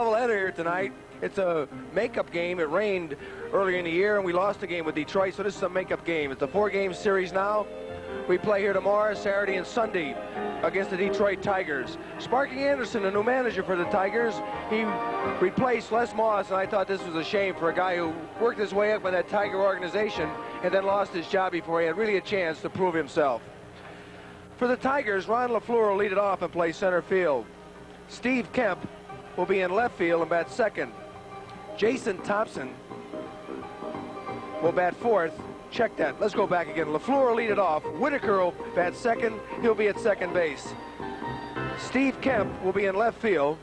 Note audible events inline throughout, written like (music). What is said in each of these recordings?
Doubleheader here tonight. It's a makeup game. It rained earlier in the year, and we lost the game with Detroit, so this is a makeup game. It's a four-game series now. We play here tomorrow, Saturday, and Sunday against the Detroit Tigers. Sparky Anderson, the new manager for the Tigers, he replaced Les Moss, and I thought this was a shame for a guy who worked his way up in that Tiger organization and then lost his job before he had really a chance to prove himself. For the Tigers, Ron LeFlore will lead it off and play center field. Steve Kemp will be in left field and bat second. Jason Thompson will bat fourth. Check that. Let's go back again. LeFlore will lead it off. Whitaker will bat second. He'll be at second base. Steve Kemp will be in left field.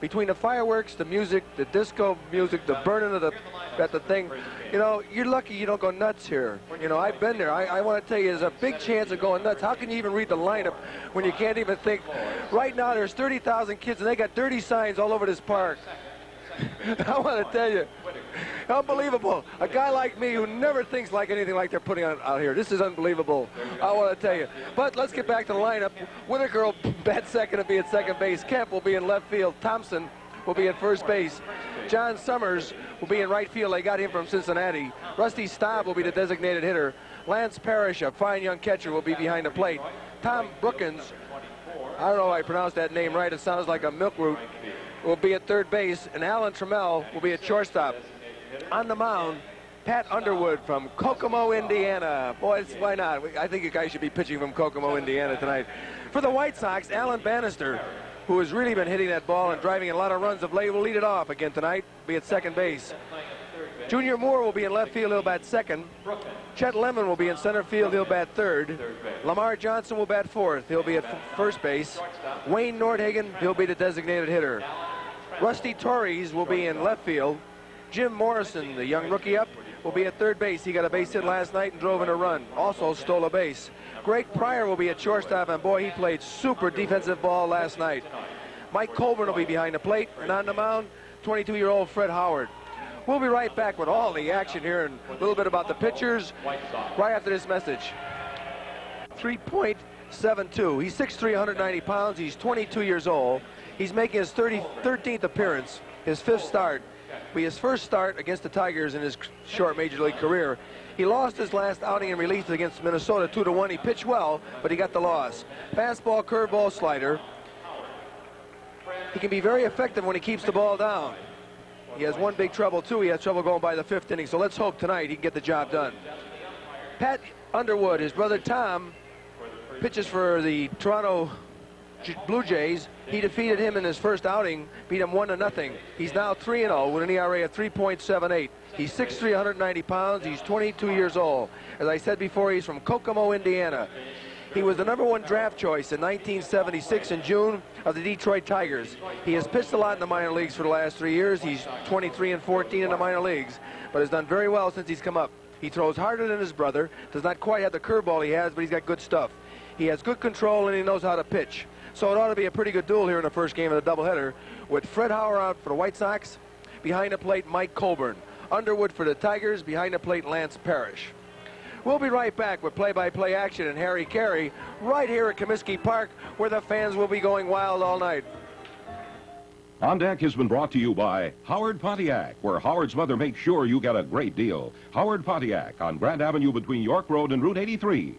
Between the fireworks, the music, the disco music, the burning of the at the thing, you know, you're lucky you don't go nuts here. You know, I've been there. I, I want to tell you, there's a big chance of going nuts. How can you even read the lineup when you can't even think? Right now, there's 30,000 kids, and they got dirty signs all over this park. (laughs) I want to tell you, unbelievable. A guy like me who never thinks like anything like they're putting out here. This is unbelievable. I want to tell you. But let's get back to the lineup. Whitaker will bat second and be at second base. Kemp will be in left field. Thompson will be at first base. John Summers will be in right field. They got him from Cincinnati. Rusty Staub will be the designated hitter. Lance Parrish, a fine young catcher, will be behind the plate. Tom Brookens, I don't know if I pronounced that name right. It sounds like a milk root will be at third base, and Alan Trammell will be at shortstop. On the mound, Pat Underwood from Kokomo, Indiana. Boys, why not? I think you guys should be pitching from Kokomo, Indiana tonight. For the White Sox, Alan Bannister, who has really been hitting that ball and driving a lot of runs of late, will lead it off again tonight, be at second base. Junior Moore will be in left field, he'll bat second. Chet Lemon will be in center field, he'll bat third. Lamar Johnson will bat fourth, he'll be at first base. Wayne Nordhagen, he'll be the designated hitter. Rusty Torres will be in left field. Jim Morrison, the young rookie up, will be at third base. He got a base hit last night and drove in a run. Also stole a base. Greg Pryor will be at shortstop, and boy, he played super defensive ball last night. Mike Colbern will be behind the plate, and on the mound, 22-year-old Fred Howard. We'll be right back with all the action here and a little bit about the pitchers right after this message. 3.72. He's 6'3", 190 pounds. He's 22 years old. He's making his 30, 13th appearance, his fifth start. Be his first start against the Tigers in his short major league career. He lost his last outing in relief against Minnesota 2 to 1. He pitched well, but he got the loss. Fastball, curveball, slider. He can be very effective when he keeps the ball down. He has one big trouble, too. He has trouble going by the fifth inning, so let's hope tonight he can get the job done. Pat Underwood, his brother Tom, pitches for the Toronto Blue Jays. He defeated him in his first outing, beat him 1 to nothing. He's now 3 0 with an ERA of 3.78. He's 6'3", 190 pounds. He's 22 years old. As I said before, he's from Kokomo, Indiana. He was the number one draft choice in 1976 in June of the Detroit Tigers. He has pitched a lot in the minor leagues for the last three years. He's 23 and 14 in the minor leagues, but has done very well since he's come up. He throws harder than his brother, does not quite have the curveball he has, but he's got good stuff. He has good control and he knows how to pitch. So it ought to be a pretty good duel here in the first game of the doubleheader with Fred Howard out for the White Sox, behind the plate Mike Colbern. Underwood for the Tigers, behind the plate Lance Parrish. We'll be right back with play-by-play -play action and Harry Caray right here at Comiskey Park where the fans will be going wild all night. On Deck has been brought to you by Howard Pontiac, where Howard's mother makes sure you get a great deal. Howard Pontiac on Grand Avenue between York Road and Route 83.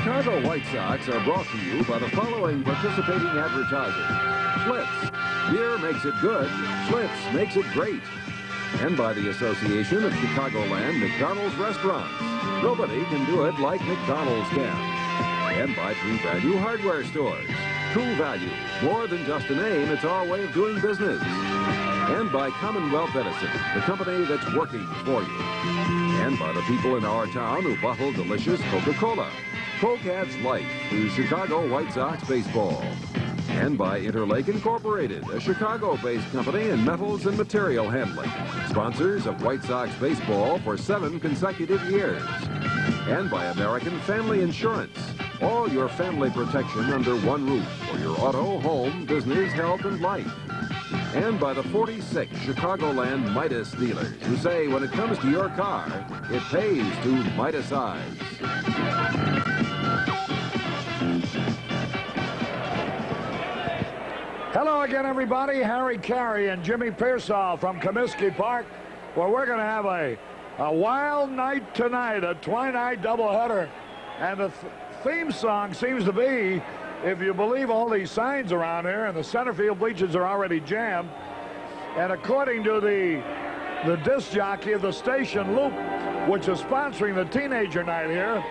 Chicago White Sox are brought to you by the following participating advertisers. Schlitz. Beer makes it good. Schlitz makes it great. And by the Association of Chicagoland McDonald's Restaurants. Nobody can do it like McDonald's can. And by True Value Hardware Stores. True Value. More than just a name, it's our way of doing business. And by Commonwealth Edison, the company that's working for you. And by the people in our town who bottle delicious Coca-Cola. Adds life to Chicago White Sox baseball. And by Interlake Incorporated, a Chicago-based company in metals and material handling. Sponsors of White Sox baseball for seven consecutive years. And by American Family Insurance. All your family protection under one roof for your auto, home, business, health, and life. And by the 46 Chicagoland Midas dealers who say when it comes to your car, it pays to Midasize. Hello again, everybody. Harry Caray and Jimmy Piersall from Comiskey Park, where we're going to have a, a wild night tonight, a twilight doubleheader. And the th theme song seems to be, if you believe all these signs around here, and the center field bleachers are already jammed, and according to the the disc jockey of the station, Loop, which is sponsoring the teenager night here,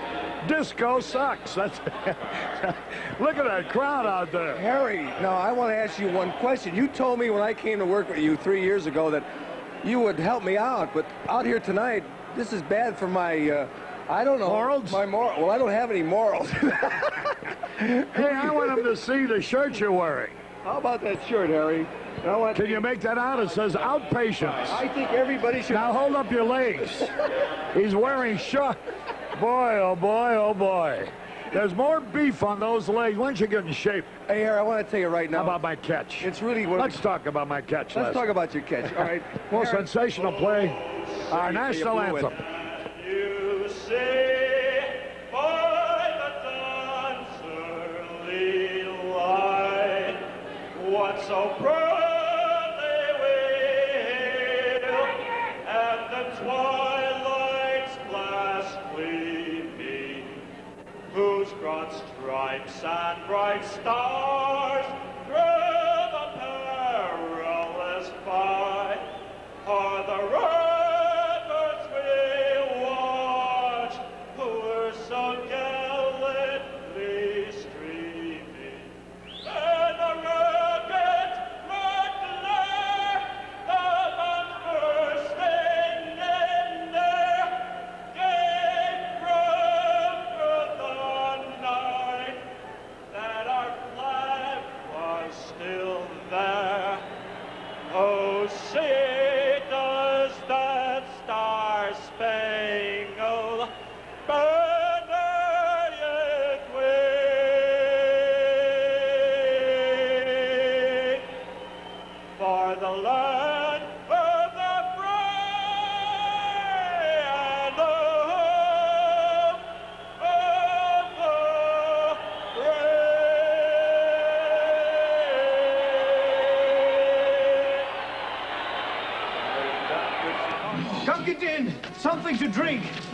disco sucks. That's (laughs) Look at that crowd out there. Harry, now I want to ask you one question. You told me when I came to work with you three years ago that you would help me out, but out here tonight, this is bad for my, uh, I don't know. Morals? My moral. Well, I don't have any morals. (laughs) Hey, I want them to see the shirt you're wearing. How about that shirt, Harry? Can you make that out? It says outpatients. I think everybody should. Now hold up your legs. (laughs) He's wearing short. Boy, oh boy, oh boy. There's more beef on those legs. Why don't you get in shape? Hey, Harry, I want to tell you right now. How about my catch? It's really what. Let's talk about my catch. Let's Les. talk about your catch. All right. (laughs) Most Harry, sensational play. Oh, Our national blew anthem. You say by the dancer lead light, what so proudly stripes and bright stars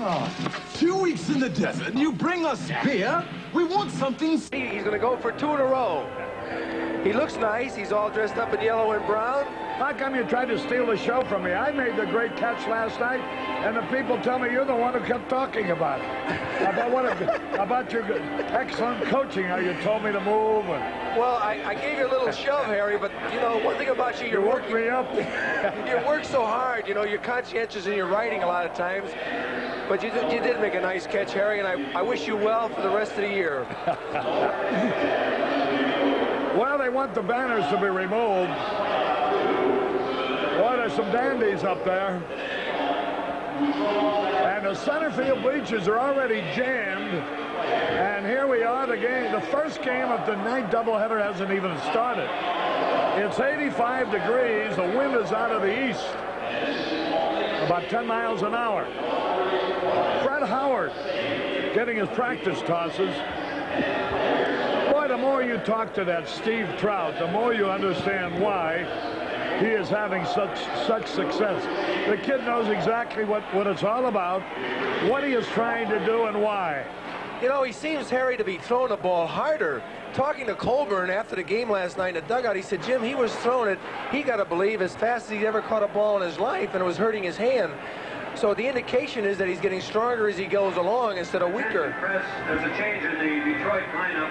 drink. two weeks in the desert, and you bring us beer? We want something. He's going to go for two in a row. He looks nice. He's all dressed up in yellow and brown. How come you tried to steal the show from me? I made the great catch last night, and the people tell me you're the one who kept talking about it. About what? a- About your excellent coaching, how you told me to move and Well, I, I gave you a little shove, Harry, but you know one thing about you, you you're worked working. me up. (laughs) You work so hard. You know you're conscientious in your writing a lot of times. But you did, you did make a nice catch, Harry, and I, I wish you well for the rest of the year. (laughs) Well, they want the banners to be removed. Boy, there's some dandies up there. And the center field bleachers are already jammed. And here we are, the game, the first game of the night doubleheader hasn't even started. It's 85 degrees. The wind is out of the east, about 10 miles an hour. Fred Howard getting his practice tosses. Boy, the more you talk to that Steve Trout, the more you understand why he is having such such success. The kid knows exactly what, what it's all about, what he is trying to do, and why. You know, he seems, Harry, to be throwing the ball harder. Talking to Colbern after the game last night in the dugout, he said, Jim, he was throwing it, he got to believe, as fast as he'd ever caught a ball in his life, and it was hurting his hand. So the indication is that he's getting stronger as he goes along instead of weaker. Press, there's a change in the Detroit lineup.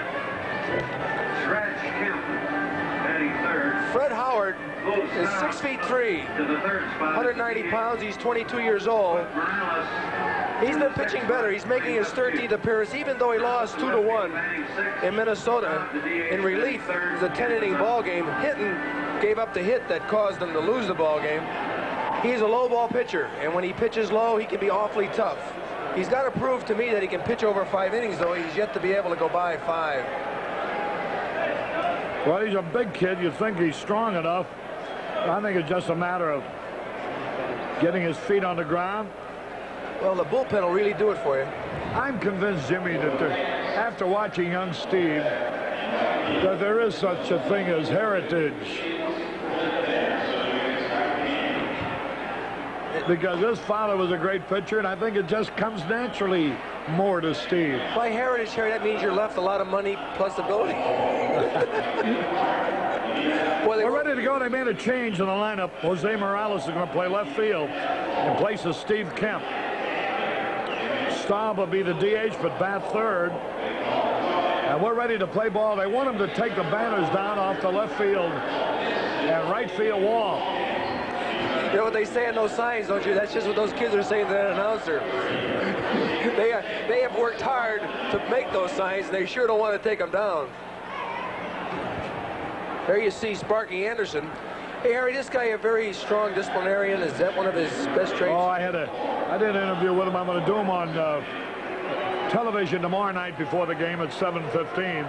Kemp, batting third. Fred Howard is six feet three, 190 pounds. He's 22 years old. He's been pitching better. He's making his 13th appearance, even though he lost two to one in Minnesota in relief. It was a 10-inning ball game. Hinton gave up the hit that caused them to lose the ball game. He's a low ball pitcher, and when he pitches low, he can be awfully tough. He's got to prove to me that he can pitch over five innings, though. He's yet to be able to go by five. Well, he's a big kid. You think he's strong enough. I think it's just a matter of getting his feet on the ground. Well, the bullpen will really do it for you. I'm convinced, Jimmy, that after watching young Steve, that there is such a thing as heritage. Because his father was a great pitcher, and I think it just comes naturally more to Steve. By heritage, Harry, that means you're left a lot of money plus ability. (laughs) well, We're ready to go. They made a change in the lineup. Jose Morales is going to play left field in place of Steve Kemp. Staub will be the DH, but bat third. And we're ready to play ball. They want him to take the banners down off the left field and right field wall. You know what they say in those signs, don't you? That's just what those kids are saying to that announcer. (laughs) they, they have worked hard to make those signs, and they sure don't want to take them down. There you see Sparky Anderson. Hey, Harry, this guy a very strong disciplinarian. Is that one of his best traits? Oh, I had a, I did an interview with him. I'm going to do him on uh, television tomorrow night before the game at 7:15.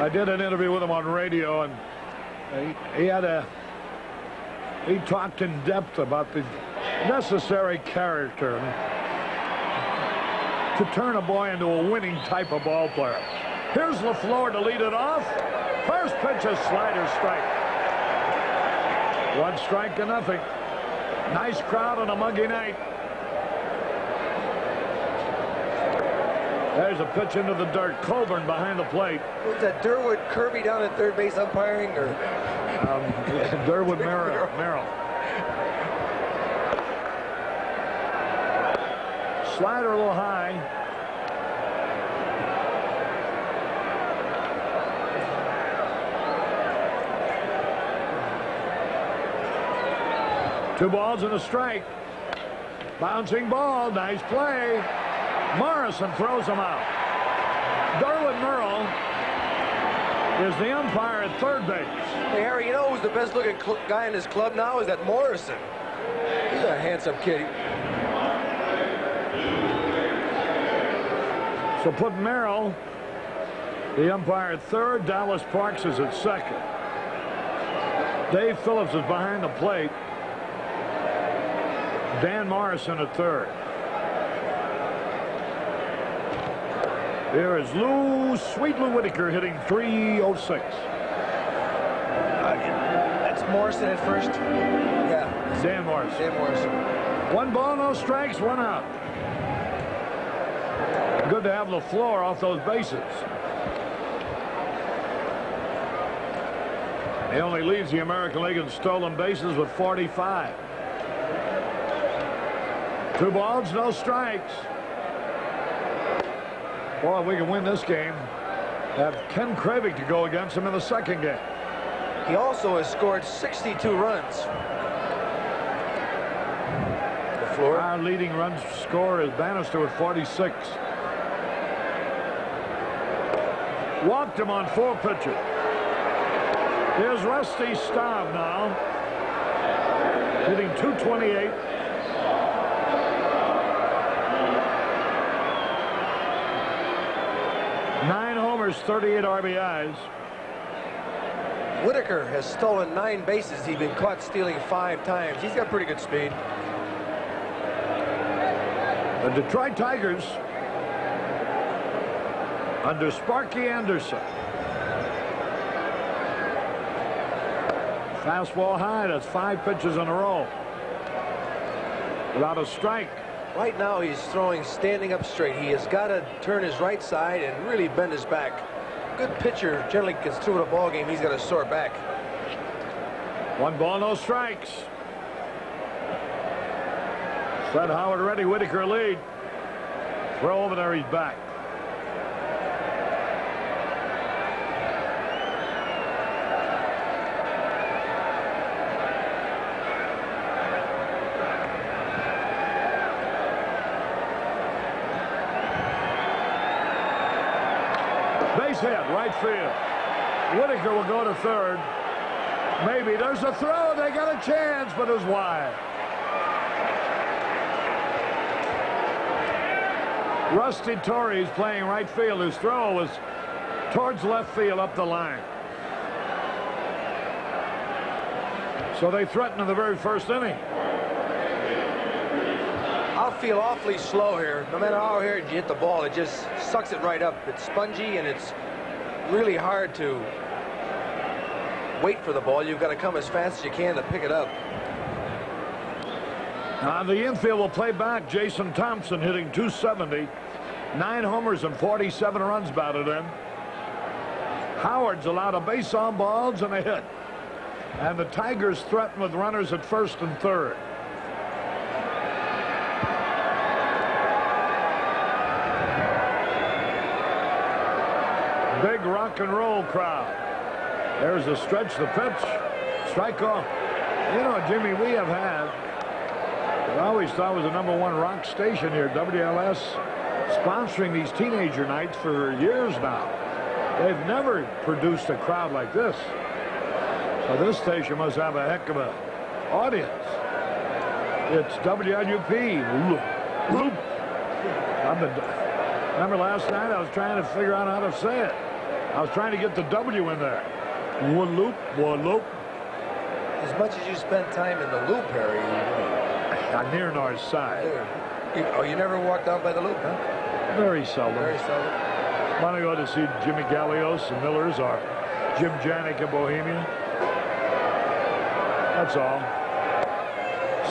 I did an interview with him on radio, and he, he had a, he talked in depth about the necessary character to turn a boy into a winning type of ball player. Here's LeFlore to lead it off. First pitch, a slider strike. One strike to nothing. Nice crowd on a muggy night. There's a pitch into the dirt. Colbern behind the plate. Was that Durward Kirby down at third base umpiring? Or Um, (laughs) Durwood Merrill. (laughs) Merrill. Slider a little high. Two balls and a strike. Bouncing ball. Nice play. Morrison throws him out. Durwood Merrill is the umpire at third base. hey, Harry, you know who's the best looking guy in this club now? Is that Morrison. He's a handsome kid. So put Merrill, the umpire at third. Dallas Parks is at second. Dave Phillips is behind the plate. Dan Morrison at third. Here is Lou, Sweet Lou Whitaker hitting 306. That's Morrison at first. Yeah, Dan Morrison. Sam Morrison. One ball, no strikes, one out. Good to have LeFlore off those bases. He only leads the American League in stolen bases with 45. Two balls, no strikes. Boy, we can win this game. Have Ken Kravec to go against him in the second game. He also has scored 62 runs. The floor. Our leading run scorer is Bannister with 46. Walked him on four pitches. Here's Rusty Staub now. Hitting 228. Homers, 38 RBIs. Whitaker has stolen nine bases. He's been caught stealing five times. He's got pretty good speed. The Detroit Tigers under Sparky Anderson. Fastball high. That's five pitches in a row. Without a strike. Right now, he's throwing standing up straight. He has got to turn his right side and really bend his back. Good pitcher generally gets through a ball game. He's got a sore back. One ball, no strikes. Fred Howard ready. Whitaker lead. Throw over there. He's back. Base hit, right field. Whitaker will go to third. Maybe there's a throw. They got a chance, but it was wide. Rusty Torres playing right field. His throw was towards left field up the line. So they threaten in the very first inning. I'll feel awfully slow here. No matter how hard you hit the ball, it just sucks it right up. It's spongy and it's really hard to wait for the ball. You've got to come as fast as you can to pick it up. The infield will play back Jason Thompson hitting 270. Nine homers and 47 runs batted in. Howard's allowed a base on balls and a hit. And the Tigers threaten with runners at first and third. Big rock and roll crowd. There's a stretch, the pitch, strike off. You know, Jimmy, we have had, I always thought was the number one rock station here, WLS, sponsoring these teenager nights for years now. They've never produced a crowd like this. So this station must have a heck of a audience. It's WLUP. Loop. I've been, remember last night I was trying to figure out how to say it. I was trying to get the W in there. One loop, one loop. As much as you spent time in the loop, Harry, On near north side. you, oh, you never walked out by the loop, huh? Very seldom. Very seldom. To go to see Jimmy Gallios and Millers or Jim Janik in Bohemia? That's all.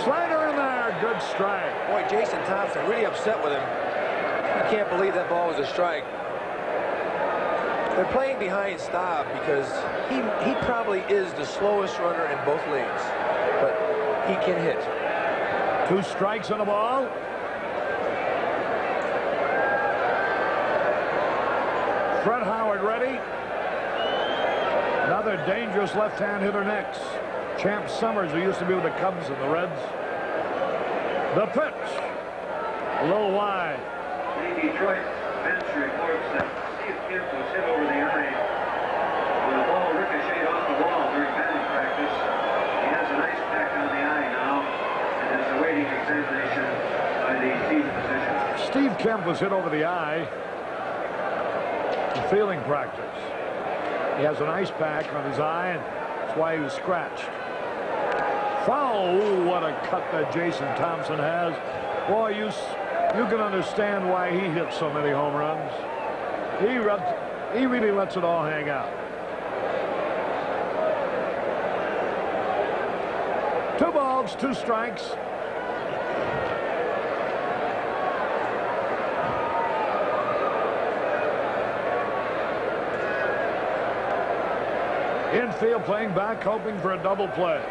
Slider in there. Good strike. Boy, Jason Thompson really upset with him. I can't believe that ball was a strike. They're playing behind Staub because he he probably is the slowest runner in both leagues, but he can hit. Two strikes on the ball. Fred Howard ready. Another dangerous left-hand hitter next. Champ Summers, who used to be with the Cubs and the Reds. The pitch. A little wide. Detroit bench reports that Steve Kemp was hit over the eye the ball ricocheted off the wall during batting practice. He has an ice pack on the eye now and is awaiting examination by the team physician. Steve Kemp was hit over the eye in fielding practice. He has an ice pack on his eye, and that's why he was scratched. Foul! What a cut that Jason Thompson has. Boy, you you can understand why he hits so many home runs. He rubs, he really lets it all hang out. Two balls, two strikes. Infield playing back, hoping for a double play.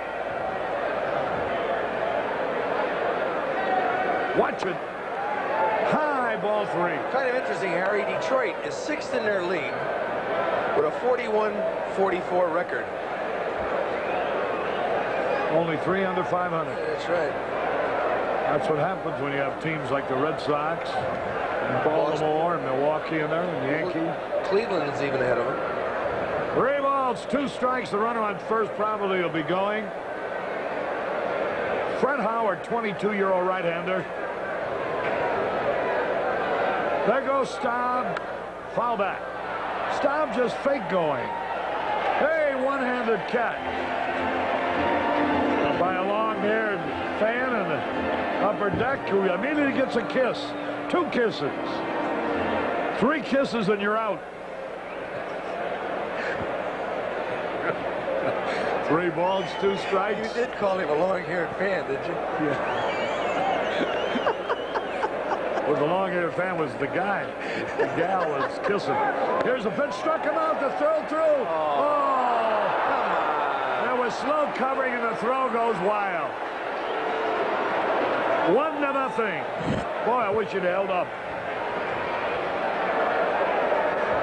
Watch it. Ball three. Kind of interesting, Harry. Detroit is sixth in their league with a 41-44 record. Only three under 500. That's right. That's what happens when you have teams like the Red Sox, and Baltimore, and Milwaukee in there, and Yankee. Cleveland is even ahead of them. Three balls, two strikes. The runner on first probably will be going. Fred Howard, 22-year-old right-hander. There goes Staub. Foul back. Staub just fake going. Hey, one-handed catch. By a long-haired fan in the upper deck who immediately gets a kiss. Two kisses. Three kisses and you're out. (laughs) Three balls, two strikes. You did call him a long-haired fan, did you? Well, the long-haired fan was the guy. The gal was kissing. Here's a pitch, struck him out, the throw through. Oh, oh, Come on. there was slow covering, and the throw goes wild. One to nothing. Boy, I wish you'd held up.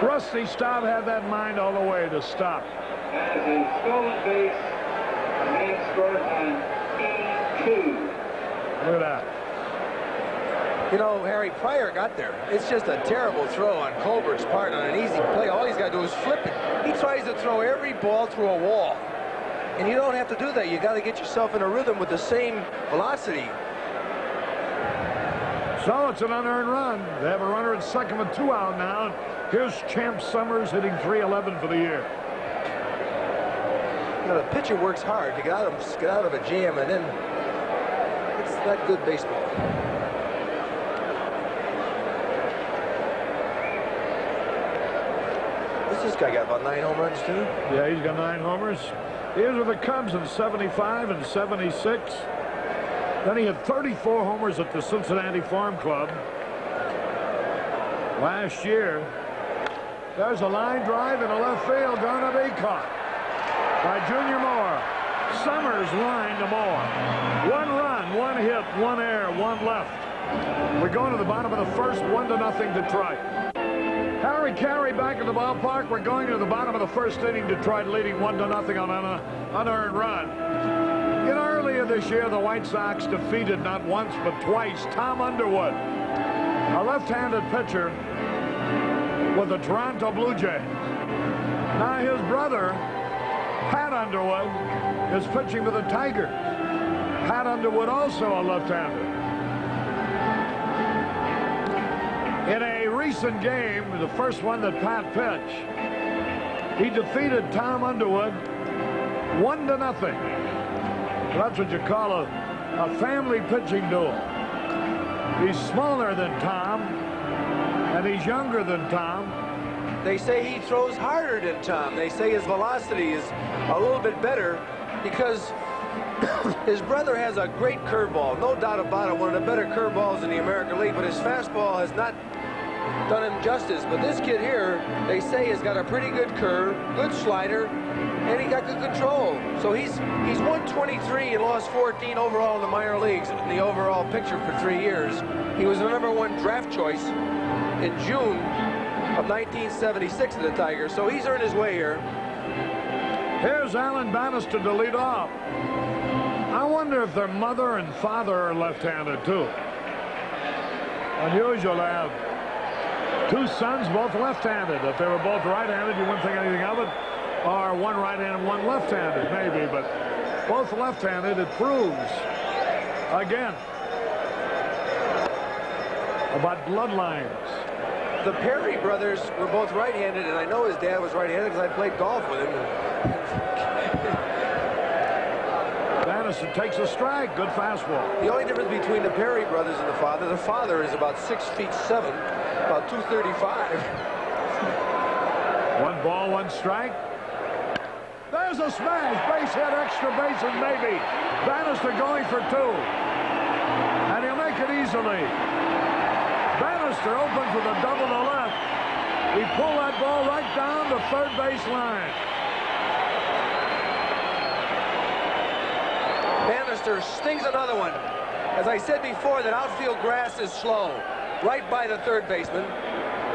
Rusty Staub had that in mind all the way to stop. As a stolen base, the main scores on E2. Look at that. You know, Harry Pryor got there. It's just a terrible throw on Colbern's part on an easy play. All he's got to do is flip it. He tries to throw every ball through a wall. And you don't have to do that. You got to get yourself in a rhythm with the same velocity. So it's an unearned run. They have a runner at second with two out now. Here's Champ Summers hitting 311 for the year. You know, the pitcher works hard to get out of get out of a jam, and then it's not good baseball. This guy got? About nine home runs too. Yeah, he's got nine homers. Here's with the Cubs in 75 and 76. Then he had 34 homers at the Cincinnati Farm Club. Last year, there's a line drive in the left field to be caught by Junior Moore. Summers line to Moore. One run, one hit, one air, one left. We're going to the bottom of the first, one to nothing Detroit. Harry Caray back at the ballpark. We're going to the bottom of the first inning. Detroit leading one to nothing on an unearned run. You know, earlier this year, the White Sox defeated not once but twice Tom Underwood, a left-handed pitcher with the Toronto Blue Jays. Now his brother, Pat Underwood, is pitching for the Tigers. Pat Underwood also a left-hander. Recent game, the first one that Pat pitched, he defeated Tom Underwood one to nothing. That's what you call a, a family pitching duel. He's smaller than Tom, and he's younger than Tom. They say he throws harder than Tom. They say his velocity is a little bit better because (coughs) his brother has a great curveball, no doubt about it, one of the better curveballs in the American League, but his fastball has not done him justice. But this kid here, they say, has got a pretty good curve, good slider, and he got good control. So he's he's won 23 and lost 14 overall in the minor leagues in the overall picture for three years. He was the number one draft choice in June of 1976 to the Tigers. So he's earned his way here. Here's Alan Bannister to lead off. I wonder if their mother and father are left-handed too. Unusual to have two sons both left-handed. If they were both right-handed, you wouldn't think anything of it. Or one right-handed, one left-handed, maybe. But both left-handed, it proves, again, about bloodlines. The Perry brothers were both right-handed, and I know his dad was right-handed because I played golf with him. (laughs) Bannister takes a strike. Good fastball. The only difference between the Perry brothers and the father, the father is about six feet seven, about 235. One ball, one strike. There's a smash. Base hit, extra bases, maybe. Bannister going for two. And he'll make it easily. Bannister opens with a double to left. He pulled that ball right down the third base line. Bannister stings another one. As I said before, that outfield grass is slow. Right by the third baseman.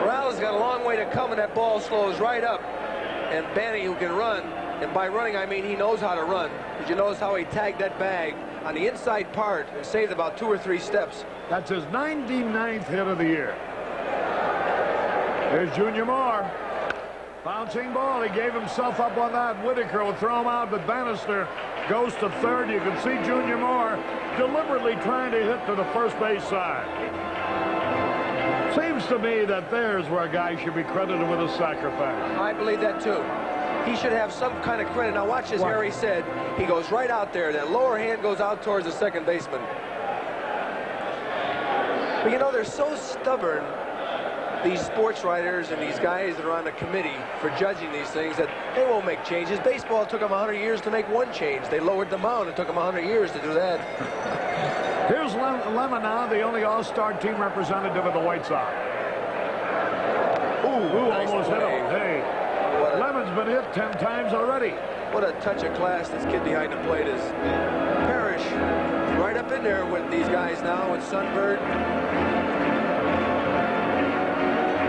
Morales got a long way to come, and that ball slows right up. And Banny, who can run, and by running I mean he knows how to run. Did you notice how he tagged that bag on the inside part and saved about two or three steps? That's his 99th hit of the year. There's Junior Moore. Bouncing ball. He gave himself up on that. Whitaker will throw him out, but Bannister goes to third. You can see Junior Moore deliberately trying to hit to the first base side. Seems to me that there's where a guy should be credited with a sacrifice. I believe that too. He should have some kind of credit. Now watch as What? Harry said. He goes right out there. That lower hand goes out towards the second baseman. But you know, they're so stubborn, these sports writers and these guys that are on the committee for judging these things, that they won't make changes. Baseball took them 100 years to make one change. They lowered the mound. It took them 100 years to do that. (laughs) Here's Lem Lemon now, the only all-star team representative of the White Sox. Ooh, ooh Nice almost hit him. Hey, What Lemon's been hit 10 times already. what a touch of class this kid behind the plate is. Parrish, right up in there with these guys now with Sundberg.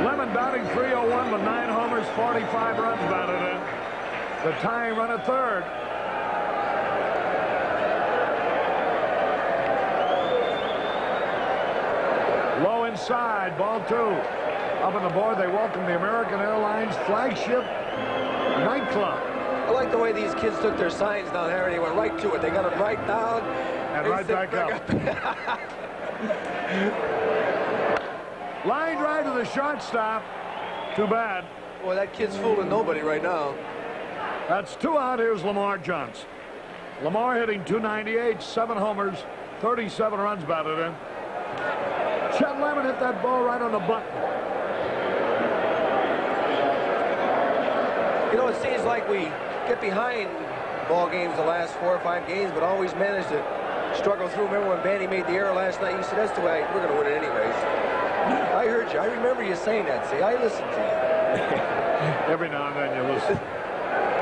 Lemon batting 301 with nine homers, 45 runs batted in. The tying run at third. Inside. Ball two. Up on the board, they welcome the American Airlines flagship nightclub. I like the way these kids took their signs down there and they went right to it. They got them right down. And right sit back up. (laughs) Line drive to the shortstop. Too bad. Boy, that kid's fooling nobody right now. That's two out. Here's Lamar Johnson. Lamar hitting 298, seven homers, 37 runs batted in. Chet Lemon hit that ball right on the button. You know, it seems like we get behind ball games the last four or five games, but always manage to struggle through. Remember when Bandy made the error last night? You said, that's the way we're going to win it anyways. I heard you. I remember you saying that. See, I listened to you. (laughs) Every now and then you listen.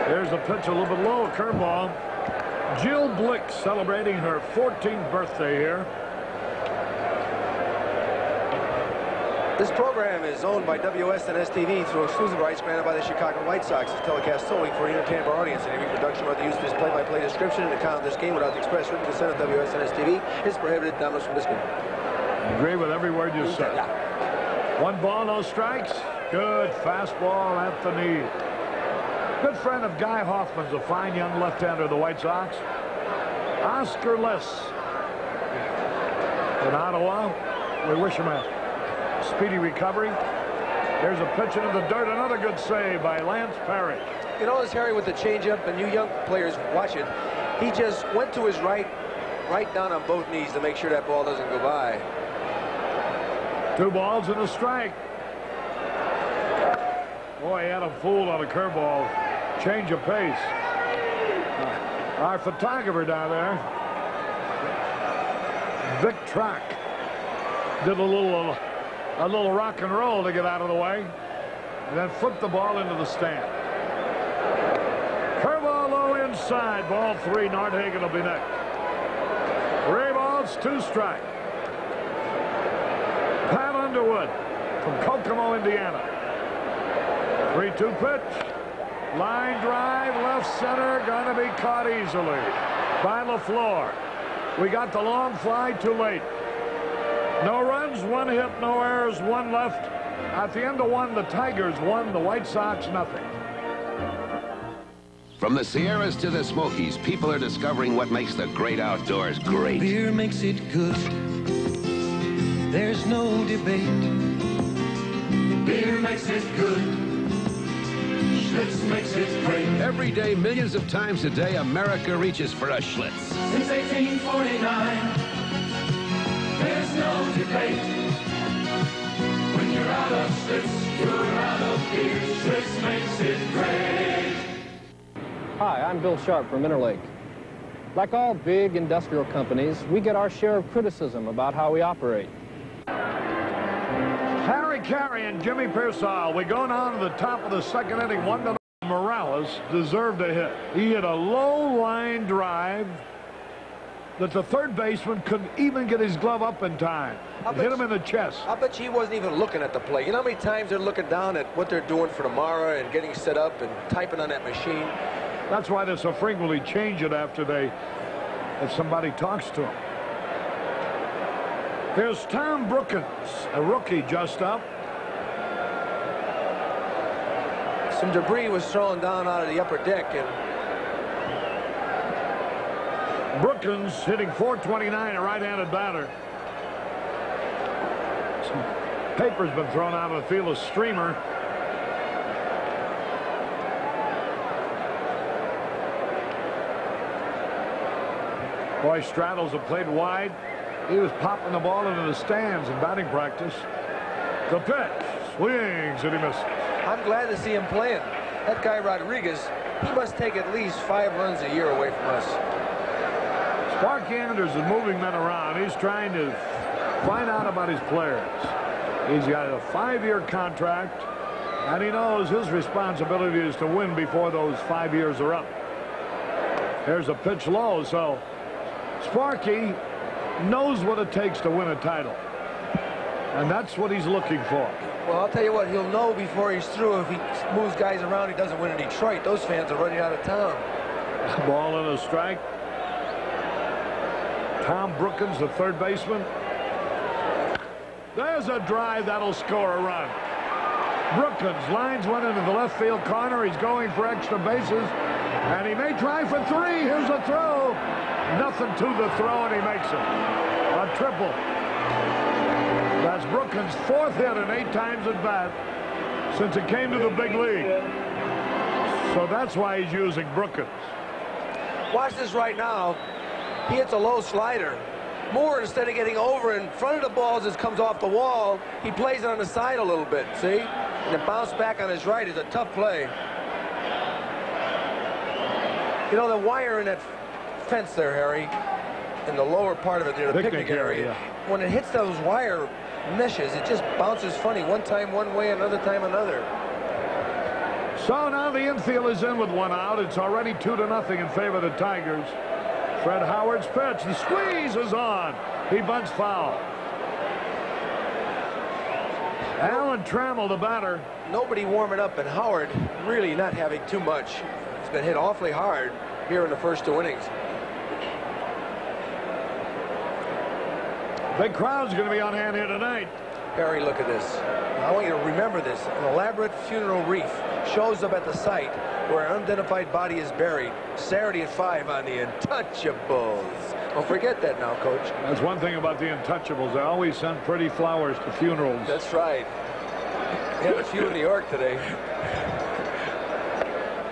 There's a pitch a little bit low, curveball. Jill Blick celebrating her 14th birthday here. This program is owned by WSNS TV through exclusive rights granted by the Chicago White Sox. It's telecast solely for your Tampa audience. Any reproduction or the use of this play-by-play description and account of this game without the express written consent of WSNS TV is prohibited. Downloads from this game. Agree with every word you said. One ball, no strikes. Good fastball at the knee. Good friend of Guy Hoffman's a fine young left-hander of the White Sox. Oscar Less. In Ottawa, we wish him a speedy recovery. There's a pitch into the dirt. Another good save by Lance Parrish. You notice, Harry, with the changeup, and you young players watch it, he just went to his right, right down on both knees to make sure that ball doesn't go by. Two balls and a strike. Boy, he had him fooled on a curveball. Change of pace. Uh, our photographer down there, Vic Track, did a little a little rock and roll to get out of the way, and then flip the ball into the stand. Curveball low inside, ball three. Nordhagen will be next. Three balls, two strike. Pat Underwood from Kokomo, Indiana. 3-2 pitch. Line drive, left center, gonna be caught easily by LeFlore. We got the long fly too late. No runs, one hit, no errors, one left. At the end of one, the Tigers won, the White Sox nothing. From the Sierras to the Smokies, people are discovering what makes the great outdoors great. Beer makes it good. There's no debate. Beer makes it good. Schlitz makes it great. Every day, millions of times a day, America reaches for a Schlitz. Since 1849, there's no debate. When you're out of Schlitz, you're out of beer. Schlitz makes it great. Hi, I'm Bill Sharp from Interlake. Like all big industrial companies, we get our share of criticism about how we operate. Harry Caray and Jimmy Piersall. We go now to the top of the second inning. One to Morales deserved a hit. He hit a low line drive that the third baseman couldn't even get his glove up in time. It hit him in the chest. I bet you he wasn't even looking at the play. You know how many times they're looking down at what they're doing for tomorrow and getting set up and typing on that machine? That's why they so frequently change it after they, if somebody talks to them. Here's Tom Brookens, a rookie just up. Some debris was thrown down out of the upper deck, and Brookens hitting 429, a right-handed batter. Paper's been thrown out of the field, a streamer. Boy, Straddles have played wide. He was popping the ball into the stands in batting practice. The pitch, swings, and he misses. I'm glad to see him playing. That guy Rodriguez, he must take at least five runs a year away from us. Sparky Anders is moving men around. He's trying to find out about his players. He's got a five-year contract, and he knows his responsibility is to win before those five years are up. There's a pitch low, so Sparky knows what it takes to win a title. And that's what he's looking for. Well, I'll tell you what, he'll know before he's through if he moves guys around he doesn't win in Detroit. Those fans are running out of town. (laughs) Ball and a strike. Tom Brookens, the third baseman. There's a drive that'll score a run. Brookens lines one into the left field corner. He's going for extra bases. And he may try for three. Here's a throw. Nothing to the throw, and he makes it. A triple. That's Brookens' fourth hit and eight times at bat since he came to the big league. So that's why he's using Brookens. Watch this right now. He hits a low slider. Moore, instead of getting over in front of the ball as it comes off the wall, he plays it on the side a little bit, see? And the bounce back on his right is a tough play. You know, the wire in that fence there, Harry, in the lower part of it, near the Picnic picnic, area, area. when it hits those wire meshes, it just bounces funny. One time one way, another time another. So now the infield is in with one out. It's already two to nothing in favor of the Tigers. Fred Howard's pitch. The squeeze is on. He bunts foul. Alan Trammell, the batter. Nobody warming up, and Howard really not having too much. He's been hit awfully hard here in the first two innings. Big crowd's going to be on hand here tonight. Harry, look at this. I want you to remember this. An elaborate funeral wreath shows up at the site where an unidentified body is buried. Saturday at 5 on the Untouchables. Don't forget that now, Coach. That's one thing about the Untouchables. They always send pretty flowers to funerals. That's right. We had a few in New York today.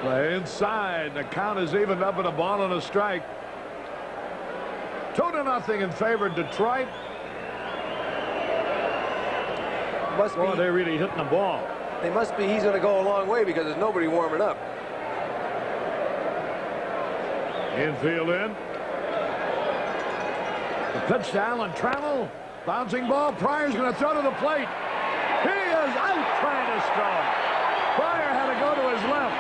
Play inside. The count is evened up at a ball and a strike. Two to nothing in favor of Detroit. Must Boy, be, they're really hitting the ball. they must be, he's going to go a long way because there's nobody warming up. Infield in. The pitch to Alan Trammell. Bouncing ball. Pryor's going to throw to the plate. He is out trying to score. Pryor had to go to his left.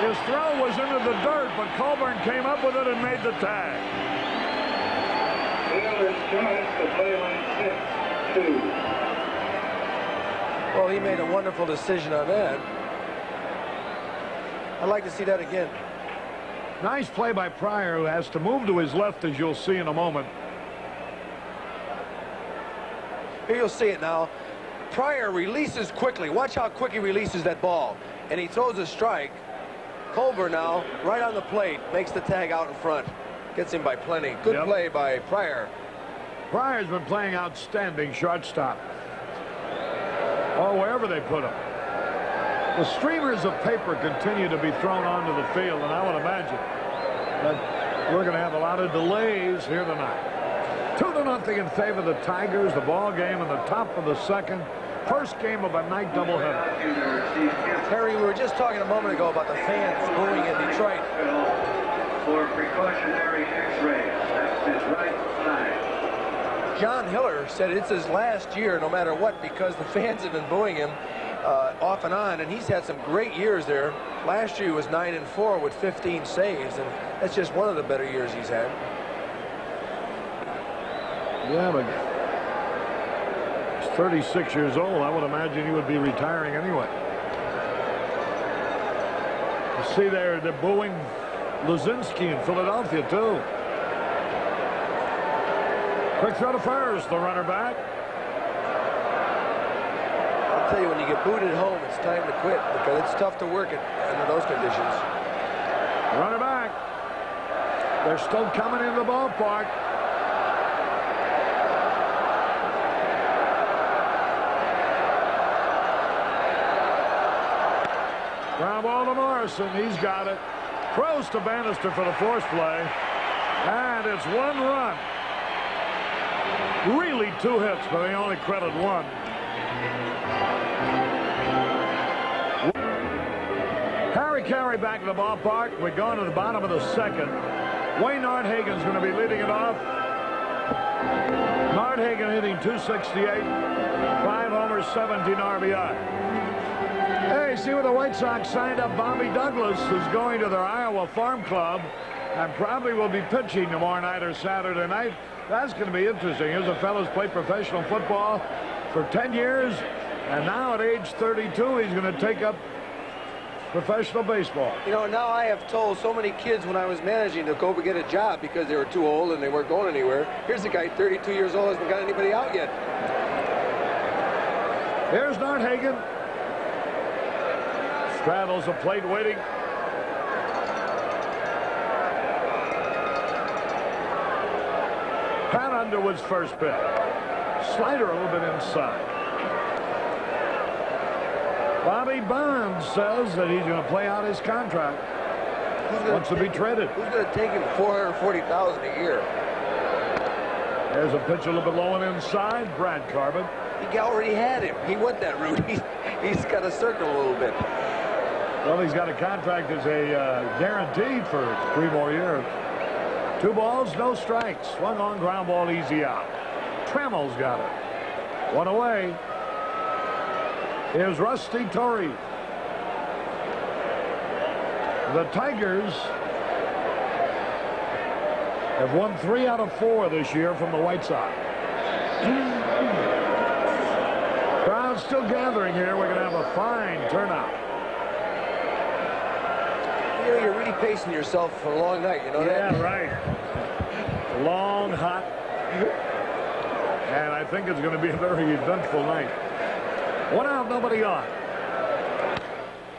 His throw was into the dirt, but Colbern came up with it and made the tag. Fielder's choice to play on six, two. Well, he made a wonderful decision on that. I'd like to see that again. Nice play by Pryor, who has to move to his left, as you'll see in a moment. Here you'll see it now. Pryor releases quickly. Watch how quick he releases that ball. And he throws a strike. Colbern now, right on the plate, makes the tag out in front. Gets him by plenty. Good Yep. play by Pryor. Pryor's been playing outstanding shortstop. Or wherever they put them. The streamers of paper continue to be thrown onto the field, and I would imagine that we're going to have a lot of delays here tonight. Two to nothing in favor of the Tigers. The ball game in the top of the second. First game of a night doubleheader. Harry, we were just talking a moment ago about the fans booing in Detroit. For precautionary x-rays. That's his right eye. John Hiller said it's his last year no matter what because the fans have been booing him uh, off and on and he's had some great years there. Last year he was 9 and 4 with 15 saves and that's just one of the better years he's had. Yeah, but he's 36 years old. I would imagine he would be retiring anyway. You see there, they're booing Luzinski in Philadelphia, too. Quick throw to first, the runner back. I'll tell you when you get booted home it's time to quit because it's tough to work it under those conditions. Runner back. They're still coming into the ballpark. Ground ball to Morrison. He's got it. Throws to Bannister for the force play. And it's one run. Really two hits, but they only credit one. Harry Caray back to the ballpark. We're going to the bottom of the second. Wayne Nordhagen's going to be leading it off. Nordhagen hitting 268, five homers, 17 RBI. Hey, see where the White Sox signed up Bobby Douglas, who's going to their Iowa Farm Club and probably will be pitching tomorrow night or Saturday night. That's going to be interesting. Here's a fellow's played professional football for 10 years, and now at age 32, he's going to take up professional baseball. You know, now I have told so many kids when I was managing to go get a job because they were too old and they weren't going anywhere. Here's a guy 32 years old hasn't got anybody out yet. Here's Nordhagen. Straddles the plate waiting. Pat Underwood's first pitch. Slider a little bit inside. Bobby Bonds says that he's going to play out his contract. Wants to be traded. Who's going to take him 440000 a year? There's a pitch a little bit low and inside. Brad Corbett. He already had him. He went that route. (laughs) He's, he's got to circle a little bit. Well, he's got a contract as a uh, guaranteed for three more years. Two balls, no strikes. Swung on ground ball, easy out. Trammell's got it. One away. Here's Rusty Torres. The Tigers have won three out of four this year from the White Sox. Crowd still gathering here. We're going to have a fine turnout. Pacing yourself for a long night, you know that yeah, that? right. Long, hot. And I think it's going to be a very eventful night. One out, nobody on.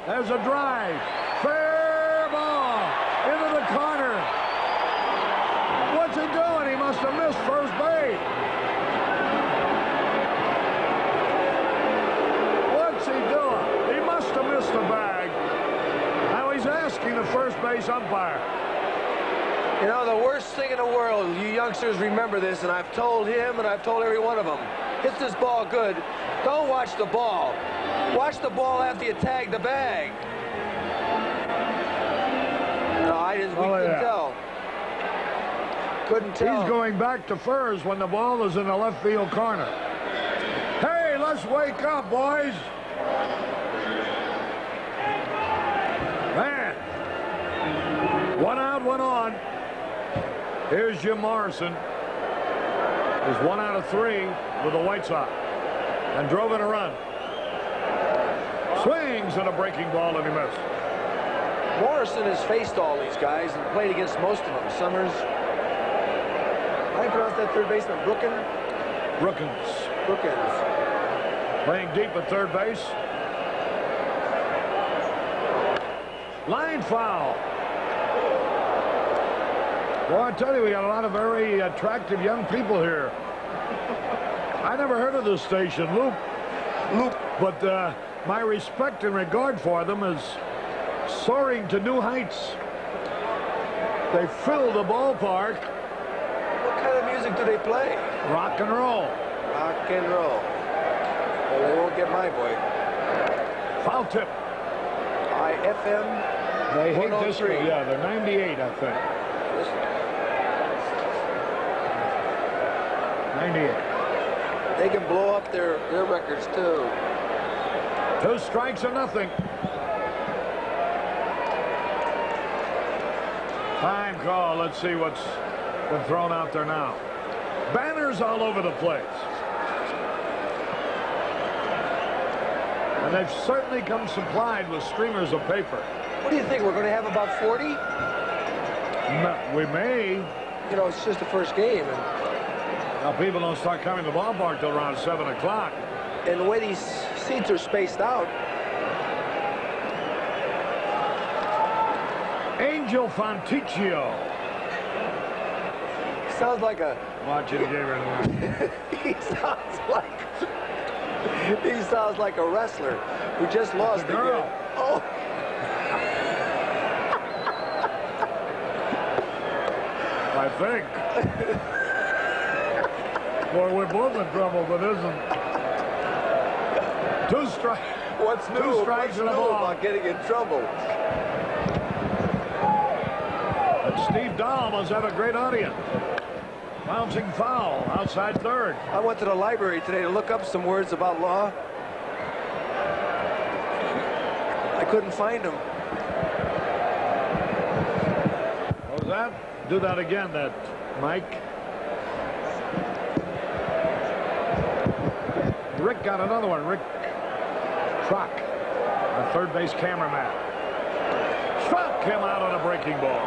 There's a drive. Fair ball into the corner. What's he doing? He must have missed first base. First base umpire. You know, the worst thing in the world, you youngsters remember this, and I've told him and I've told every one of them. Hits this ball good. Don't watch the ball. Watch the ball after you tag the bag. No, I didn't, we Oh, couldn't yeah. tell. Couldn't tell. He's going back to first when the ball is in the left field corner. Hey, let's wake up, boys. One on. Here's Jim Morrison. He's one out of three with the White Sox. And drove in a run. Swings at a breaking ball and he missed. Morrison has faced all these guys and played against most of them. Summers. How do you pronounce that third baseman? Brooken? Brookens Brookens. playing deep at third base. Line foul. Well, I tell you, we got a lot of very attractive young people here. I never heard of this station, Loop. Loop. But uh, my respect and regard for them is soaring to new heights. They fill the ballpark. What kind of music do they play? Rock and roll. Rock and roll. Well, they won't get my boy. Foul tip. IFM. They hate this. 103. Yeah, they're 98, I think. 98. They can blow up their, their records, too. Two strikes or nothing. Time call. Let's see what's been thrown out there now. Banners all over the place. And they've certainly come supplied with streamers of paper. What do you think? We're going to have about 40? M- We may. You know, it's just the first game. And, Now, people don't start coming to the ballpark till around 7 o'clock. and the way these seats are spaced out, Angel Fonticchio. sounds like a... Watch it again. he sounds like... he sounds like a wrestler who just lost a girl. again. Oh, I think. (laughs) Boy, we're both in trouble, but isn't. Two strikes. what's new? Two strikes what's and a ball. about getting in trouble? And Steve Dahl must have a great audience. Bouncing foul outside third. I went to the library today to look up some words about law. I couldn't find them. What was that? Do that again, that Mike. Got another one. Rick Truck, the third base cameraman. Struck him out on a breaking ball.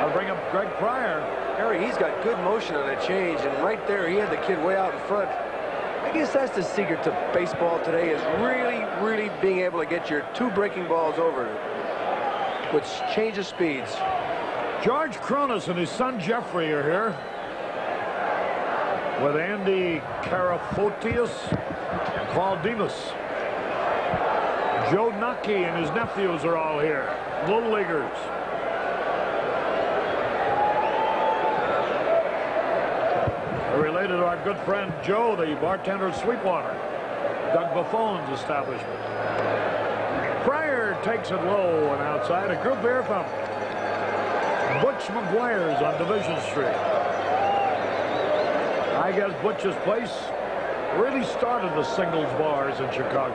I'll bring up Greg Pryor. Harry, he's got good motion on that change, and right there, he had the kid way out in front. I guess that's the secret to baseball today is really, really being able to get your two breaking balls over, which changes speeds. George Cronus and his son Jeffrey are here with Andy Karafotius and Paul Demas. Joe Nucky and his nephews are all here, little leaguers. They're related to our good friend Joe, the bartender at Sweetwater, Doug Buffone's establishment. Pryor takes it low and outside. A group here from Butch McGuire's on Division Street. I guess Butch's place really started the singles bars in Chicago.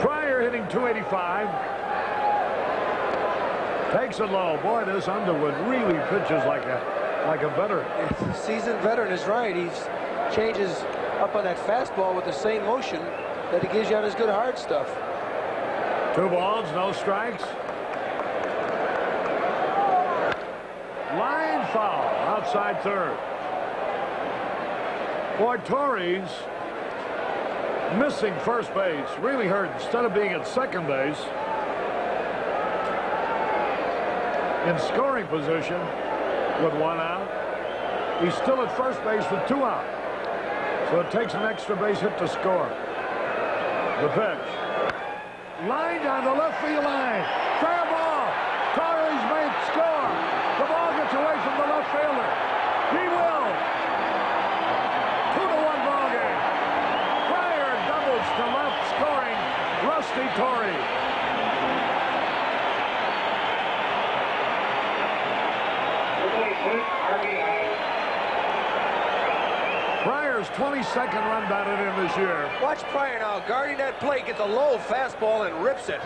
Pryor hitting 285. Takes it low. Boy, this Underwood really pitches like a like a veteran. (laughs) Seasoned veteran is right. He changes up on that fastball with the same motion that he gives you on his good hard stuff. Two balls, no strikes. Line foul outside third. Boy, Torres missing first base really hurt. Instead of being at second base, in scoring position with one out, he's still at first base with two out. So it takes an extra base hit to score. The pitch. Line down the left field line. Fair ball. Torres may score. The ball gets away from the left fielder. He will. Two to one ball game. Pryor doubles to left scoring. Rusty Torres. Pryor's 22nd run batted in this year. Watch Pryor now guarding that plate, gets a low fastball and rips it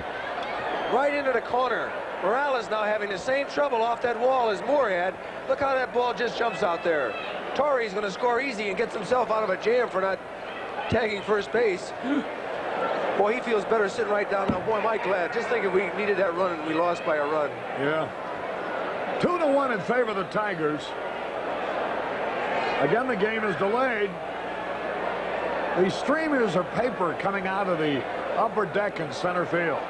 right into the corner. Morales now having the same trouble off that wall as Moore had. Look how that ball just jumps out there. Torres going to score easy and gets himself out of a jam for not tagging first base. Boy, he feels better sitting right down now. Boy, Mike glad. Just think if we needed that run and we lost by a run. Yeah. Two to one in favor of the Tigers. Again, the game is delayed. The streamers are paper coming out of the upper deck in center field.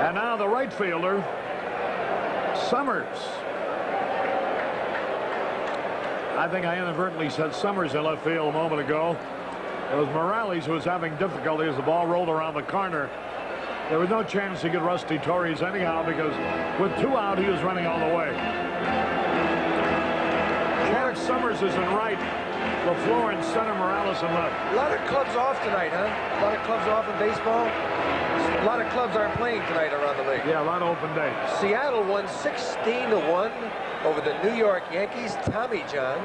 And now the right fielder, Summers. I think I inadvertently said Summers in left field a moment ago. It was Morales who was having difficulty as the ball rolled around the corner. There was no chance to get Rusty Torres anyhow because with two out, he was running all the way. Summers is in right. LeFlore in center, Morales in left. A lot of clubs off tonight, huh? A lot of clubs off in baseball. A lot of clubs aren't playing tonight around the league. Yeah, a lot of open days. Seattle won 16 to 1 over the New York Yankees. Tommy John.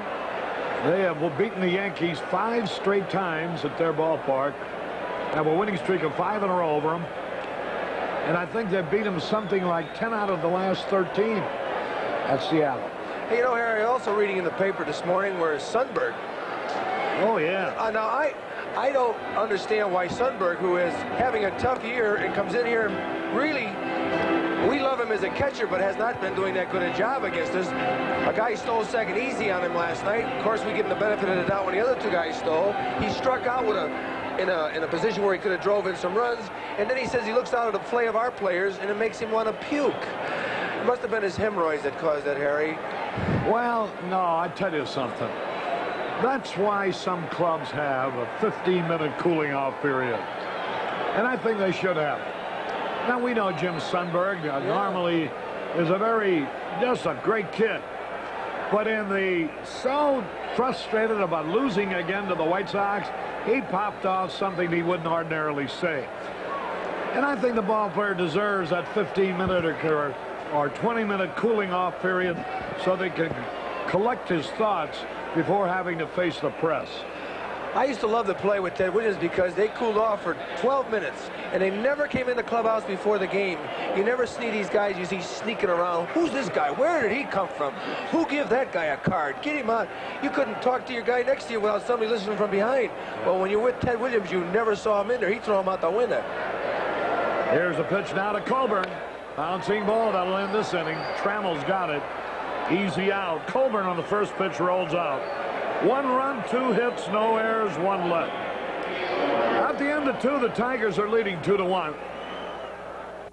They have beaten the Yankees five straight times at their ballpark. Have a winning streak of five in a row over them. And I think they've beat them something like 10 out of the last 13 at Seattle. Hey, you know, Harry, also reading in the paper this morning where Sundberg. Oh, yeah. Uh, now, I, I don't understand why Sundberg, who is having a tough year and comes in here and really, we love him as a catcher, but has not been doing that good a job against us. A guy stole second easy on him last night. Of course, we give him the benefit of the doubt when the other two guys stole. He struck out with a in a in a position where he could have drove in some runs, and then he says he looks out at the play of our players, and it makes him want to puke. It must have been his hemorrhoids that caused that, Harry. Well, no, I tell you something. That's why some clubs have a 15-minute cooling off period. And I think they should have it. Now, we know Jim Sundberg uh, normally is a very, just a great kid. But in the so frustrated about losing again to the White Sox, he popped off something he wouldn't ordinarily say. And I think the ball player deserves that 15-minute or, or 20-minute cooling off period so they can collect his thoughts before having to face the press. I used to love to play with Ted Williams because they cooled off for 12 minutes, and they never came in the clubhouse before the game. You never see these guys you see sneaking around. Who's this guy? Where did he come from? Who give that guy a card? Get him out. You couldn't talk to your guy next to you without somebody listening from behind. Well, when you're with Ted Williams, you never saw him in there. He'd throw him out the window. Here's a pitch now to Colbern. Bouncing ball that'll end this inning. Trammell's got it. Easy out. Colbern on the first pitch rolls out. One run, two hits, no errors, one left. At the end of two, the Tigers are leading two to one.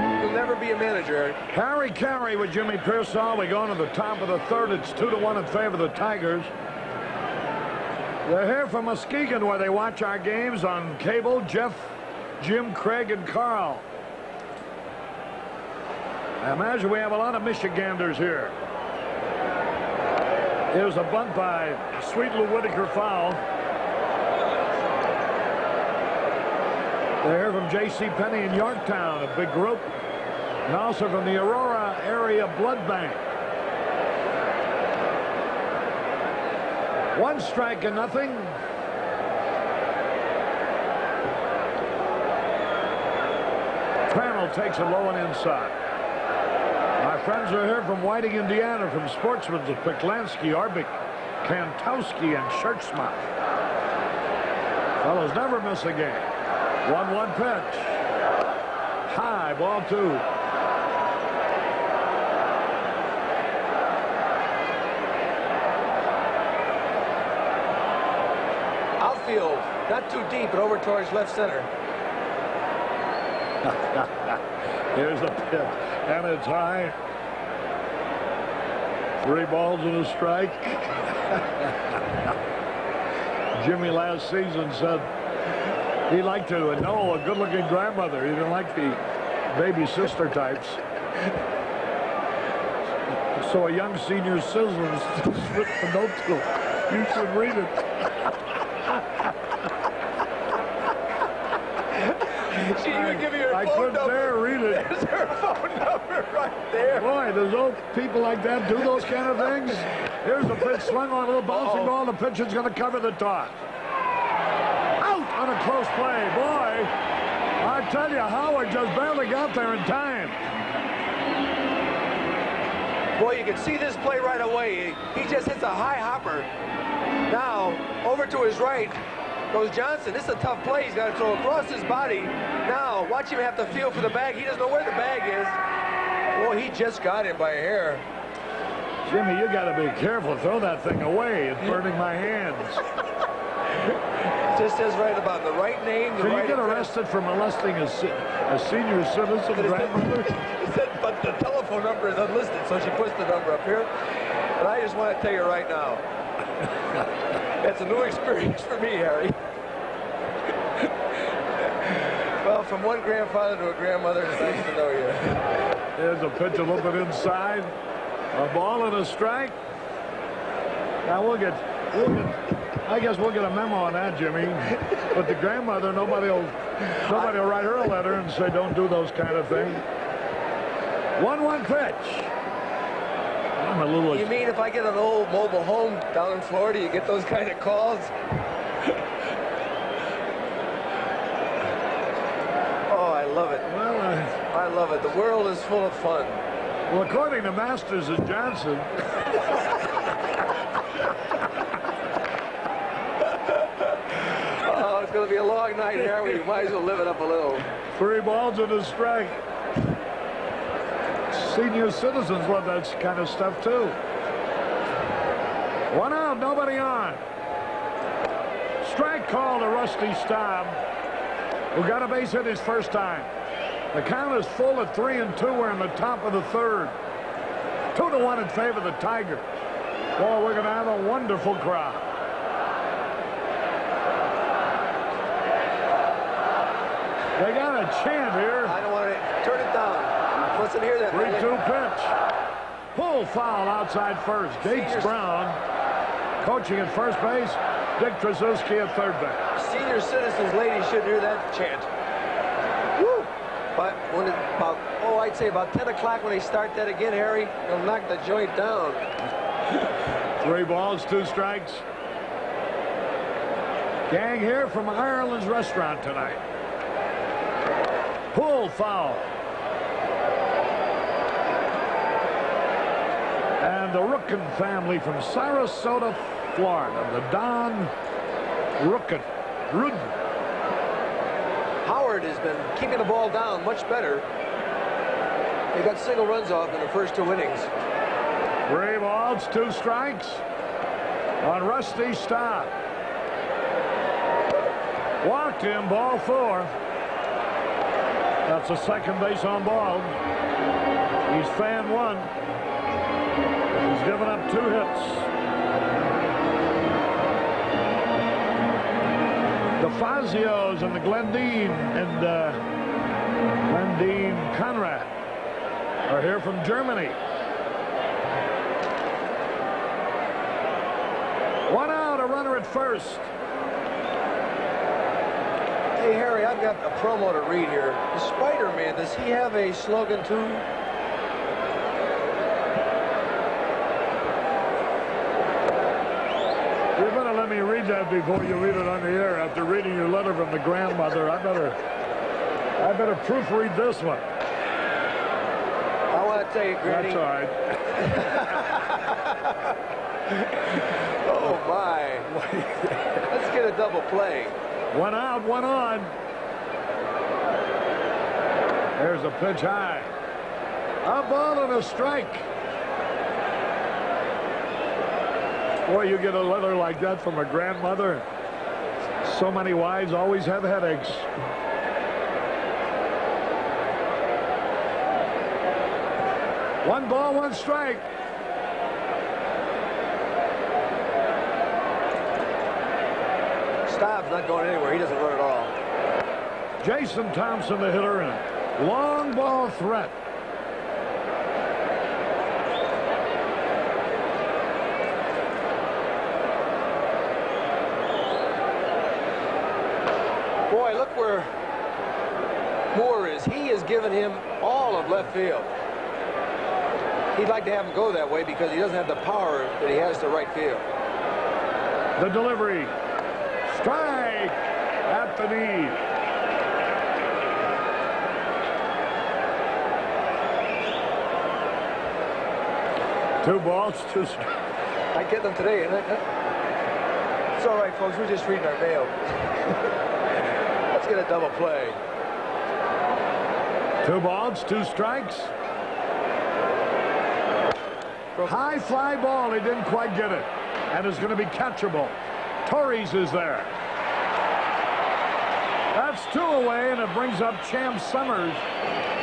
You'll never be a manager. Harry Caray with Jimmy Piersall. We go into the top of the third. It's two to one in favor of the Tigers. They're here from Muskegon where they watch our games on cable. Jeff, Jim, Craig, and Carl. I imagine we have a lot of Michiganders here. Here's a bunt by Sweet Lou Whitaker foul. They're from J.C. Penney in Yorktown, a big group. And also from the Aurora Area Blood Bank. One strike and nothing. Crannell takes a low and inside. Friends are here from Whiting, Indiana, from Sportsman's of Piklansky, Arbic, Kantowski, and Schertzma. Fellows never miss a game. 1-1 pitch. High, ball two. Outfield, not too deep, but over towards left center. (laughs) Here's the pitch, and it's high. Three balls and a strike. Jimmy last season said he liked to know oh, a good-looking grandmother. He didn't like the baby sister types. So a young senior citizen written a note to him. You should read it. She even give you her I phone couldn't number. dare read it. There's her phone number there. Boy, does those people like that do those kind of things? Here's a pitch swung on a little bouncing Uh-oh. ball. The pitcher's going to cover the toss. Out on a close play. Boy, I tell you, Howard just barely got there in time. Boy, you can see this play right away. He just hits a high hopper. Now, over to his right goes Johnson. This is a tough play. He's got to throw across his body. Now, watch him have to feel for the bag. He doesn't know where the bag is. Boy, he just got it by a hair. Jimmy, you got to be careful. Throw that thing away. It's burning my hands. (laughs) Just says right about the right name, the Can right you get arrested for molesting a, a senior citizen grandmother? (laughs) He said, but the telephone number is unlisted, so she puts the number up here. But I just want to tell you right now, (laughs) it's a new experience for me, Harry. well, from one grandfather to a grandmother, it's nice to know you. There's a pitch a little bit inside. A ball and a strike. Now we'll get, we'll get, I guess we'll get a memo on that, Jimmy. But the grandmother, nobody will, nobody will write her a letter and say don't do those kind of things. One-one pitch. I'm a little. You mean if I get an old mobile home down in Florida, you get those kind of calls? oh, I love it. Well, uh, I love it. The world is full of fun. well, according to Masters and Johnson, Oh, it's going to be a long night, Harry. We might as well live it up a little. three balls and a strike. Senior citizens love that kind of stuff too. One out, nobody on. Strike call to Rusty Staub, who got a base hit his first time. The count is full at three and two. We're in the top of the third. Two to one in favor of the Tiger. Boy, we're going to have a wonderful crowd. They got a chant here. I don't want to turn it down. Listen here, that 3-2 pitch. Pull foul outside first. Gates Seniors- Brown coaching at first base. Dick Tracewski at third base. Senior citizens ladies should hear that chant. But when it, about, oh, I'd say about 10 o'clock when they start that again, Harry, they'll knock the joint down. (laughs) Three balls, two strikes. Gang here from Ireland's restaurant tonight. Pull foul. And the Rookin family from Sarasota, Florida. The Don Rookin. Rudin. Howard has been keeping the ball down much better. They got single runs off in the first two innings. Three balls, two strikes on Rusty Staub. Walked him, ball four. That's a second base on ball. He's fan one. He's given up two hits. The Fazios and the Glendine and uh, Glendine Conrad are here from Germany. One out, a runner at first. Hey, Harry, I've got a promo to read here. Spider-Man, does he have a slogan too? You better let me read that before you read it on the air. After reading your letter from the grandmother, I better, I better proofread this one. I want to tell you, Granny. That's all right. (laughs) oh, my. Let's get a double play. One out, one on. There's a pitch high. A ball and a strike. Boy, you get a letter like that from a grandmother. So many wives always have headaches. One ball, one strike. Staub's not going anywhere. He doesn't run at all. Jason Thompson, the hitter, and long ball threat. Boy, look where Moore is. He has given him all of left field. He'd like to have him go that way because he doesn't have the power that he has to right field. The delivery. Strike at the knee. Two balls, two strikes. I get them today, isn't it? It's all right, folks. We're just reading our mail. (laughs) Let's get a double play. Two balls, two strikes. High fly ball. He didn't quite get it. And it's going to be catchable. Torres is there. That's two away, and it brings up Champ Summers,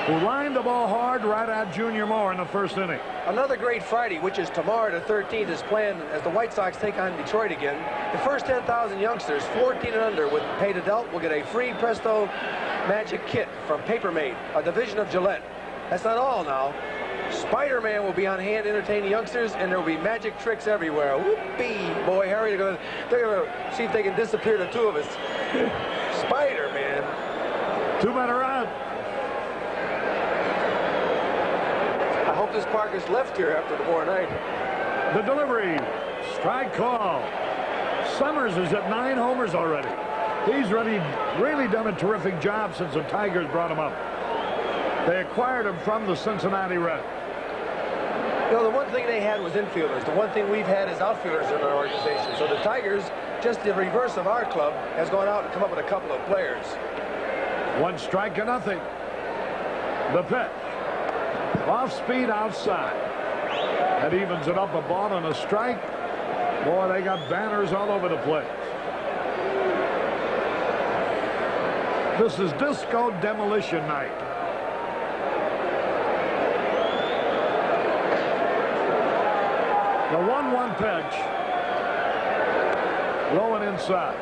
who lined the ball hard right at Junior Moore in the first inning. Another great Friday, which is tomorrow the 13th, is planned as the White Sox take on Detroit again. The first 10,000 youngsters, 14 and under, with paid adult, will get a free Presto Magic Kit from Papermate, a division of Gillette. That's not all now. Spider-Man will be on hand entertaining youngsters, and there will be magic tricks everywhere. Whoopee! Boy, Harry, they're to they're gonna see if they can disappear the two of us. (laughs) Spider-Man. Two men are out. I hope this Parker's left here after tomorrow night. The delivery. Strike call. Summers is at nine homers already. He's really, really done a terrific job since the Tigers brought him up. They acquired him from the Cincinnati Reds. You know, the one thing they had was infielders. The one thing we've had is outfielders in our organization. So the Tigers, just the reverse of our club, has gone out and come up with a couple of players. One strike and nothing. The pitch. Off speed outside. That evens it up a ball and a strike. Boy, they got banners all over the place. This is Disco Demolition Night. The 1-1 pitch. Low and inside.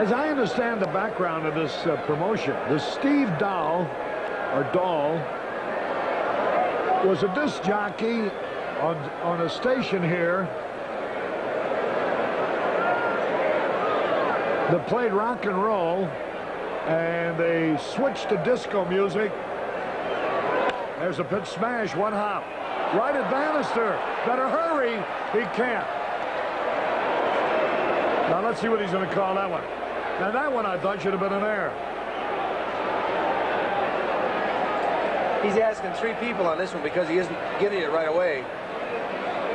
As I understand the background of this uh, promotion, this Steve Dahl, or Dahl, was a disc jockey on, on a station here that played rock and roll, and they switched to disco music. There's a pitch smash, one hop. Right at Bannister. Better hurry. He can't. Now let's see what he's going to call that one. Now that one I thought should have been an error. He's asking three people on this one because he isn't getting it right away.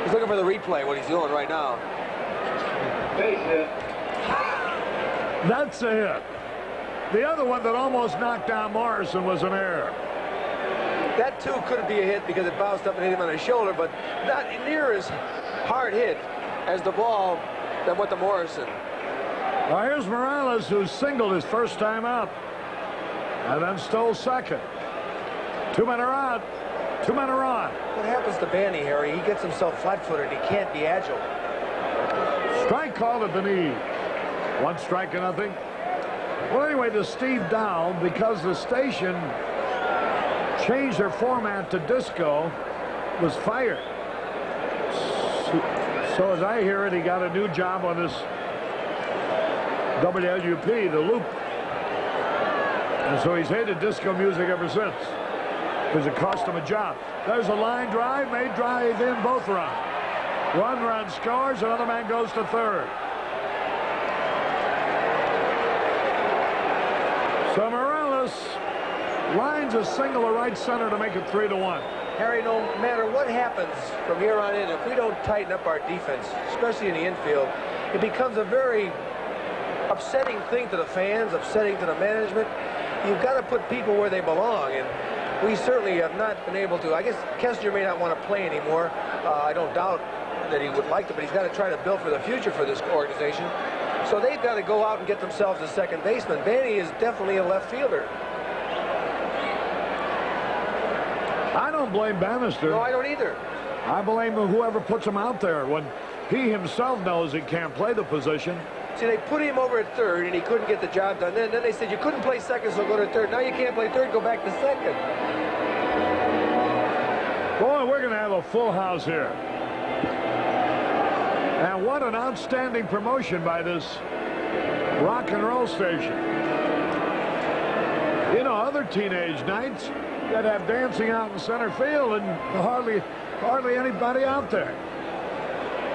He's looking for the replay, what he's doing right now. Base hit. That's a hit. The other one that almost knocked down Morrison was an error. That too couldn't be a hit because it bounced up and hit him on his shoulder, but not near as hard hit as the ball that went to Morrison. Now here's Morales who singled his first time out and then stole second. Two men are out. Two men are on. What happens to Banny, Harry? He gets himself flat-footed. He can't be agile. Strike called at the knee. One strike and nothing. Well, anyway, to Steve Dahl, because the station changed their format to disco, was fired. So, so as I hear it, he got a new job on this WLUP, the loop. And so he's hated disco music ever since because it cost him a job. There's a line drive, made drive in both runs. One run scores, another man goes to third. Morales lines a single to right center to make it three to one. Harry, no matter what happens from here on in, if we don't tighten up our defense, especially in the infield, it becomes a very upsetting thing to the fans, upsetting to the management. You've got to put people where they belong, and we certainly have not been able to. I guess Kessinger may not want to play anymore. Uh, I don't doubt that he would like to, but he's got to try to build for the future for this organization. So they've got to go out and get themselves a second baseman. Banny is definitely a left fielder. I don't blame Bannister. No, I don't either. I blame whoever puts him out there when he himself knows he can't play the position. See, they put him over at third, and he couldn't get the job done. Then, then they said you couldn't play second, so go to third. Now you can't play third, go back to second. Boy, we're going to have a full house here. And what an outstanding promotion by this rock and roll station. You know, other teenage nights that have dancing out in center field and hardly, hardly anybody out there.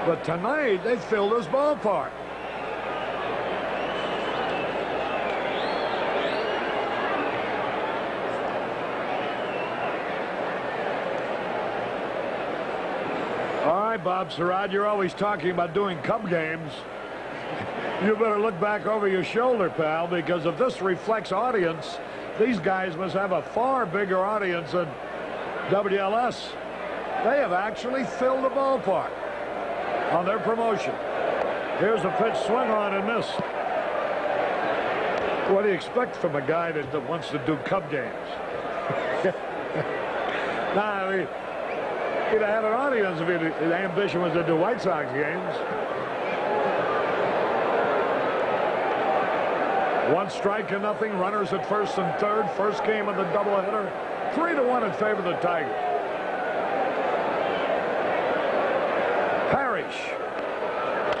But tonight, they filled this ballpark. Bob Surratt, you're always talking about doing Cub games. You better look back over your shoulder, pal, because if this reflects audience, these guys must have a far bigger audience than WLS. They have actually filled the ballpark on their promotion. Here's a pitch swung on and missed. What do you expect from a guy that, that wants to do Cub games? (laughs) nah, I mean, he'd have had an audience if his ambition was to do White Sox games. One strike and nothing. Runners at first and third. First game of the doubleheader. Three to one in favor of the Tigers. Parrish.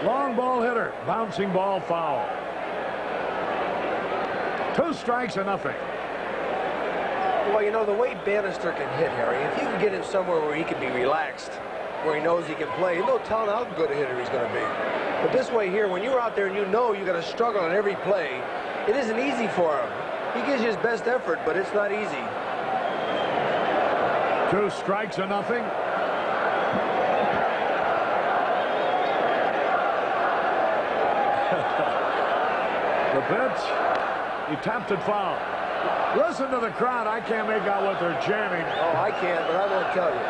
Long ball hitter. Bouncing ball foul. Two strikes and nothing. Well, you know, the way Bannister can hit, Harry, if you can get him somewhere where he can be relaxed, where he knows he can play, no telling how good a hitter he's going to be. But this way here, when you're out there and you know you got to struggle on every play, it isn't easy for him. He gives you his best effort, but it's not easy. Two strikes and nothing. (laughs) the pitch. He tapped it foul. Listen to the crowd. I can't make out what they're chanting. Oh, I can, but I won't tell you.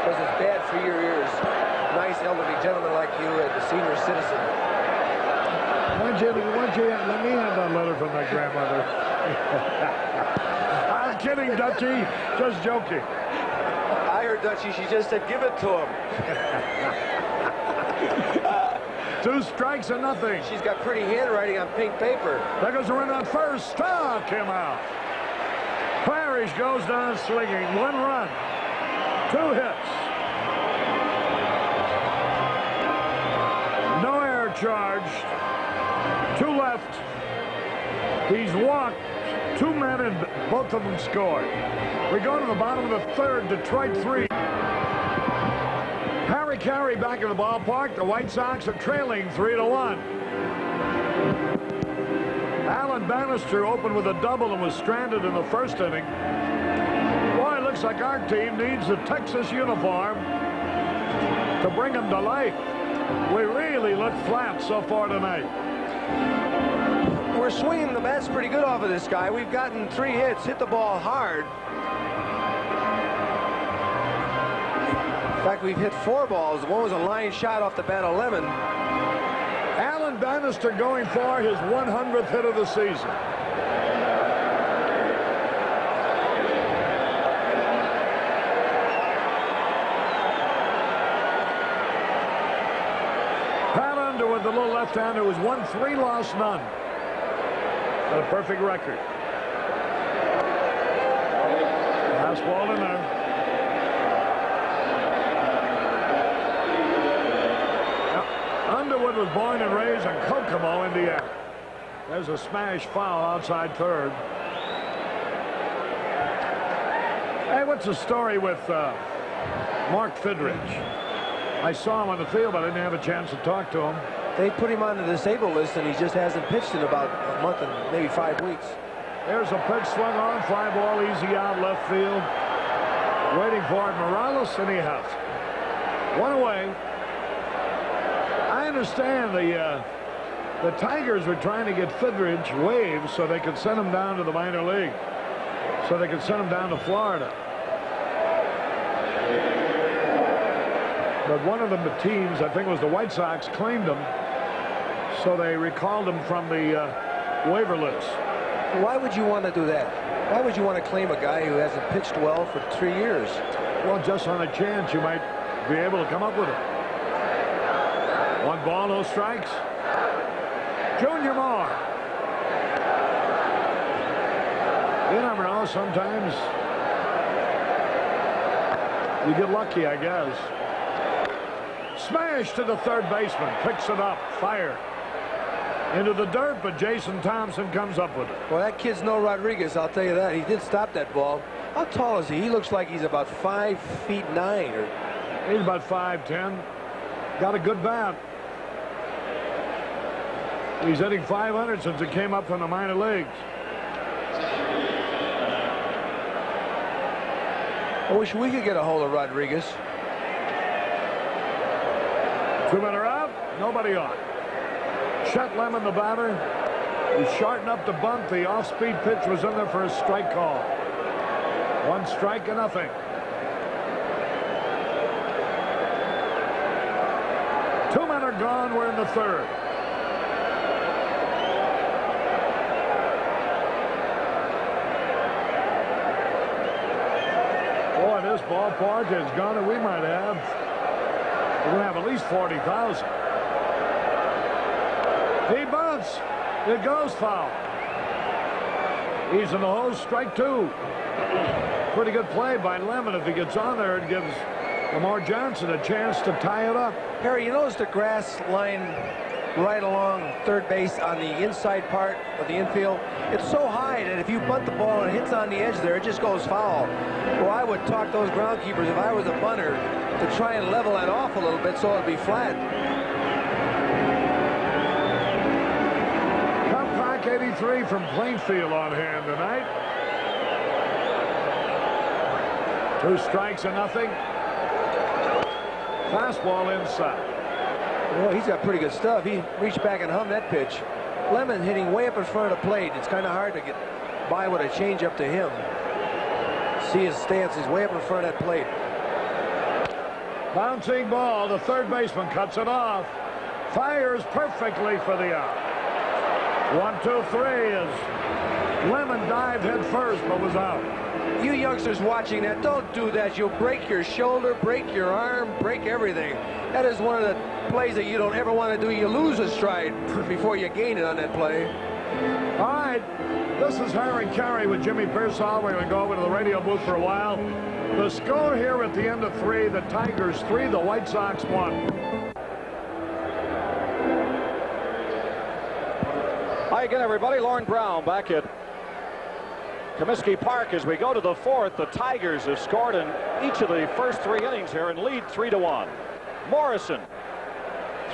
Because it's bad for your ears. Nice elderly gentleman like you and the senior citizen. Why don't you, why don't you let me have that letter from my grandmother? (laughs) I'm kidding, Dutchie. Just joking. I heard Dutchie. She just said, give it to him. (laughs) Two strikes and nothing. She's got pretty handwriting on pink paper. There goes the run on first. Struck him out. Parrish goes down swinging. One run. Two hits. No air charge. Two left. He's walked two men and both of them scored. We go to the bottom of the third. Detroit three. Harry Caray back in the ballpark. The White Sox are trailing three to one. Alan Bannister opened with a double and was stranded in the first inning. Boy, it looks like our team needs a Texas uniform to bring them to life. We really look flat so far tonight. We're swinging the bats pretty good off of this guy. We've gotten three hits, hit the ball hard. In fact, we've hit four balls. One was a line shot off the bat of Lemon. Alan Bannister going for his 100th hit of the season. Pat Underwood, the little left-hander, who's won three, lost none. A perfect record. Last ball in there. Underwood was born and raised in Kokomo, Indiana. There's a smash foul outside third. Hey, what's the story with uh, Mark Fidrych? I saw him on the field, but I didn't have a chance to talk to him. They put him on the disabled list, and he just hasn't pitched in about a month and maybe five weeks. There's a pitch swung on, fly ball easy out left field. Waiting for it, Morales, and he has. One away. Understand the uh, the Tigers were trying to get Fidrych waived so they could send him down to the minor league, so they could send him down to Florida. But one of the teams, I think it was the White Sox, claimed him, so they recalled him from the uh, waiver list. Why would you want to do that? Why would you want to claim a guy who hasn't pitched well for three years? Well, just on a chance you might be able to come up with it. One ball, no strikes. Junior Moore. You never know. Sometimes you get lucky, I guess. Smash to the third baseman. Picks it up. Fire. Into the dirt, but Jason Thompson comes up with it. Well, that kid's no Rodriguez, I'll tell you that. He did stop that ball. How tall is he? He looks like he's about five feet nine. Or... He's about 5'10". Got a good bat. He's hitting 500 since he came up from the minor leagues. I wish we could get a hold of Rodriguez. Two men are out. Nobody on. Chet Lemon, the batter. He's shortened up the bunt. The off-speed pitch was in there for a strike call. One strike and nothing. Two men are gone. We're in the third. Boy, this ballpark has gone and we might have. We're to have at least 40,000. He bunts. It goes foul. He's in the hole. Strike two. Pretty good play by Lemon. If he gets on there, it gives Lamar Johnson a chance to tie it up. Harry, you notice the grass line right along third base on the inside part of the infield? It's so high that if you bunt the ball and it hits on the edge there, it just goes foul. Well, I would talk those groundkeepers if I was a bunter to try and level that off a little bit so it'd be flat. Comeback 83 from Plainfield on hand tonight. Two strikes and nothing. Fastball inside. Well, he's got pretty good stuff. He reached back and hummed that pitch. Lemon hitting way up in front of the plate. It's kind of hard to get by with a changeup to him. See his stance. He's way up in front of that plate. Bouncing ball. The third baseman cuts it off. Fires perfectly for the out. One, two, three is Lemon dived head first but was out. You youngsters watching that, don't do that. You'll break your shoulder, break your arm, break everything. That is one of the plays that you don't ever want to do. You lose a stride (laughs) before you gain it on that play. All right. This is Harry Caray with Jimmy Piersall. We're going to go over to the radio booth for a while. The score here at the end of three, the Tigers three, the White Sox one. Hi again, everybody. Lorn Brown back at Comiskey Park as we go to the fourth. The Tigers have scored in each of the first three innings here and lead three to one. Morrison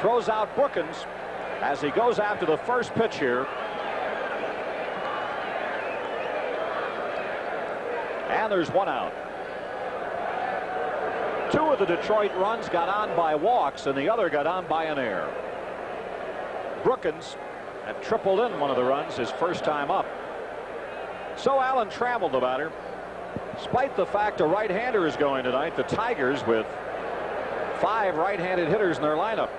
throws out Brookens as he goes after the first pitch here. And there's one out. Two of the Detroit runs got on by walks and the other got on by an error. Brookens had tripled in one of the runs his first time up. So Allen traveled the batter. Despite the fact a right-hander is going tonight, the Tigers with five right-handed hitters in their lineup.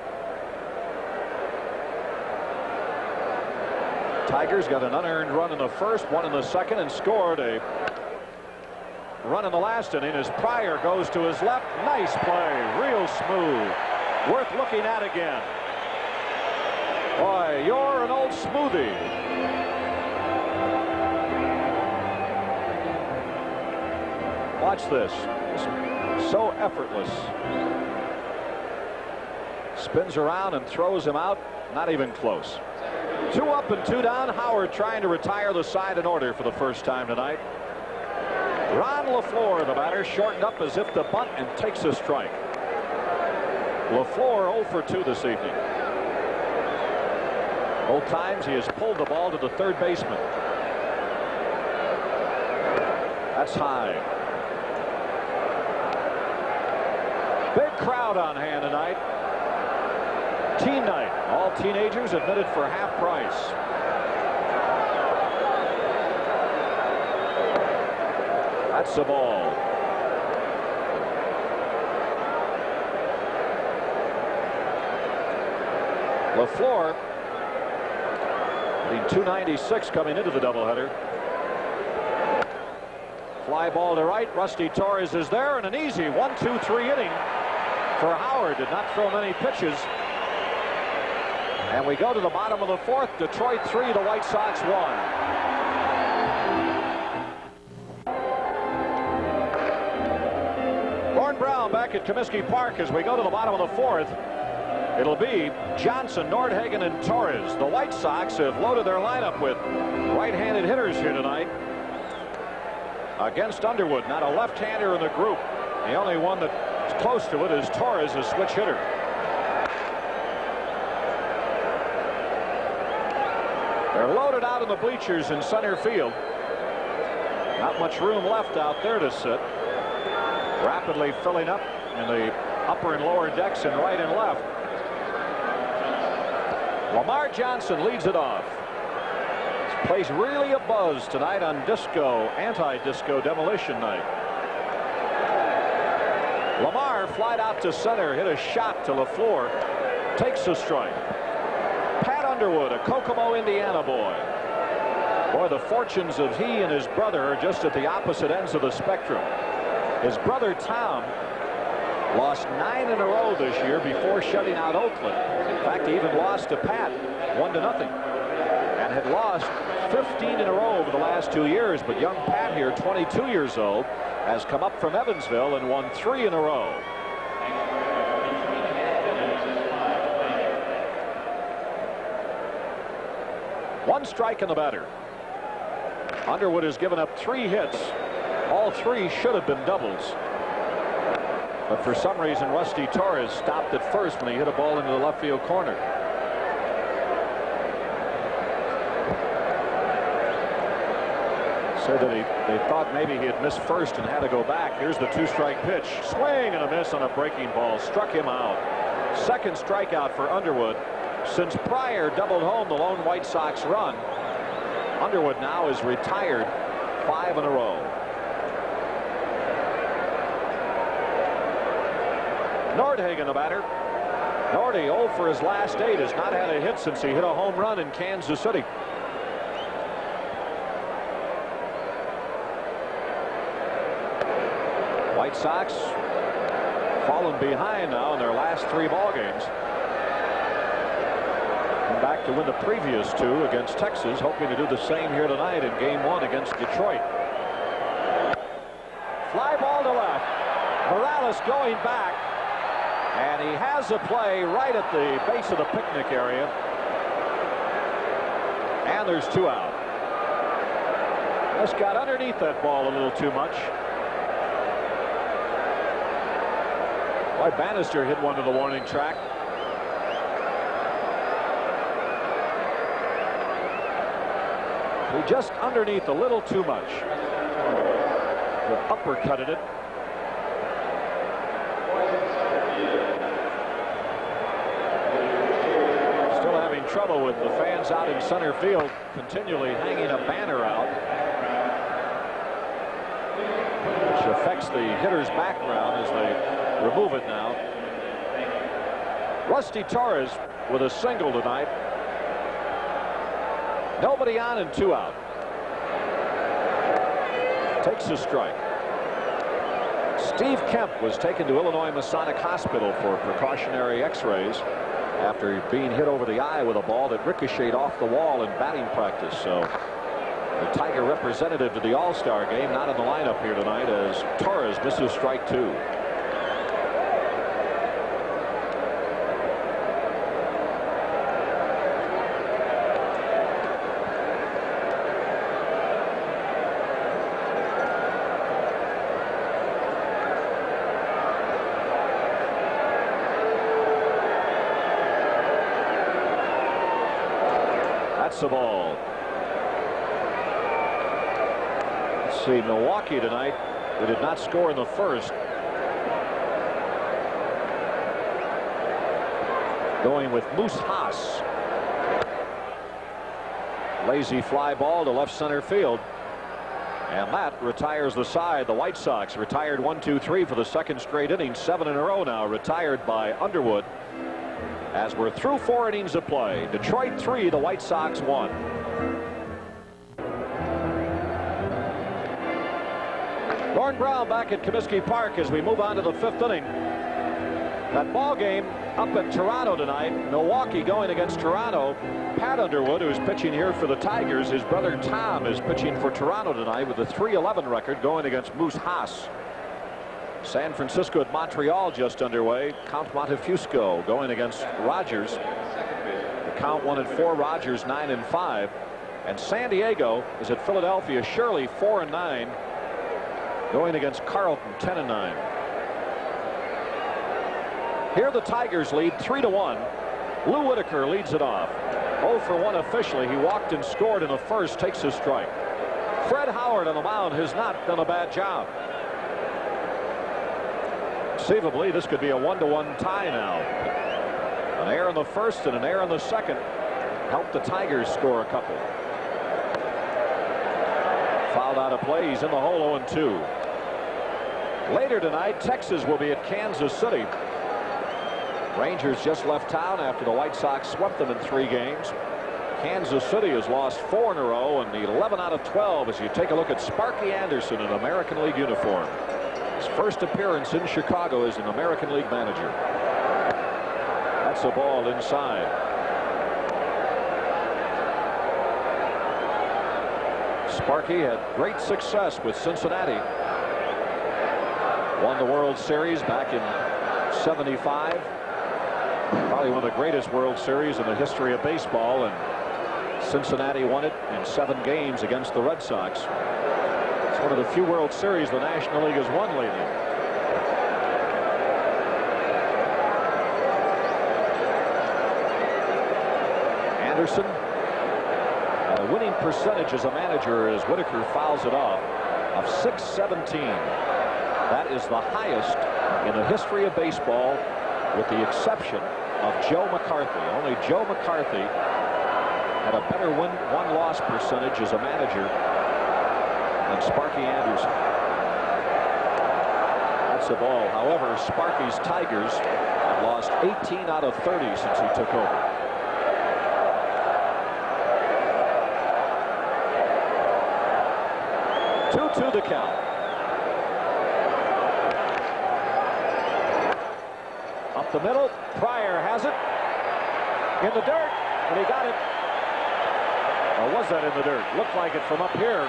Tigers got an unearned run in the first, one in the second, and scored a run in the last inning as Pryor goes to his left. Nice play, real smooth. Worth looking at again. Boy, you're an old smoothie. Watch this. So effortless. Spins around and throws him out. Not even close. Two up and two down. Howard trying to retire the side in order for the first time tonight. Ron LeFlore, the batter, shortened up as if to bunt and takes a strike. LeFlore 0 for 2 this evening. Both times he has pulled the ball to the third baseman. That's high. Big crowd on hand tonight. Teen night. All teenagers admitted for half price. That's the ball. LeFlore, the 296 coming into the doubleheader. Fly ball to right. Rusty Torres is there, and an easy one, two, three inning for Howard. Did not throw many pitches. And we go to the bottom of the fourth. Detroit three, the White Sox one. Brown back at Comiskey Park as we go to the bottom of the fourth. It'll be Johnson, Nordhagen, and Torres. The White Sox have loaded their lineup with right-handed hitters here tonight. Against Underwood, not a left-hander in the group. The only one that's close to it is Torres, a switch hitter. They're loaded out in the bleachers in center field. Not much room left out there to sit. Rapidly filling up in the upper and lower decks and right and left. Lamar Johnson leads it off. This place really a buzz tonight on disco, anti-disco demolition night. Flied out to center, hit a shot to LeFlore, takes a strike. Pat Underwood, a Kokomo, Indiana boy. Boy, the fortunes of he and his brother are just at the opposite ends of the spectrum. His brother Tom lost nine in a row this year before shutting out Oakland. In fact, he even lost to Pat, one to nothing, and had lost 15 in a row over the last two years. But young Pat here, 22 years old, has come up from Evansville and won three in a row. One strike in the batter. Underwood has given up three hits. All three should have been doubles. But for some reason, Rusty Torres stopped at first when he hit a ball into the left field corner. Said that he, they thought maybe he had missed first and had to go back. Here's the two-strike pitch. Swing and a miss on a breaking ball. Struck him out. Second strikeout for Underwood. Since Pryor doubled home the lone White Sox run, Underwood now is retired five in a row. Nordhagen, the batter. Nordy, 0 for his last eight, has not had a hit since he hit a home run in Kansas City. White Sox fallen behind now in their last three ball games. Back to win the previous two against Texas, hoping to do the same here tonight in game one against Detroit. Fly ball to left. Morales going back. And he has a play right at the base of the picnic area. And there's two out. Just got underneath that ball a little too much. Why Bannister hit one to the warning track. Just underneath a little too much. The uppercutted it. Still having trouble with the fans out in center field continually hanging a banner out. Which affects the hitter's background as they remove it now. Rusty Torres with a single tonight. Nobody on and two out. Takes a strike. Steve Kemp was taken to Illinois Masonic Hospital for precautionary x-rays after being hit over the eye with a ball that ricocheted off the wall in batting practice. So the Tiger representative to the All-Star game not in the lineup here tonight as Torres misses strike two. lucky tonight. They did not score in the first. Going with Moose Haas. Lazy fly ball to left center field. And that retires the side. The White Sox retired one, two, three for the second straight inning. Seven in a row now retired by Underwood. As we're through four innings of play, Detroit 3, the White Sox 1. Gordon Brown back at Comiskey Park as we move on to the fifth inning. That ball game up in Toronto tonight. Milwaukee going against Toronto. Pat Underwood, who's pitching here for the Tigers, his brother Tom is pitching for Toronto tonight with a 3-11 record going against Moose Haas. San Francisco at Montreal just underway. Count Montefusco going against Rogers. The count one and four, Rogers nine and five. And San Diego is at Philadelphia, Shirley four and nine. Going against Carlton ten and nine. Here the Tigers lead three to one. Lou Whitaker leads it off. 0 for 1 officially. He walked and scored in the first. Takes his strike. Fred Howard on the mound has not done a bad job. Conceivably, this could be a one-to-one -one tie now. An error in the first and an error in the second helped the Tigers score a couple. Fouled out of play. He's in the hole 0-2. Later tonight, Texas will be at Kansas City. Rangers just left town after the White Sox swept them in three games. Kansas City has lost four in a row and the 11 out of 12 as you take a look at Sparky Anderson in American League uniform. His first appearance in Chicago as an American League manager. That's a ball inside. Sparky had great success with Cincinnati. Won the World Series back in 75. Probably one of the greatest World Series in the history of baseball. And Cincinnati won it in seven games against the Red Sox. It's one of the few World Series the National League has won lately. Anderson a winning percentage as a manager as Whitaker fouls it off of 617. That is the highest in the history of baseball with the exception of Joe McCarthy. Only Joe McCarthy had a better win one-loss percentage as a manager than Sparky Anderson. That's the ball. However, Sparky's Tigers have lost 18 out of 30 since he took over. Two-two the count. Up the middle. Pryor has it. In the dirt. And he got it. Or was that in the dirt? Looked like it from up here.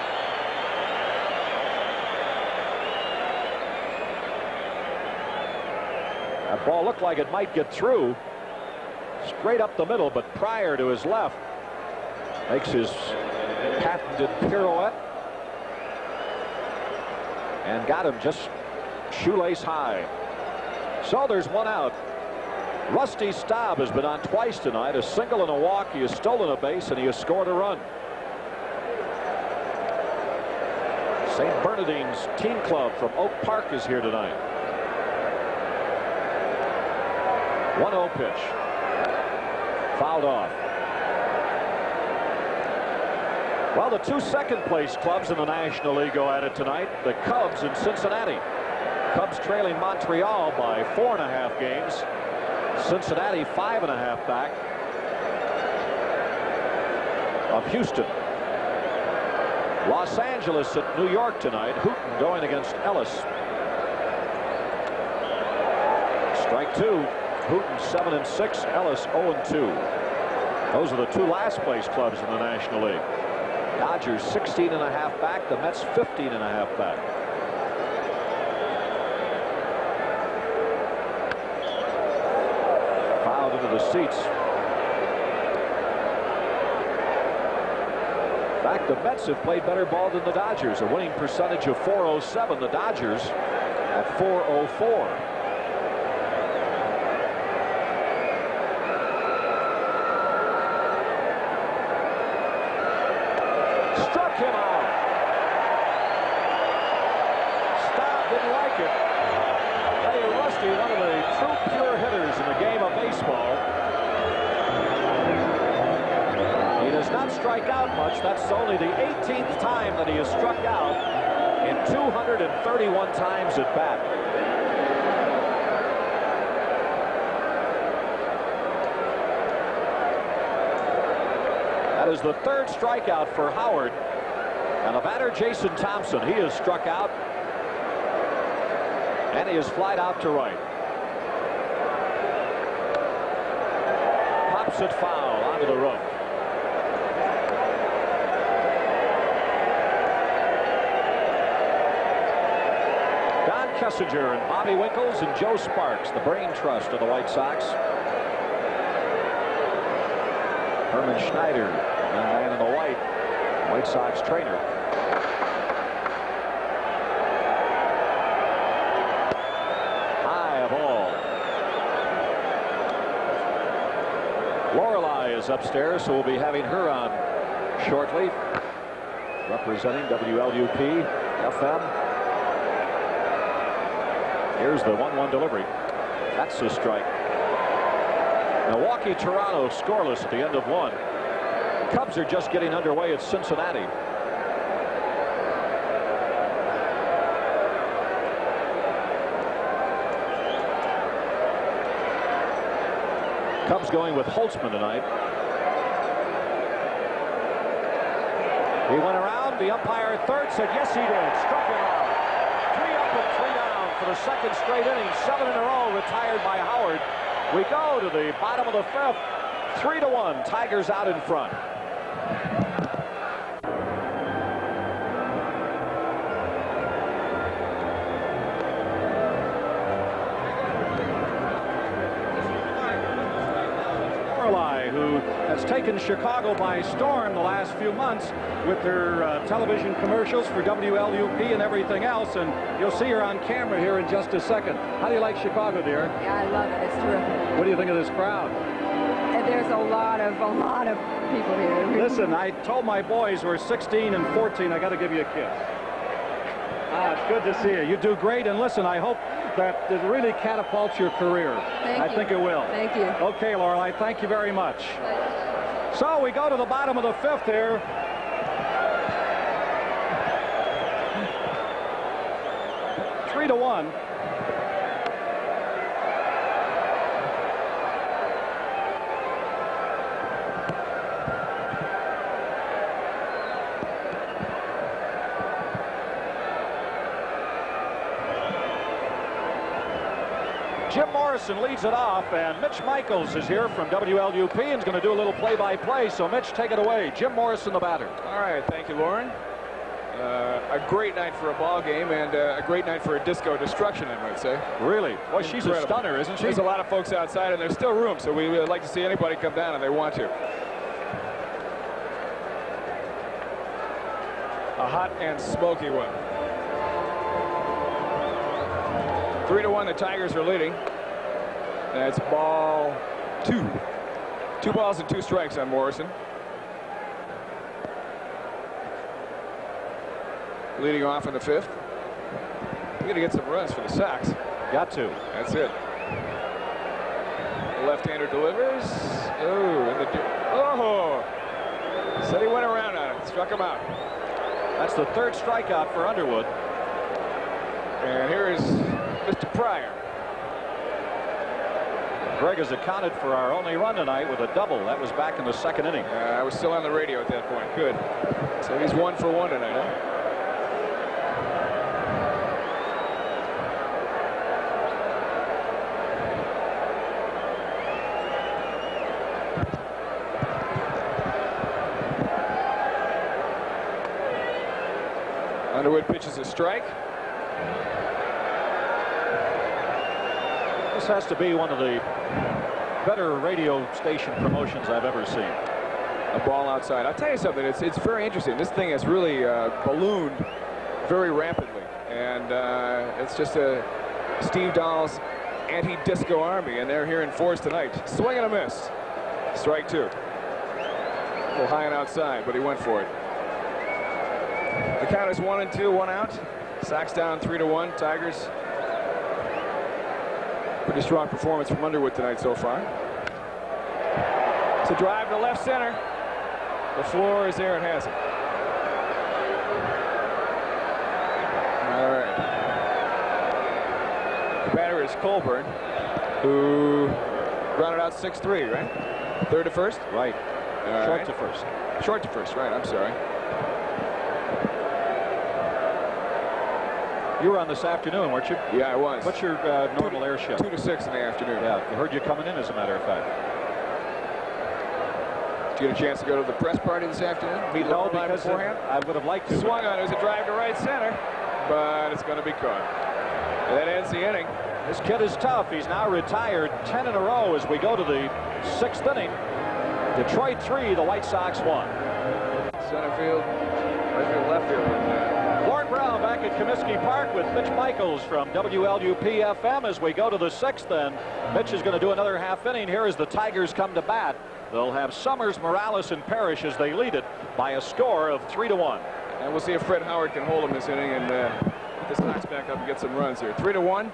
That ball looked like it might get through. Straight up the middle, but Pryor to his left makes his patented pirouette and got him just shoelace high. So there's one out. Rusty Staub has been on twice tonight. A single and a walk. He has stolen a base and he has scored a run. St. Bernardine's Team Club from Oak Park is here tonight. 1-0 pitch. Fouled off. Well, the two second place clubs in the National League go at it tonight. The Cubs in Cincinnati. Cubs trailing Montreal by four and a half games. Cincinnati five and a half back of Houston. Los Angeles at New York tonight. Hooton going against Ellis. Strike two. Hooton 7 and 6, Ellis 0 and 2. Those are the two last place clubs in the National League. Dodgers 16 and a half back, the Mets 15 and a half back. Fouled into the seats. In fact, the Mets have played better ball than the Dodgers. A winning percentage of 407. The Dodgers at 404. Struck him out. Staub didn't like it. Hey, Rusty, one of the true pure hitters in the game of baseball. He does not strike out much. That's only the 18th time that he has struck out in 231 times at bat. That is the third strikeout for Howard. And the batter, Jason Thompson, he has struck out. And he has flied out to right. Pops it foul onto the roof. Don Kessinger and Bobby Winkles and Joe Sparks, the brain trust of the White Sox. Herman Schneider, the man in the white, White Sox trainer. High ball. Lorelei is upstairs, so we'll be having her on shortly. Representing WLUP FM. Here's the 1-1 delivery. That's a strike. Milwaukee, Toronto scoreless at the end of one. Cubs are just getting underway at Cincinnati. Cubs going with Holtzman tonight. He went around. The umpire at third said yes, he did. Struck him out. Three up and three down for the second straight inning. Seven in a row retired by Howard. We go to the bottom of the fifth. Three to one. Tigers out in front. Who has taken Chicago by storm the last few months with her uh, television commercials for WLUP and everything else. And you'll see her on camera here in just a second. How do you like Chicago, dear? Yeah, I love it. It's terrific. What do you think of this crowd? There's a lot of, a lot of people here. Listen, I told my boys we're 16 and 14. I got to give you a kiss. Ah, it's good to see you. You do great. And listen, I hope that it really catapults your career. Thank I you. think it will. Thank you. Okay, Lorelei, thank you very much. So we go to the bottom of the fifth here. Three to one. Morrison leads it off, and Mitch Michaels is here from WLUP and is going to do a little play-by-play. So, Mitch, take it away. Jim Morrison, the batter. All right, thank you, Lorn. Uh, a great night for a ball game and uh, a great night for a disco destruction, I might say. Really? Well, she's a stunner, isn't she? There's a lot of folks outside, and there's still room, so we would like to see anybody come down if they want to. A hot and smoky one. Three to one, the Tigers are leading. That's ball two. Two balls and two strikes on Morrison. Leading off in the fifth. We got to get some runs for the Sox. Got to. That's it. Left-hander delivers. Oh, and the oh, said he went around on it, struck him out. That's the third strikeout for Underwood. And here is Mr. Pryor. Greg has accounted for our only run tonight with a double. That was back in the second inning. Uh, I was still on the radio at that point. Good. So he's one for one tonight, huh? Underwood pitches a strike. Has to be one of the better radio station promotions I've ever seen. A ball outside. I'll tell you something. It's it's very interesting. This thing has really uh, ballooned very rapidly, and uh, it's just a Steve Dahl's anti-disco army, and they're here in force tonight. Swing and a miss. Strike two. Little high and outside, but he went for it. The count is one and two, one out. Sox down three to one. Tigers. Pretty strong performance from Underwood tonight so far. It's a drive to left center. LeFlore is there. It has it. All right. The batter is Colbern, who grounded out 6-3, right? Third to first? Right. All Short right. to first. Short to first, right. I'm sorry. You were on this afternoon, weren't you? Yeah, I was. What's your uh, normal air shift? Two to six in the afternoon. Yeah, I heard you coming in, as a matter of fact. Did you get a chance to go to the press party this afternoon? Meet No, because beforehand? I would have liked to. Swung on. It was a drive to right center, but it's going to be caught. That ends the inning. This kid is tough. He's now retired 10 in a row as we go to the sixth inning. Detroit 3, the White Sox 1. Center field, right field, left field. Brown back at Comiskey Park with Mitch Michaels from WLUP FM as we go to the sixth. And Mitch is going to do another half inning here as the Tigers come to bat. They'll have Summers, Morales, and Parrish as they lead it by a score of three to one. and we'll see if Fred Howard can hold him this inning and uh, get the Sox back up and get some runs here. Three to one.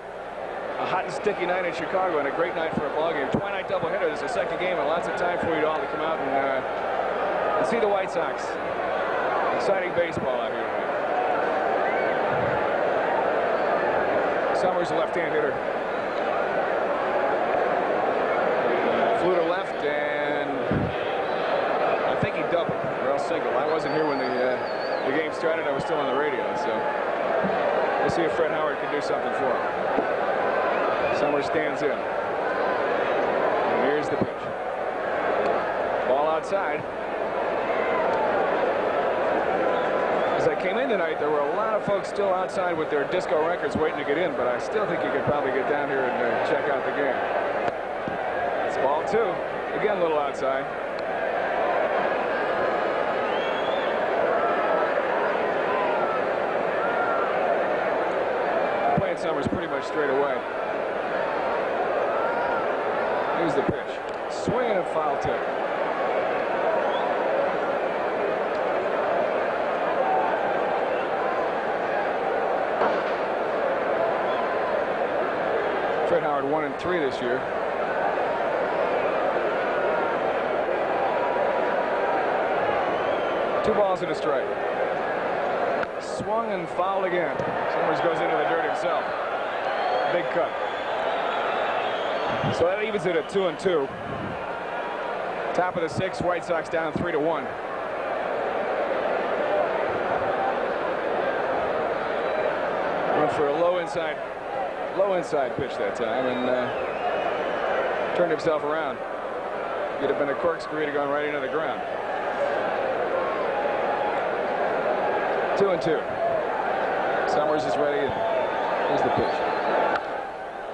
A hot and sticky night in Chicago and a great night for a ball game. Twilight doubleheader. This is the second game and lots of time for you all to come out and, uh, and see the White Sox. Exciting baseball out here tonight. Summers, a left-hand hitter. Flew to left and I think he doubled or else single. I wasn't here when the uh, the game started. I was still on the radio, so we'll see if Fred Howard can do something for him. Summers stands in. And here's the pitch. Ball outside. As I came in tonight, there were a lot of folks still outside with their disco records waiting to get in, but I still think you could probably get down here and uh, check out the game. It's ball two. Again, a little outside. Playing Summers pretty much straight away. Here's the pitch. Swinging and foul tip. Fred Howard one and three this year. Two balls and a strike. Swung and fouled again. Summers goes into the dirt himself. Big cut. So that evens it at two and two. Top of the sixth, White Sox down three to one. Went for a low inside, low inside pitch that time and uh, turned himself around. Could have been a corkscrew to gone right into the ground. Two and two. Summers is ready. Here's the pitch.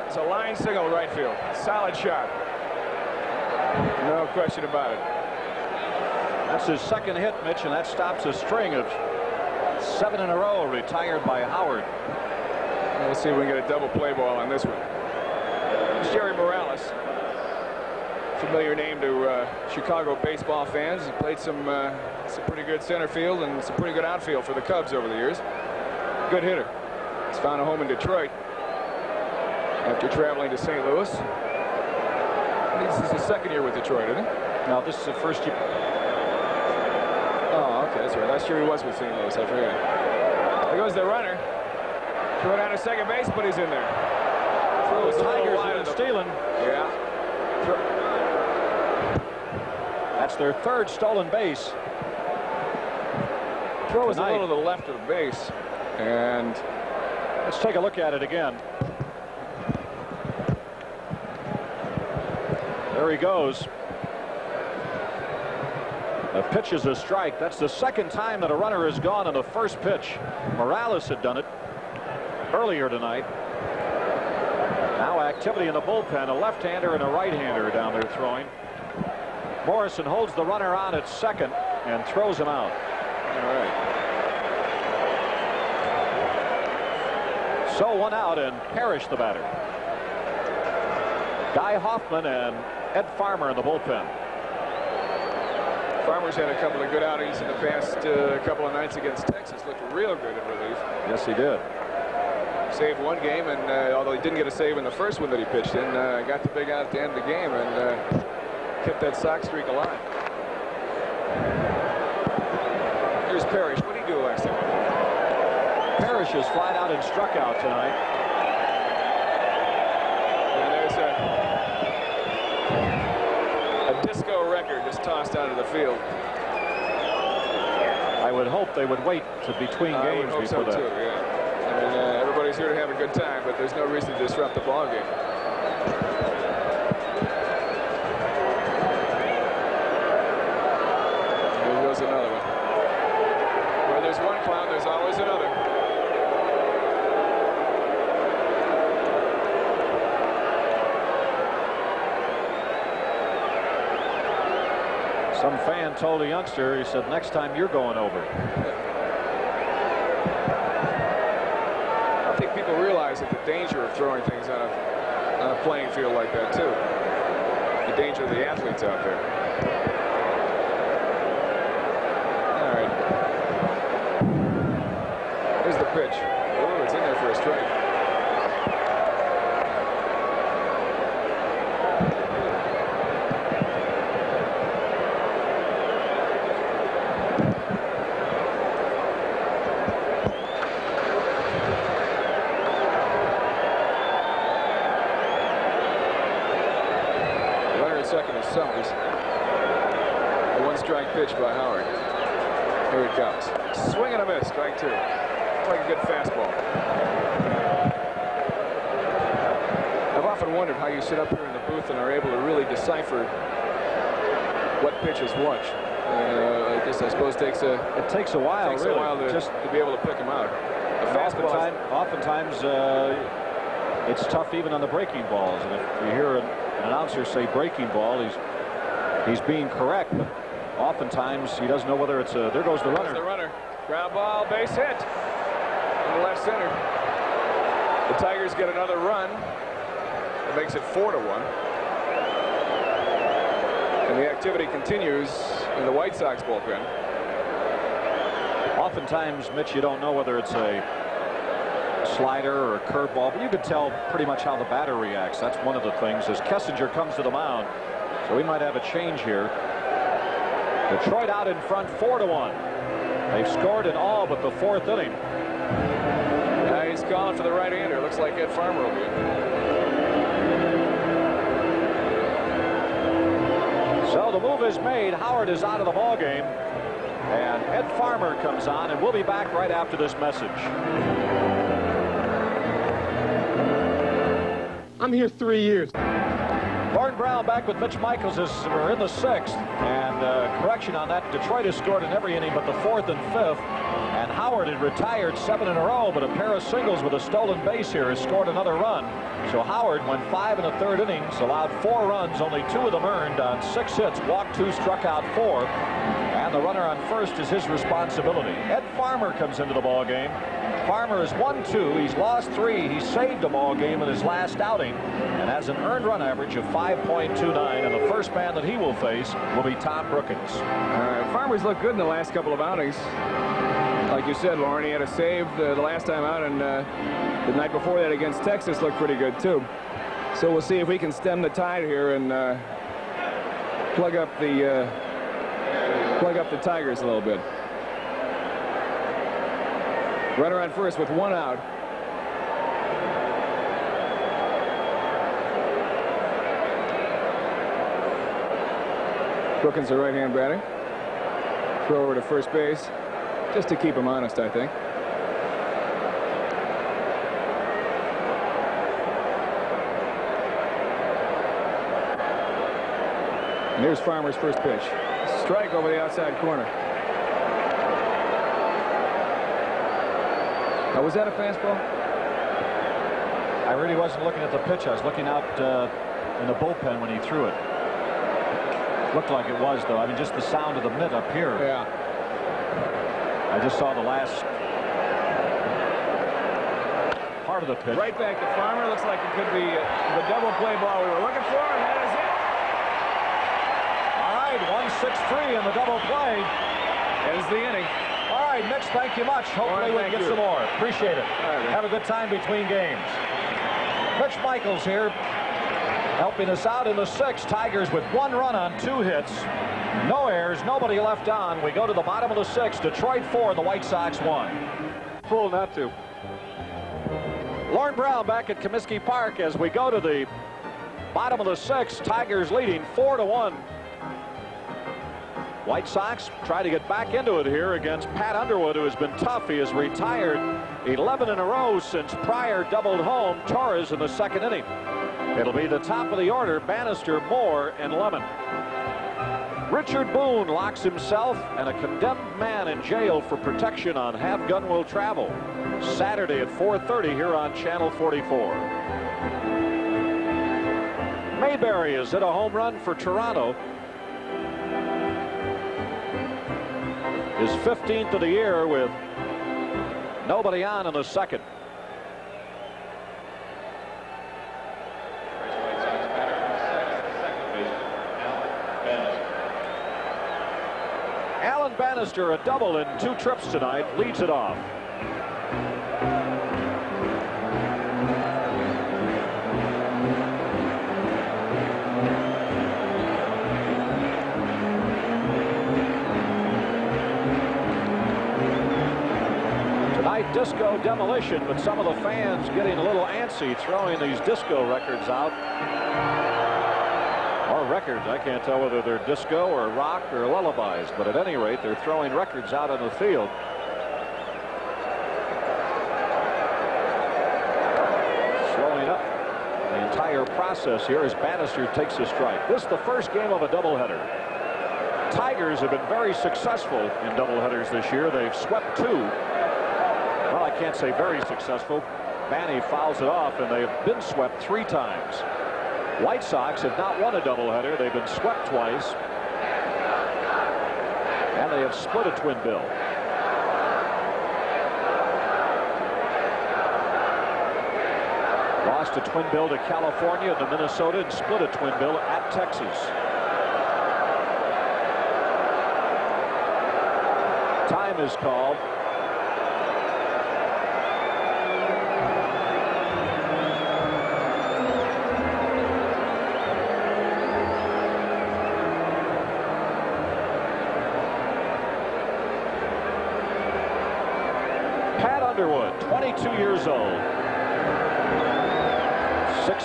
It's a line single right field. Solid shot. No question about it. That's his second hit, Mitch, and that stops a string of seven in a row retired by Howard. We'll see if we can get a double play ball on this one. It's Jerry Morales. Familiar name to uh, Chicago baseball fans. He played some, uh, some pretty good center field and some pretty good outfield for the Cubs over the years. Good hitter. He's found a home in Detroit after traveling to St. Louis. This is his second year with Detroit, isn't it? Now, this is the first year. Oh, okay, that's right. Last year he was with St. Louis. I forgot. There goes the runner. Throw down to second base, but he's in there. Throws little Tigers of stealing. Yeah. That's their third stolen base. Throw is a little to the left of the base. And Let's take a look at it again. There he goes. The pitch is a strike. That's the second time that a runner has gone on the first pitch. Morales had done it earlier tonight. Now activity in the bullpen. A left-hander and a right-hander down there throwing. Morrison holds the runner on at second and throws him out. all right. So one out and Parrish the batter. Guy Hoffman and Ed Farmer in the bullpen. Farmer's had a couple of good outings in the past uh, couple of nights against Texas. Looked real good in relief. Yes, he did. Saved one game, and uh, although he didn't get a save in the first one that he pitched in, uh, got the big out at the end of the game and uh, kept that sock streak alive. Here's Parrish. What did he do last time? Parrish is flat out and struck out tonight. And there's a, a disco record just tossed out of the field. I would hope they would wait to between games hope before so that. too. Yeah. Everybody's here to have a good time, but there's no reason to disrupt the ball game. There goes another one. Where there's one clown, there's always another. Some fan told a youngster, he said, next time you're going over. Realize that the danger of throwing things on a, on a playing field like that, too. The danger of the athletes out there. All right. Here's the pitch. Oh, it's in there for a strike. Runner at second is Summers. A one strike pitch by Howard. Here it comes. Swing and a miss. Strike two. Like a good fastball. I've often wondered how you sit up here in the booth and are able to really decipher what pitch is what. Uh, I guess I suppose takes a It takes a while, takes really. a while to, Just to be able to pick them out. Oftentimes, oftentimes uh, it's tough even on the breaking balls. And if you hear an, an announcer say breaking ball, he's he's being correct. But oftentimes he doesn't know whether it's a. There goes the runner. the runner. Ground ball, base hit. In the left center. The Tigers get another run. It makes it four to one. And the activity continues in the White Sox bullpen. Oftentimes, Mitch, you don't know whether it's a slider or a curveball, but you can tell pretty much how the batter reacts. That's one of the things as Kessinger comes to the mound. So we might have a change here. Detroit out in front, four to one. They've scored in all but the fourth inning. Now he's calling for the right-hander. Looks like Ed Farmer will be. So the move is made. Howard is out of the ball game. And Ed Farmer comes on, and we'll be back right after this message. I'm here three years. Lorn Brown back with Mitch Michaels as we're in the sixth. And uh, correction on that, Detroit has scored in every inning but the fourth and fifth. Howard had retired seven in a row, but a pair of singles with a stolen base here has scored another run. So Howard went five in the third innings, allowed four runs, only two of them earned on six hits, walked two, struck out four. And the runner on first is his responsibility. Ed Farmer comes into the ball game. Farmer has won two. He's lost three. He saved a ball game in his last outing and has an earned run average of 5.29. And the first man that he will face will be Tom Brookens. Uh, Farmer's looked good in the last couple of outings. Like you said, Lorn, he had a save uh, the last time out, and uh, the night before that against Texas looked pretty good, too. So we'll see if we can stem the tide here and uh, plug up the uh, plug up the Tigers a little bit. Runner on first with one out. Brookens, the right-hand batter. Throw over to first base, just to keep him honest, I think. And here's Farmer's first pitch. Strike over the outside corner. Now, was that a fastball? I really wasn't looking at the pitch. I was looking out uh, in the bullpen when he threw it. Looked like it was, though. I mean, just the sound of the mitt up here. Yeah. Just saw the last part of the pitch. Right back to Farmer. Looks like it could be the double play ball we were looking for, and that is it. All right, 1-6-3 in the double play. Ends the inning. All right, Mitch, thank you much. Hopefully Warren, we can get you. some more. Appreciate it. right. Have a good time between games. Mitch Michaels here helping us out in the sixth. Tigers with one run on two hits. No errors, nobody left on. We go to the bottom of the sixth. Detroit four, the White Sox one. Fool not to. Lorn Brown back at Comiskey Park as we go to the bottom of the sixth. Tigers leading four to one. White Sox try to get back into it here against Pat Underwood, who has been tough. He has retired 11 in a row since Pryor doubled home Torres in the second inning. It'll be the top of the order, Bannister, Moore, and Lemon. Richard Boone locks himself and a condemned man in jail for protection on Have Gun Will Travel. Saturday at 4.30 here on Channel 44. Mayberry has hit a home run for Toronto. His 15th of the year with nobody on in the second. Alan Bannister, a double in two trips tonight, leads it off. Tonight, disco demolition, but some of the fans getting a little antsy throwing these disco records out. Or records. I can't tell whether they're disco or rock or lullabies, but at any rate, they're throwing records out on the field. Slowing up the entire process here as Bannister takes a strike. This is the first game of a doubleheader. Tigers have been very successful in doubleheaders this year. They've swept two. Well, I can't say very successful. Manny fouls it off, and they've been swept three times. White Sox have not won a doubleheader. They've been swept twice. And they have split a twin bill. Lost a twin bill to California and to Minnesota and split a twin bill at Texas. Time is called.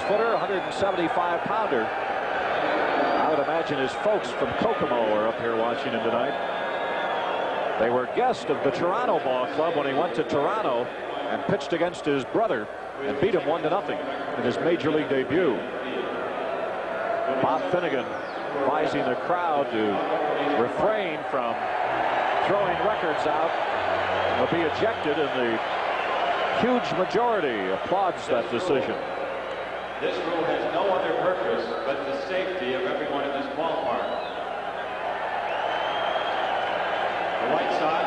Footer, 175 pounder. I would imagine his folks from Kokomo are up here watching him tonight. They were guests of the Toronto Ball Club when he went to Toronto and pitched against his brother and beat him one to nothing in his major league debut. Bob Finnegan advising the crowd to refrain from throwing records out will be ejected and the huge majority applauds that decision. This rule has no other purpose but the safety of everyone in this ballpark. The White Sox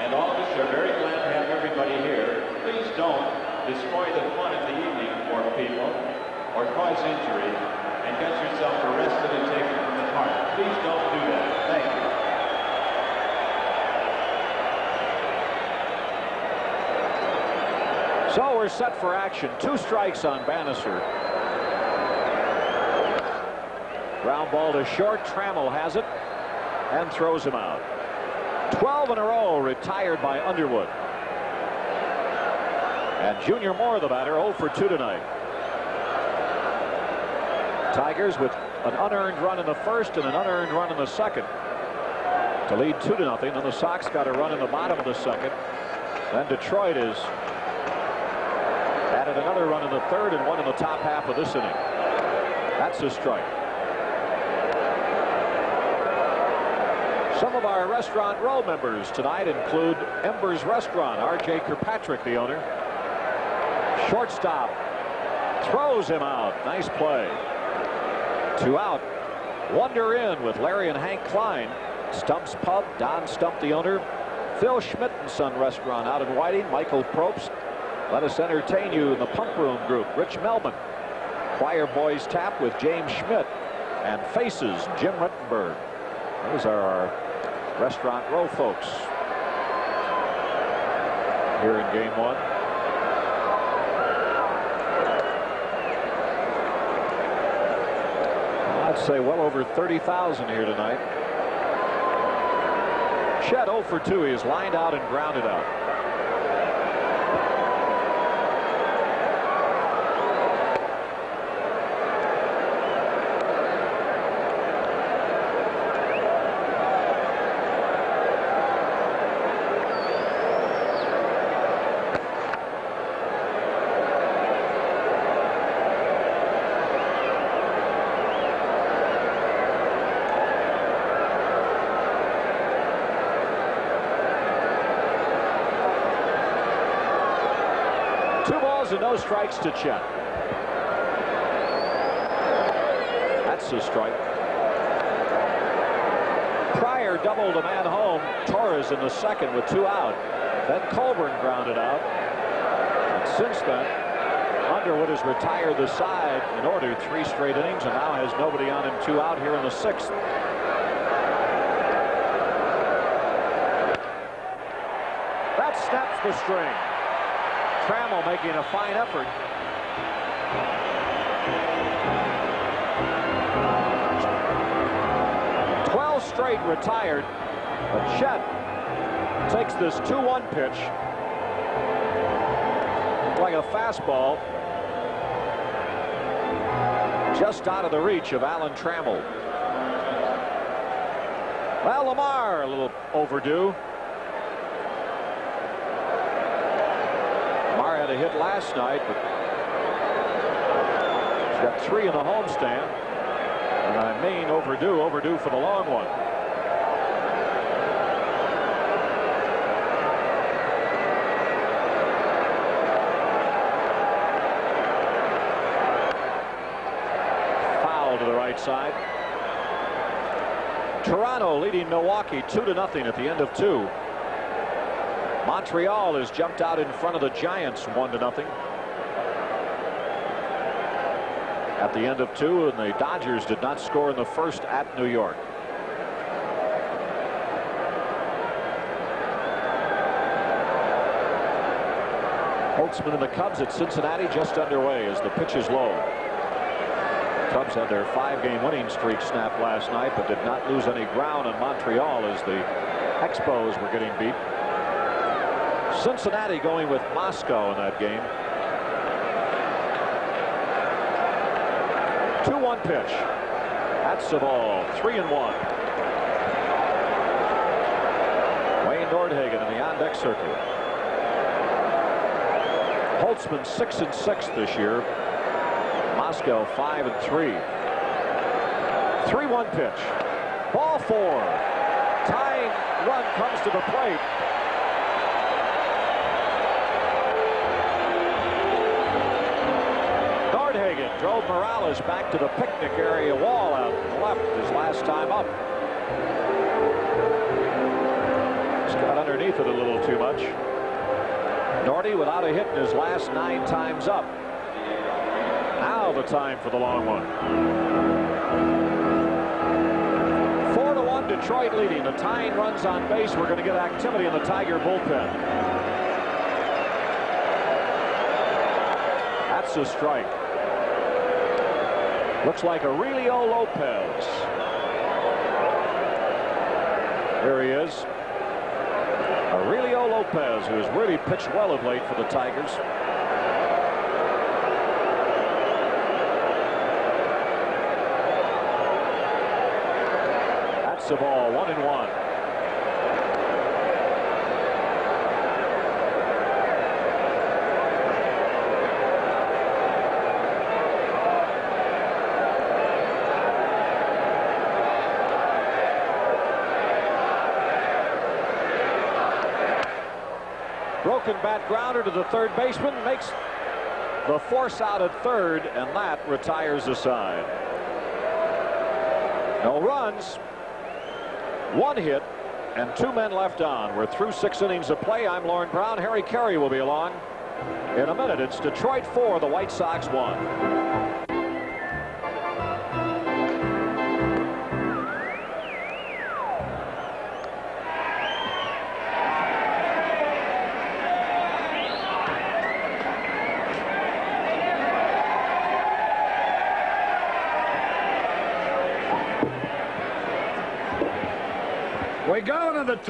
and all of us are very glad to have everybody here. Please don't destroy the fun of the evening for people or cause injury and get yourself arrested and taken from the park. Please don't do that. Thank you. So we're set for action. Two strikes on Bannister. Ground ball to short. Trammell has it and throws him out. 12 in a row retired by Underwood. And Junior Moore, the batter, 0 for 2 tonight. Tigers with an unearned run in the first and an unearned run in the second to lead two to nothing. Then the Sox got a run in the bottom of the second. Then Detroit has added another run in the third and one in the top half of this inning. That's a strike. Some of our restaurant row members tonight include Embers Restaurant. R.J. Kirkpatrick, the owner. Shortstop. Throws him out. Nice play. Two out. Wonder in with Larry and Hank Klein. Stump's Pub. Don Stump, the owner. Phil Schmidt and Son Restaurant out in Whiting. Michael Probst. Let us entertain you in the Pump Room Group. Rich Melman. Choir Boys Tap with James Schmidt. And Faces, Jim Rittenberg. Those are our restaurant row folks here in game one. I'd say well over 30,000 here tonight. Chet 0 for 2. He is lined out and grounded out. and no strikes to Chet. That's a strike. Pryor doubled a man home. Torres in the second with two out. Then Colbern grounded out. And since then, Underwood has retired the side in order three straight innings and now has nobody on him two out here in the sixth. That snaps the string. Trammell making a fine effort. Twelve straight retired, but Chet takes this 2-1 pitch like a fastball just out of the reach of Alan Trammell. Well, Lamar a little overdue. Had hit last night, but he's got three in the homestand. And I mean overdue, overdue for the long one. Foul to the right side. Toronto leading Milwaukee two to nothing at the end of two. Montreal has jumped out in front of the Giants one to nothing. At the end of two, and the Dodgers did not score in the first at New York. Holtzman and the Cubs at Cincinnati just underway as the pitch is low. Cubs had their five-game winning streak snapped last night, but did not lose any ground in Montreal as the Expos were getting beat. Cincinnati going with Moskau in that game. 2-1 pitch. That's the ball. Three and one. Wayne Nordhagen in the on-deck circle. Holtzman six and six this year. Moskau five and three. 3-1 pitch. Ball four. Tying run comes to the plate. Drove Morales back to the picnic area wall out left his last time up. He's got underneath it a little too much. Norty without a hit in his last nine times up. Now the time for the long one. Four to one Detroit leading. The tying runs on base. We're going to get activity in the Tiger bullpen. That's a strike. Looks like Aurelio Lopez. Here he is. Aurelio Lopez, who has really pitched well of late for the Tigers. That's the ball, one and one. bat grounder to the third baseman, makes the force out at third, and that retires the side. No runs, one hit, and two men left on. We're through six innings of play. I'm Lorn Brown. Harry Caray will be along in a minute. It's Detroit 4, the White Sox 1.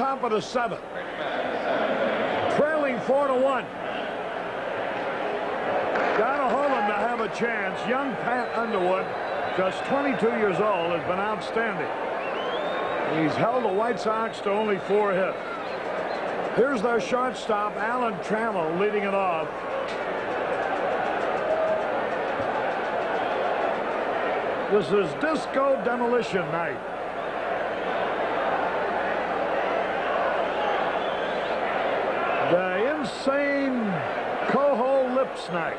Top of the seventh. Trailing four to one. Gotta to have a chance. Young Pat Underwood, just 22 years old, has been outstanding. He's held the White Sox to only four hits. Here's their shortstop, Alan Trammell, leading it off. This is Disco Demolition Night. The insane Night.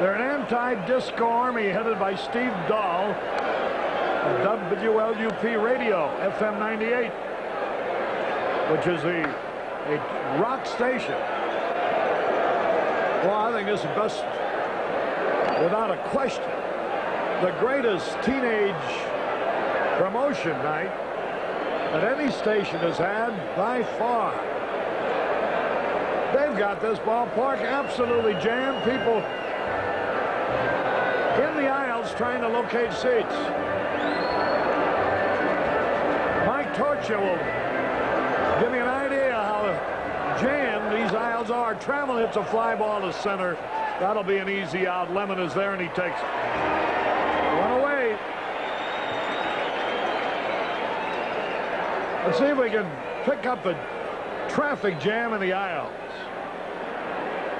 They're an anti-disco army headed by Steve Dahl of WLUP Radio, FM 98, which is a, a rock station. Well, I think it's the best, without a question, the greatest teenage promotion night that any station has had by far. They've got this ballpark absolutely jammed. People in the aisles trying to locate seats. Mike Torcha will give me an idea how jammed these aisles are. Trammell hits a fly ball to center. That'll be an easy out. Lemon is there, and he takes it. One away. Let's see if we can pick up the traffic jam in the aisles.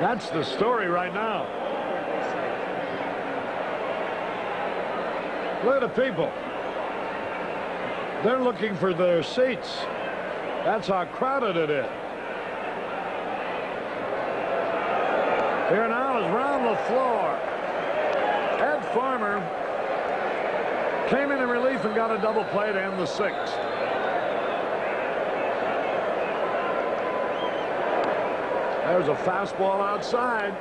That's the story right now. Look at the people. They're looking for their seats. That's how crowded it is. Here now is round the floor. Ed Farmer came in in relief and got a double play to end the sixth. There's a fastball outside.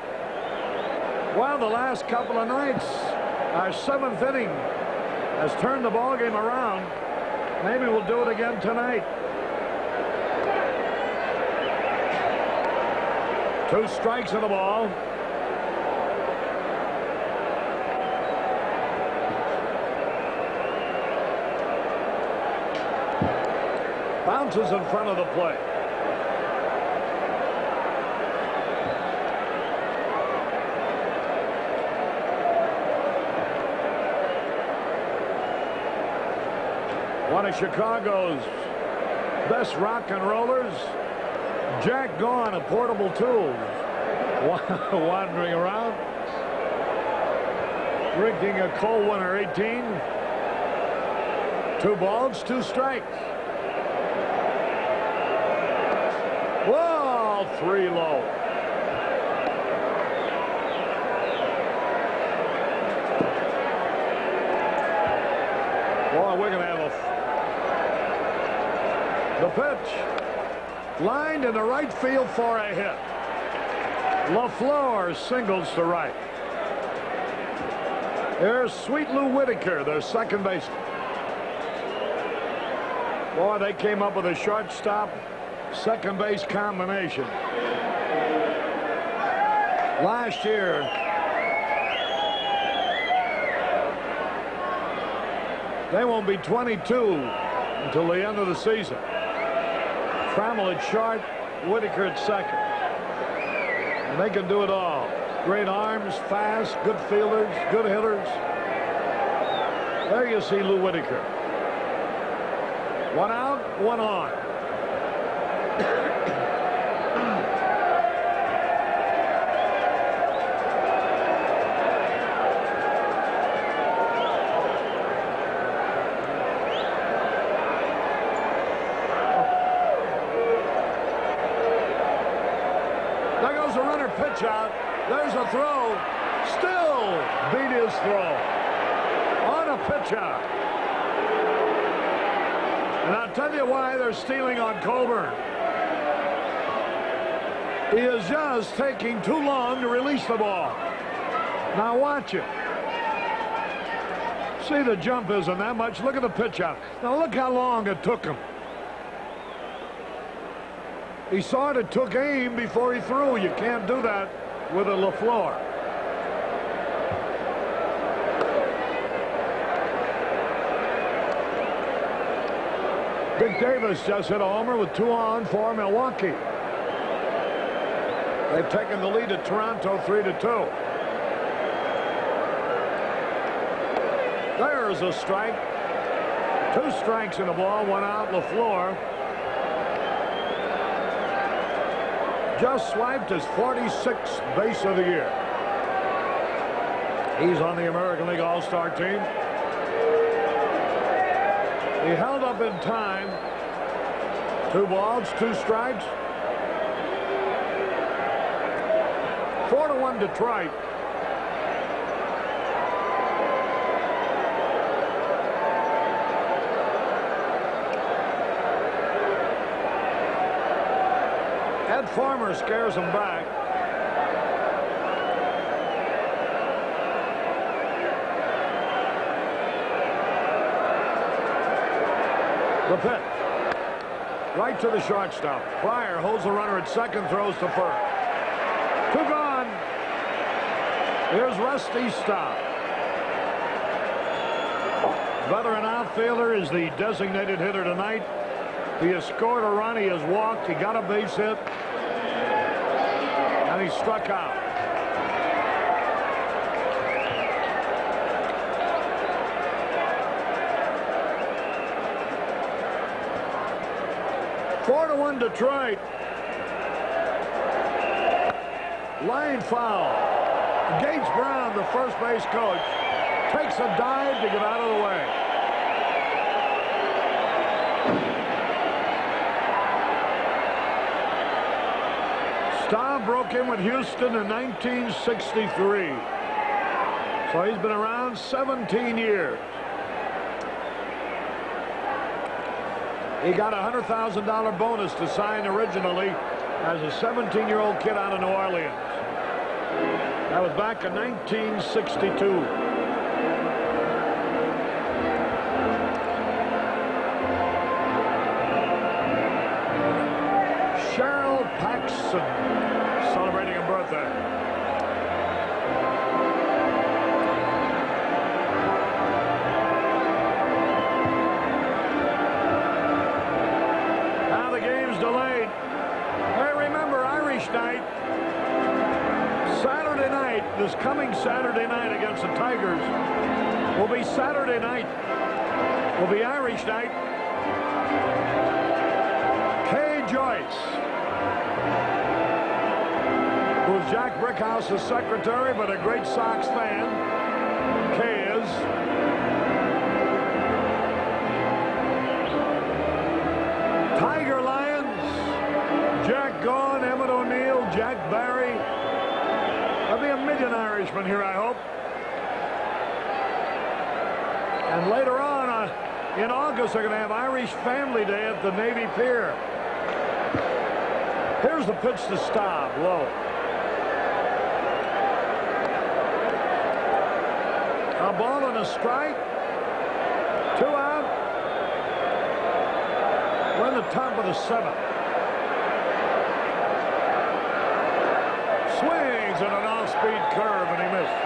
Well, the last couple of nights, our seventh inning has turned the ball game around. Maybe we'll do it again tonight. Two strikes in the ball. Bounces in front of the plate. Chicago's best rock and rollers, Jack Gaughan of Portable Tools, (laughs) wandering around, drinking a cold winter 18. Two balls, two strikes. Whoa, three low. Boy, we're going to have a the pitch. Lined in the right field for a hit. LeFlore singles to right. There's Sweet Lou Whitaker, their second baseman. Boy, they came up with a shortstop, second base combination. Last year, they won't be 22 until the end of the season. Trammell at short, Whitaker at second. And they can do it all. Great arms, fast, good fielders, good hitters. There you see Lou Whitaker. One out, one on. Out. There's a throw. Still beat his throw. On a pitch out. And I'll tell you why they're stealing on Colbern. He is just taking too long to release the ball. Now watch it. See, the jump isn't that much. Look at the pitch out. Now look how long it took him. He saw it, it took aim before he threw. You can't do that with a LeFlore. Dick Davis just hit a homer with two on for Milwaukee. They've taken the lead at Toronto 3 to 2. There's a strike. Two strikes in the ball, one out, LeFlore. Just swiped his 46th base of the year. He's on the American League All-Star team. He held up in time. Two balls, two strikes. Four to one Detroit. Farmer scares him back. The pitch. Right to the shortstop. Pryor holds the runner at second, throws to first. Two gone. Here's Rusty Staub. Veteran outfielder is the designated hitter tonight. He has scored a run. He has walked. He got a base hit. He struck out. Four to one Detroit. Line foul. Gates Brown, the first base coach, takes a dive to get out of the way. In with Houston in 1963. So he's been around 17 years. He got a $100,000 bonus to sign originally as a 17-year-old kid out of New Orleans. That was back in 1962. This coming Saturday night against the Tigers, will be Saturday night. Will be Irish night. Kay Joyce, who's Jack Brickhouse's secretary, but a great Sox fan. Kay is. Tiger Lions, Jack Gaughan, Emmett O'Neill, Jack here, I hope. And later on, uh, in August, they're going to have Irish Family Day at the Navy Pier. Here's the pitch to stop. Low. A ball and a strike. Two out. We're in the top of the seventh. Swings and an off-speed curve, and he missed.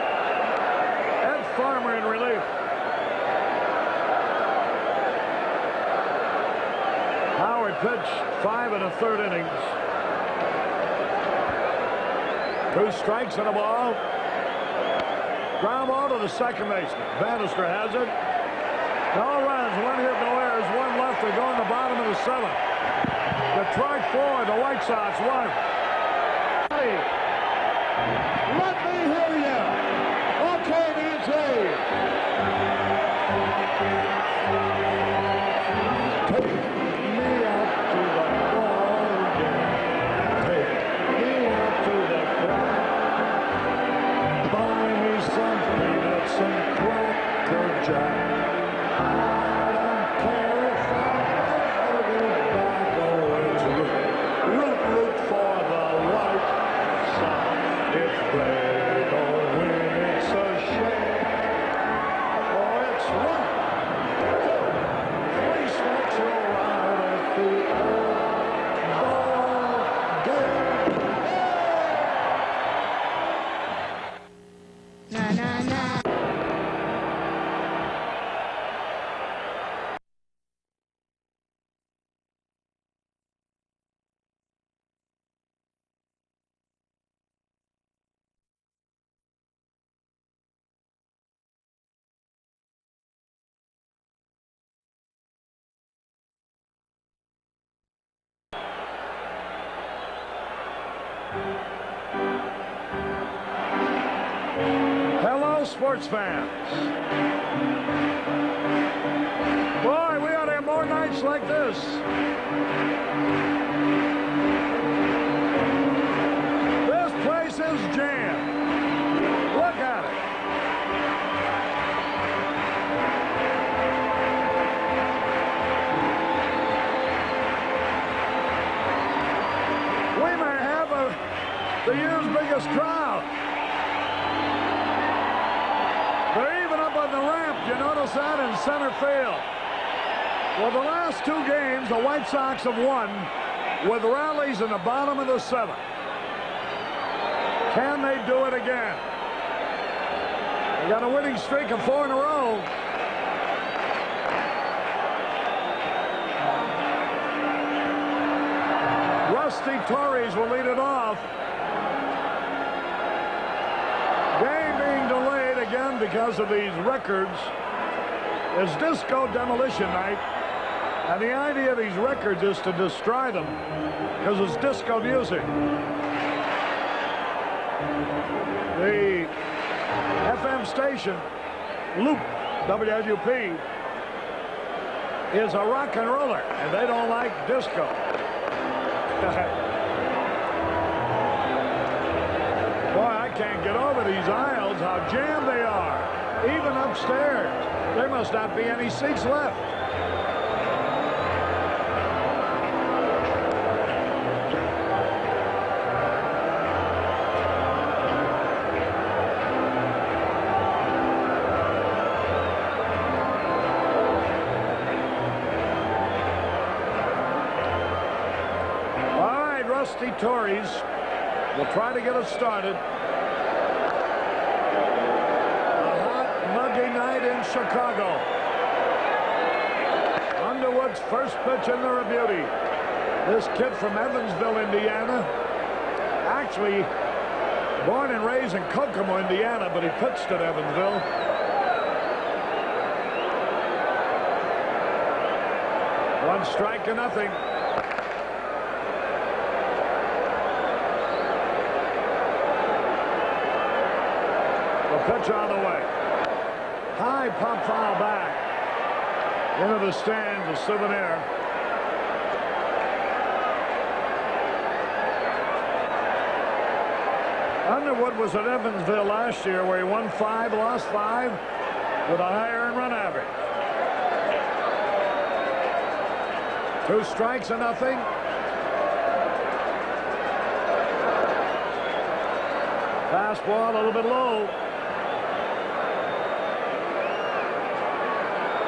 Ed Farmer in relief. Howard pitched five and a third innings. Two strikes and a ball. Ground ball to the second baseman. Bannister has it. No runs, one hit, no errors, one left to go in the bottom of the seventh. Detroit four, the White Sox one. Sports fans. Sox have won with rallies in the bottom of the seventh. Can they do it again? They got a winning streak of four in a row. Rusty Torres will lead it off. Game being delayed again because of these records is disco demolition night. And the idea of these records is to destroy them because it's disco music. The FM station, Loop WLUP, is a rock and roller, and they don't like disco. (laughs) Boy, I can't get over these aisles, how jammed they are. Even upstairs. There must not be any seats left. Will try to get us started. A hot, muggy night in Chicago. Underwood's first pitch in there a beauty. This kid from Evansville, Indiana. Actually, born and raised in Kokomo, Indiana, but he pitched at Evansville. One strike to nothing. Pitch on the way. High pop foul back. Into the stands, a souvenir. Underwood was at Evansville last year where he won five, lost five with a higher run average. Two strikes and nothing. Fastball a little bit low.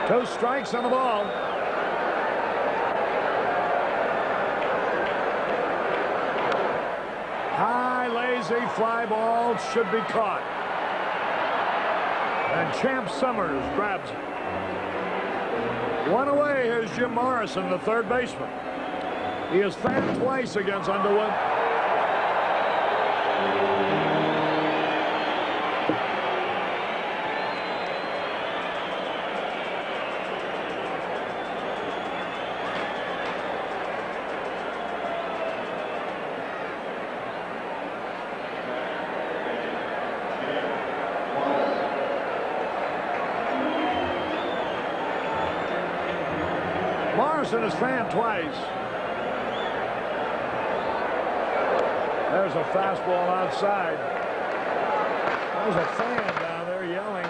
Two strikes on the ball. High, lazy fly ball should be caught. And Champ Summers grabs it. One away, here's Jim Morrison, the third baseman. He has fanned twice against Underwood. Twice. There's a fastball outside. There's a fan down there yelling.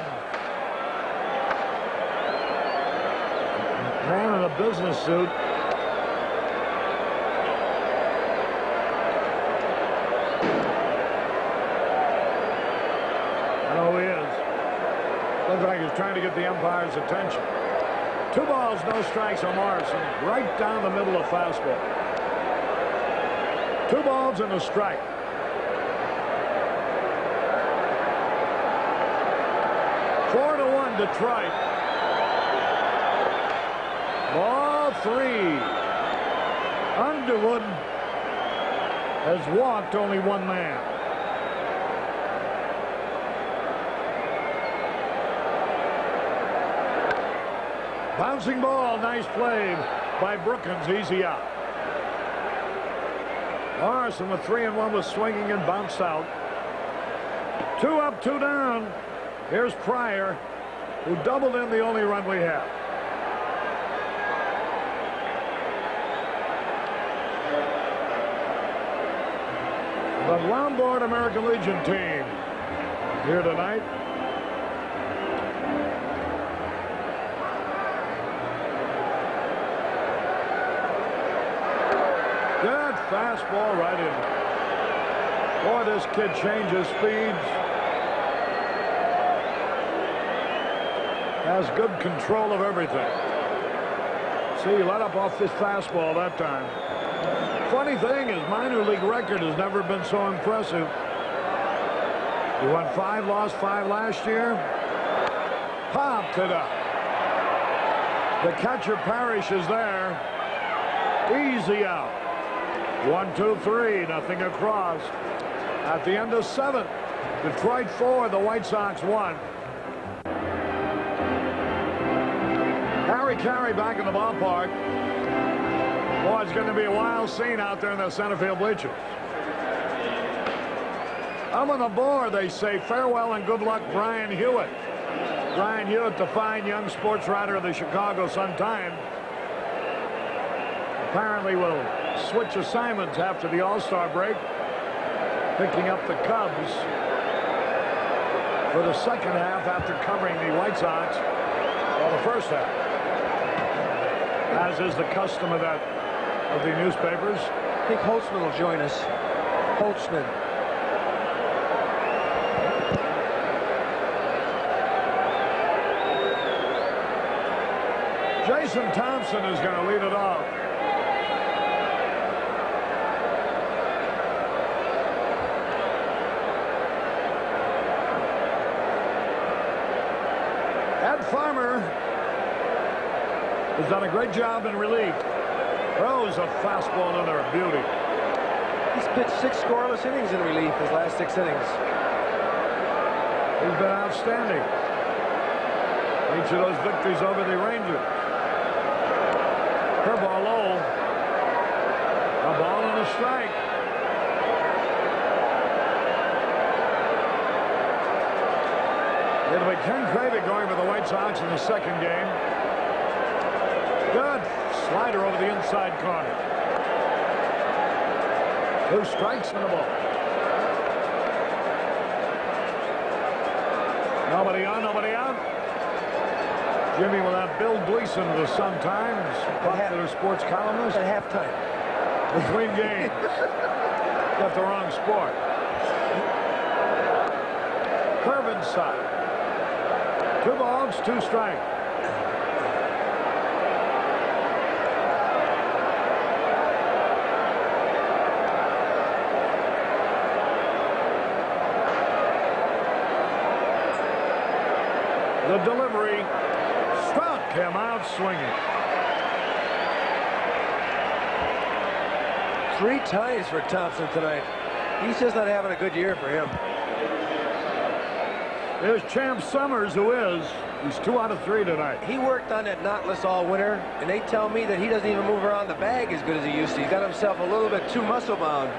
Man in a business suit. I know he is. Looks like he's trying to get the umpire's attention. Two balls, no strikes on Morrison. Right down the middle of fastball. Two balls and a strike. Four to one Detroit. Ball three. Underwood has walked only one man. Bouncing ball, nice play by Brookens, easy out. Morrison with three and one was swinging and bounced out. Two up, two down. Here's Pryor, who doubled in the only run we have. The Lombard American Legion team here tonight. Good fastball right in. Boy, this kid changes speeds. Has good control of everything. See, he let up off this fastball that time. Funny thing is, minor league record has never been so impressive. He won five, lost five last year. Popped it up. The catcher Parrish is there. Easy out. One, two, three, nothing across. At the end of seven, Detroit four, the White Sox one. Harry Caray back in the ballpark. Boy, it's going to be a wild scene out there in the center field bleachers. Up on the board, they say farewell and good luck, Brian Hewitt. Brian Hewitt, the fine young sports writer of the Chicago Sun-Times. Apparently will switch assignments after the All-Star break, picking up the Cubs for the second half after covering the White Sox for the first half. As is the custom of that of the newspapers. I think Holtzman will join us. Holtzman. Jason Thompson is going to lead it off. Ed Farmer has done a great job in relief. Throws a fastball in there, a beauty. He's pitched six scoreless innings in relief his last six innings. He's been outstanding. Each of those victories over the Rangers. Curveball low. A ball and a strike. It'll be Ken Kravec going for the White Sox in the second game. Slider over the inside corner. Two strikes and a ball. Nobody on, nobody out. Jimmy will have Bill Gleason of the Sun-Times, popular sports columnist. At halftime. Between games. (laughs) Got the wrong sport. Curve inside. Two balls, two strikes. The delivery struck out swinging. Three ties for Thompson tonight. He's just not having a good year for him. There's Champ Summers, who is. He's two out of three tonight. He worked on that Nautilus all winter, and they tell me that he doesn't even move around the bag as good as he used to. He's got himself a little bit too muscle bound.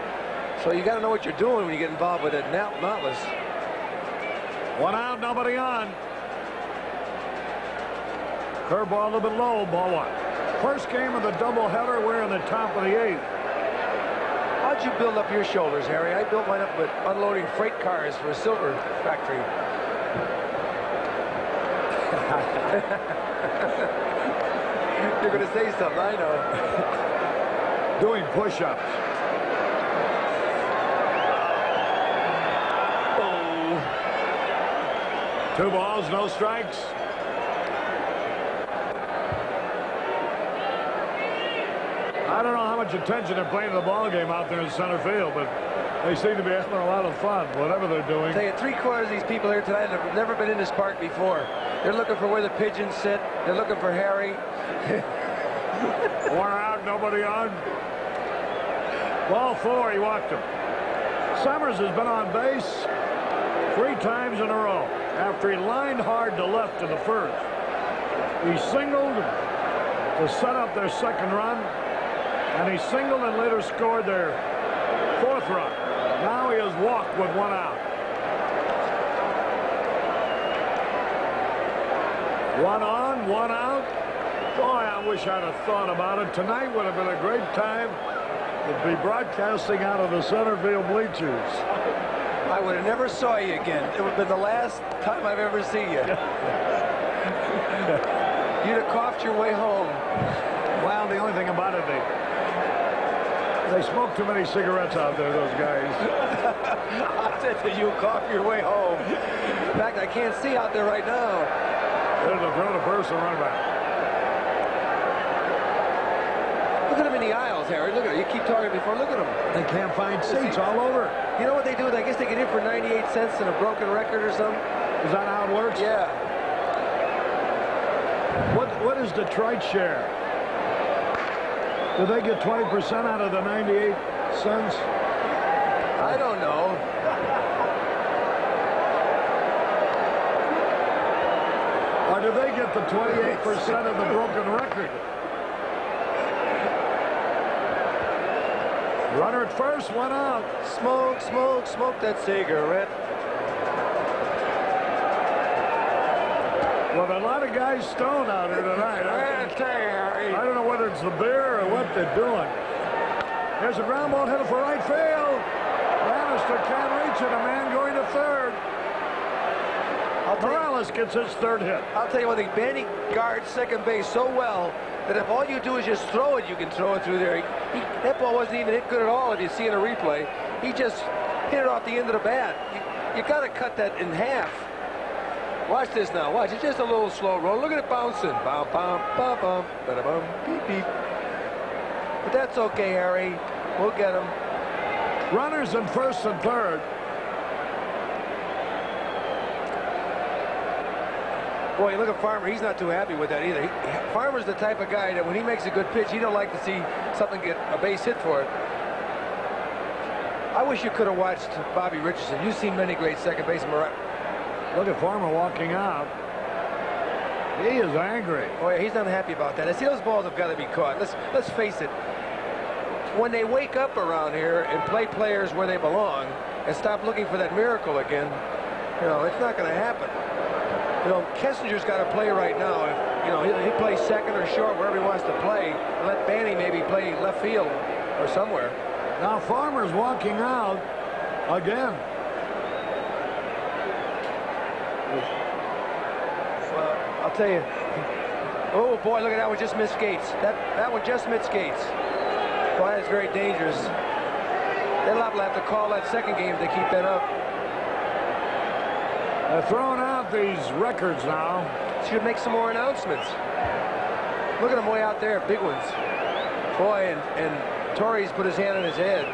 So you got to know what you're doing when you get involved with that knot Nautilus. One out, nobody on. Curveball a little bit low, ball one. First game of the doubleheader. We're in the top of the eighth. How'd you build up your shoulders, Harry? I built mine up with unloading freight cars for a silver factory. (laughs) You're going to say something, I know. Doing push-ups. Oh. Two balls, no strikes. Much attention they're paying to the ball game out there in center field, but they seem to be having a lot of fun, whatever they're doing. Tell you, three quarters of these people here tonight have never been in this park before. They're looking for where the pigeons sit. They're looking for Harry. (laughs) One out, nobody on. Ball four, he walked him. Summers has been on base three times in a row after he lined hard to left in the first. He singled to set up their second run, and he singled and later scored their fourth run. Now he has walked with one out. One on, one out. Boy, I wish I'd have thought about it. Tonight would have been a great time to be broadcasting out of the center field bleachers. (laughs) I would have never saw you again. It would have been the last time I've ever seen you. (laughs) (laughs) You'd have coughed your way home. Well, the only thing about it, they, they smoke too many cigarettes out there, those guys. I said that you cough your way home. In fact, I can't see out there right now. There's a throw to first and run back. Look at them in the aisles, Harry. Look at them. You keep talking before. Look at them. They can't find seats all over. You know what they do? I guess they get in for 98 cents and a broken record or something. Is that how it works? Yeah. What What is Detroit share? Do they get 20% out of the 98 cents? I don't know. Or do they get the 28% of the broken record? Runner at first, one out. Smoke, smoke, smoke that cigarette. Are a lot of guys stoned out here tonight. I, I don't know whether it's the beer or what they're doing. There's a ground ball headed for right field. Bannister can't reach it. A man going to third. Morales gets his third hit. I'll tell you one thing. Bandy guards second base so well that if all you do is just throw it, you can throw it through there. He, he, that ball wasn't even hit good at all if you see in a replay. He just hit it off the end of the bat. You, you got to cut that in half. Watch this now. Watch. It's just a little slow roll. Look at it bouncing. Bum, bum, bum, bum, bum, beep, beep. But that's okay, Harry. We'll get him. Runners in first and third. Boy, look at Farmer. He's not too happy with that either. He, Farmer's the type of guy that when he makes a good pitch, he don't like to see something get a base hit for it. I wish you could have watched Bobby Richardson. You've seen many great second basemen. Look at Farmer walking out. He is angry. Oh, yeah, he's not happy about that. I see those balls have got to be caught. Let's let's face it. When they wake up around here and play players where they belong and stop looking for that miracle again, you know, it's not going to happen. You know, Kessinger's got to play right now. If, you know, he, he plays second or short wherever he wants to play. Let Banny maybe play left field or somewhere. Now Farmer's walking out again. Well, I'll tell you. Oh boy, look at that one just missed Gates. That that one just missed Gates. Boy, that's very dangerous. They'll have to call that second game they keep that up. They're throwing out these records now. Should make some more announcements. Look at them way out there, big ones. Boy, and, and Torres put his hand on his head.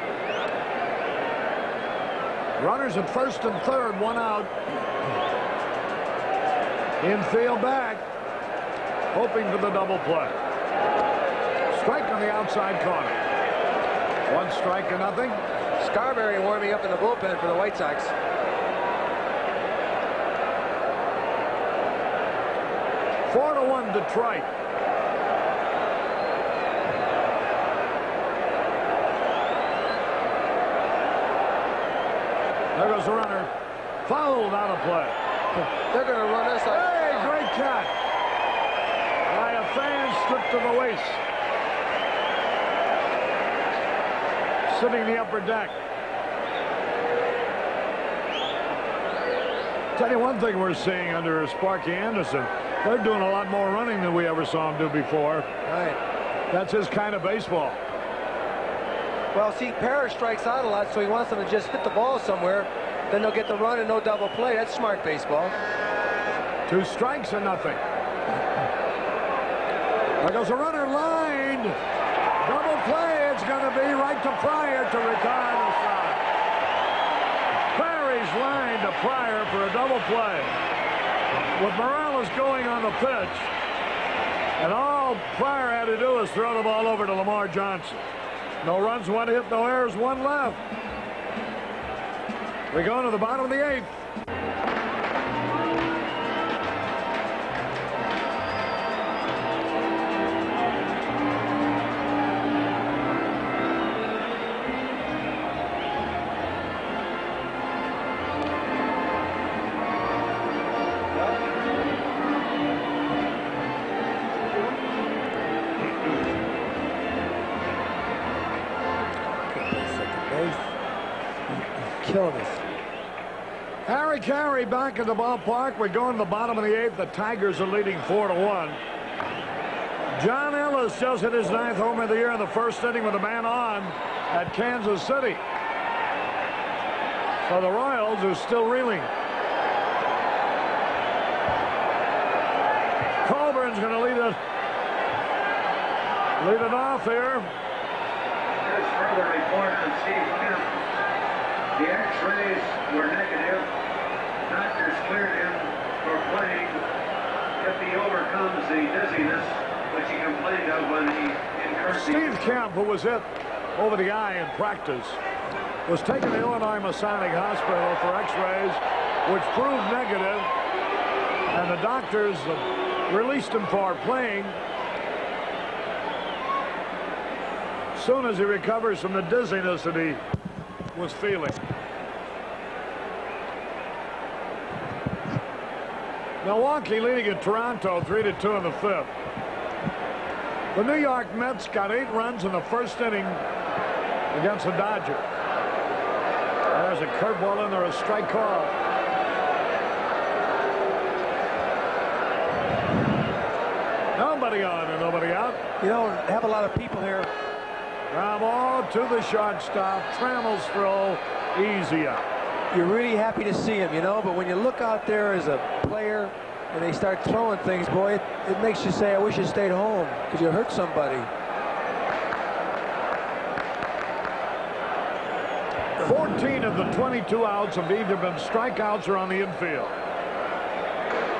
Runners at first and third, one out. Infield back, hoping for the double play. Strike on the outside corner. One strike to nothing. Scarbery warming up in the bullpen for the White Sox. Four to one Detroit. There goes the runner. Fouled out of play. They're going to run us. Hey, great catch. By a fans stripped to the waist. Sitting in the upper deck. Tell you one thing we're seeing under Sparky Anderson. They're doing a lot more running than we ever saw them do before. Right. That's his kind of baseball. Well, see, Parrish strikes out a lot, so he wants them to just hit the ball somewhere. Then they'll get the run and no double play. That's smart baseball. Two strikes and nothing. There goes a runner lined. Double play. It's going to be right to Pryor to retire the side. Parrish lined to Pryor for a double play. With Morales going on the pitch. And all Pryor had to do was throw the ball over to Lamar Johnson. No runs, one hit, no errors, one left. We go to the bottom of the eighth. Back at the ballpark. We're going to the bottom of the eighth. The Tigers are leading four to one. John Ellis just hit his ninth home of the year in the first inning with a man on at Kansas City. So the Royals are still reeling. Colbern's going to lead it, lead it off here. Further report on Steve Kemp. The x-rays were negative. Cleared him for playing if he overcomes the dizziness which he complained of when he incurred Steve Kemp, who was hit over the eye in practice, was taken to Illinois Masonic Hospital for x-rays, which proved negative, and the doctors released him for playing. Soon as he recovers from the dizziness that he was feeling. Milwaukee leading at Toronto 3 to 2 in the fifth. The New York Mets got eight runs in the first inning against the Dodgers. There's a curveball in there, a strike call. Nobody on and nobody out. You don't have a lot of people here. Ground ball to the shortstop. Trammell's throw. Easy out. You're really happy to see him, you know, but when you look out there as a player and they start throwing things, boy, it, it makes you say, I wish you stayed home because you hurt somebody. 14 of the 22 outs have either been strikeouts or on the infield.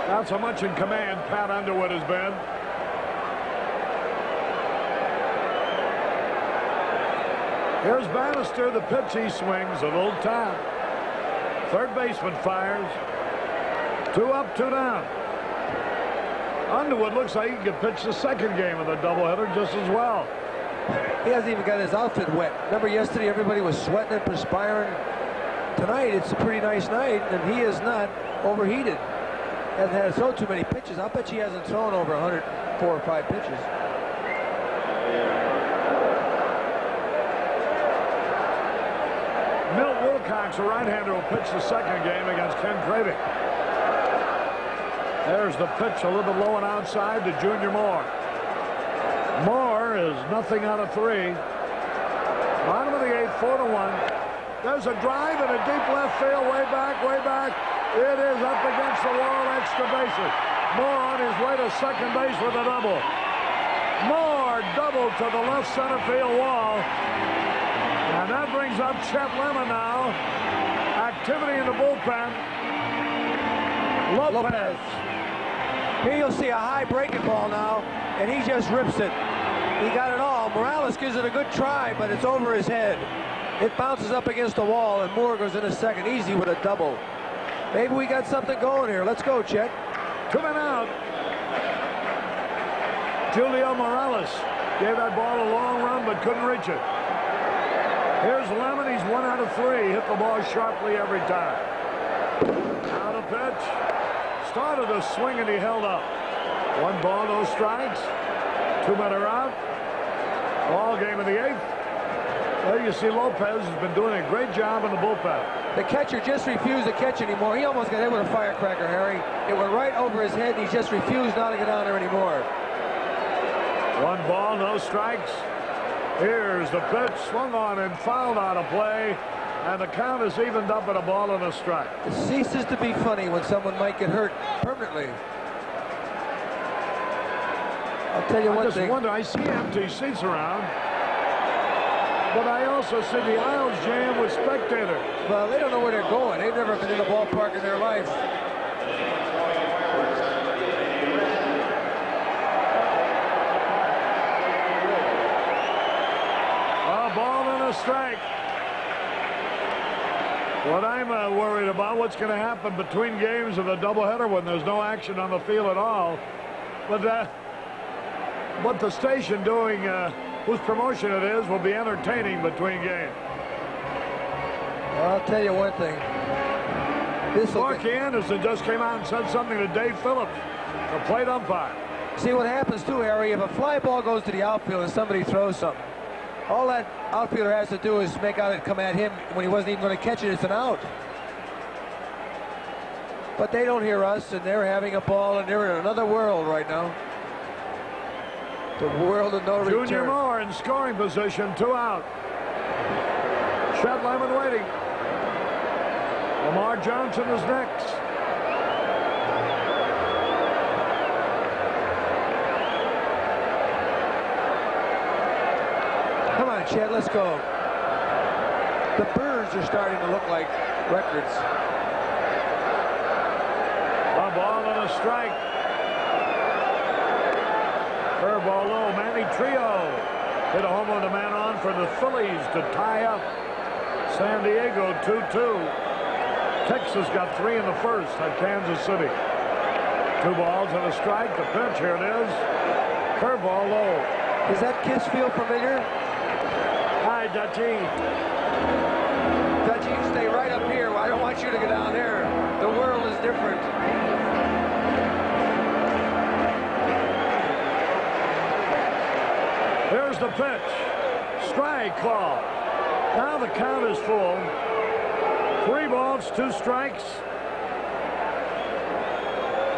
That's how much in command Pat Underwood has been. Here's Bannister. The pitch he swings. A little tap. Third baseman fires. Two up, two down. Underwood looks like he could pitch the second game of the doubleheader just as well. He hasn't even got his outfit wet. Remember yesterday everybody was sweating and perspiring. Tonight it's a pretty nice night and he is not overheated. And Hasn't had too many pitches. I'll bet he hasn't thrown over 104 or 5 pitches. Milt Wilcox, a right-hander, will pitch the second game against Ken Kravec. There's the pitch a little bit low and outside to Junior Moore. Moore is nothing out of three. Bottom of the eighth, four to one. There's a drive and a deep left field, way back, way back. It is up against the wall, extra bases. Moore on his way to second base with a double. Moore double to the left center field wall. And that brings up Chet Lemon now. Activity in the bullpen. Lopez. Lopez. Here you'll see a high breaking ball now, and he just rips it. He got it all. Morales gives it a good try, but it's over his head. It bounces up against the wall, and Moore goes in a second, easy with a double. Maybe we got something going here. Let's go, Chet. Men out. Julio Morales gave that ball a long run, but couldn't reach it. Here's Lemon. He's one out of three. Hit the ball sharply every time. Out of pitch. Started to swing and he held up. One ball, no strikes. Two men are out. Ball game in the eighth. There you see Lopez has been doing a great job in the bullpen. The catcher just refused to catch anymore. He almost got hit with a firecracker, Harry. It went right over his head, and he just refused not to get down there anymore. One ball, no strikes. Here's the pitch, swung on and fouled out of play. And the count is evened up at a ball and a strike. It ceases to be funny when someone might get hurt permanently. I'll tell you what, I one just thing. wonder, I see empty seats around. But I also see the aisles jammed with spectators. Well, they don't know where they're going. They've never been in a ballpark in their life. A ball and a strike. What I'm uh, worried about, what's going to happen between games of the doubleheader when there's no action on the field at all. But uh, what the station doing, uh, whose promotion it is, will be entertaining between games. Well, I'll tell you one thing. This Sparky Anderson just came out and said something to Dave Phillips, the plate umpire. See what happens too, Harry. If a fly ball goes to the outfield and somebody throws something, all that outfielder has to do is make out it come at him when he wasn't even going to catch it. It's an out. But they don't hear us, and they're having a ball, and they're in another world right now. The world of no Junior return. Moore in scoring position, two out. Chet Lemon waiting. Lamar Johnson is next. Come on, Chad, let's go. The birds are starting to look like records. A ball and a strike. Curveball low. Manny Trillo hit a home run to man on for the Phillies to tie up San Diego 2-2. Texas got three in the first at Kansas City. Two balls and a strike. The pitch, here it is. Curveball low. Does that kiss feel familiar? Dutchie. Dutchie, you stay right up here. I don't want you to go down there. The world is different. Here's the pitch. Strike call. Now the count is full. Three balls, two strikes.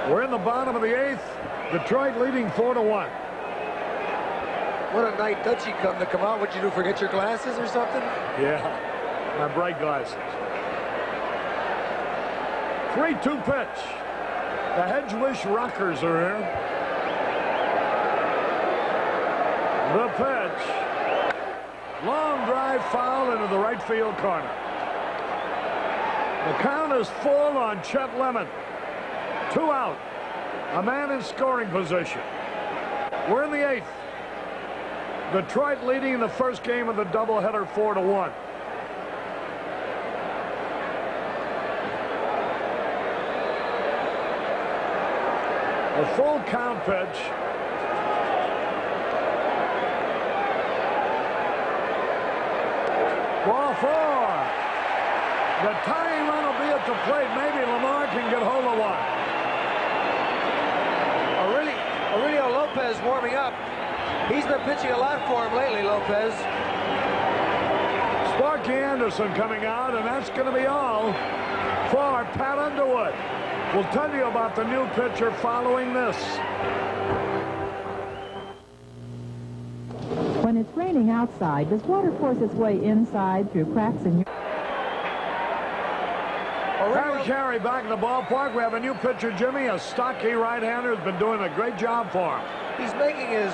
We're in the bottom of the eighth. Detroit leading four to one. What a night Dutchie come to come out. What'd you do, forget your glasses or something? Yeah, my bright glasses. 3-2 pitch. The Hegewisch Rockers are here. The pitch. Long drive foul into the right field corner. The count is full on Chet Lemon. Two out. A man in scoring position. We're in the eighth. Detroit leading in the first game of the doubleheader 4 to 1. A full count pitch. Ball four. The tying run will be at the plate. Maybe Lamar can get hold of one. Aurelio, Lopez warming up. He's been pitching a lot for him lately, Lopez. Sparky Anderson coming out, and that's going to be all for Pat Underwood. We'll tell you about the new pitcher following this. When it's raining outside, does water force its way inside through cracks in your... Harry Caray back in the ballpark. We have a new pitcher, Jimmy, a stocky right-hander, has been doing a great job for him. He's making his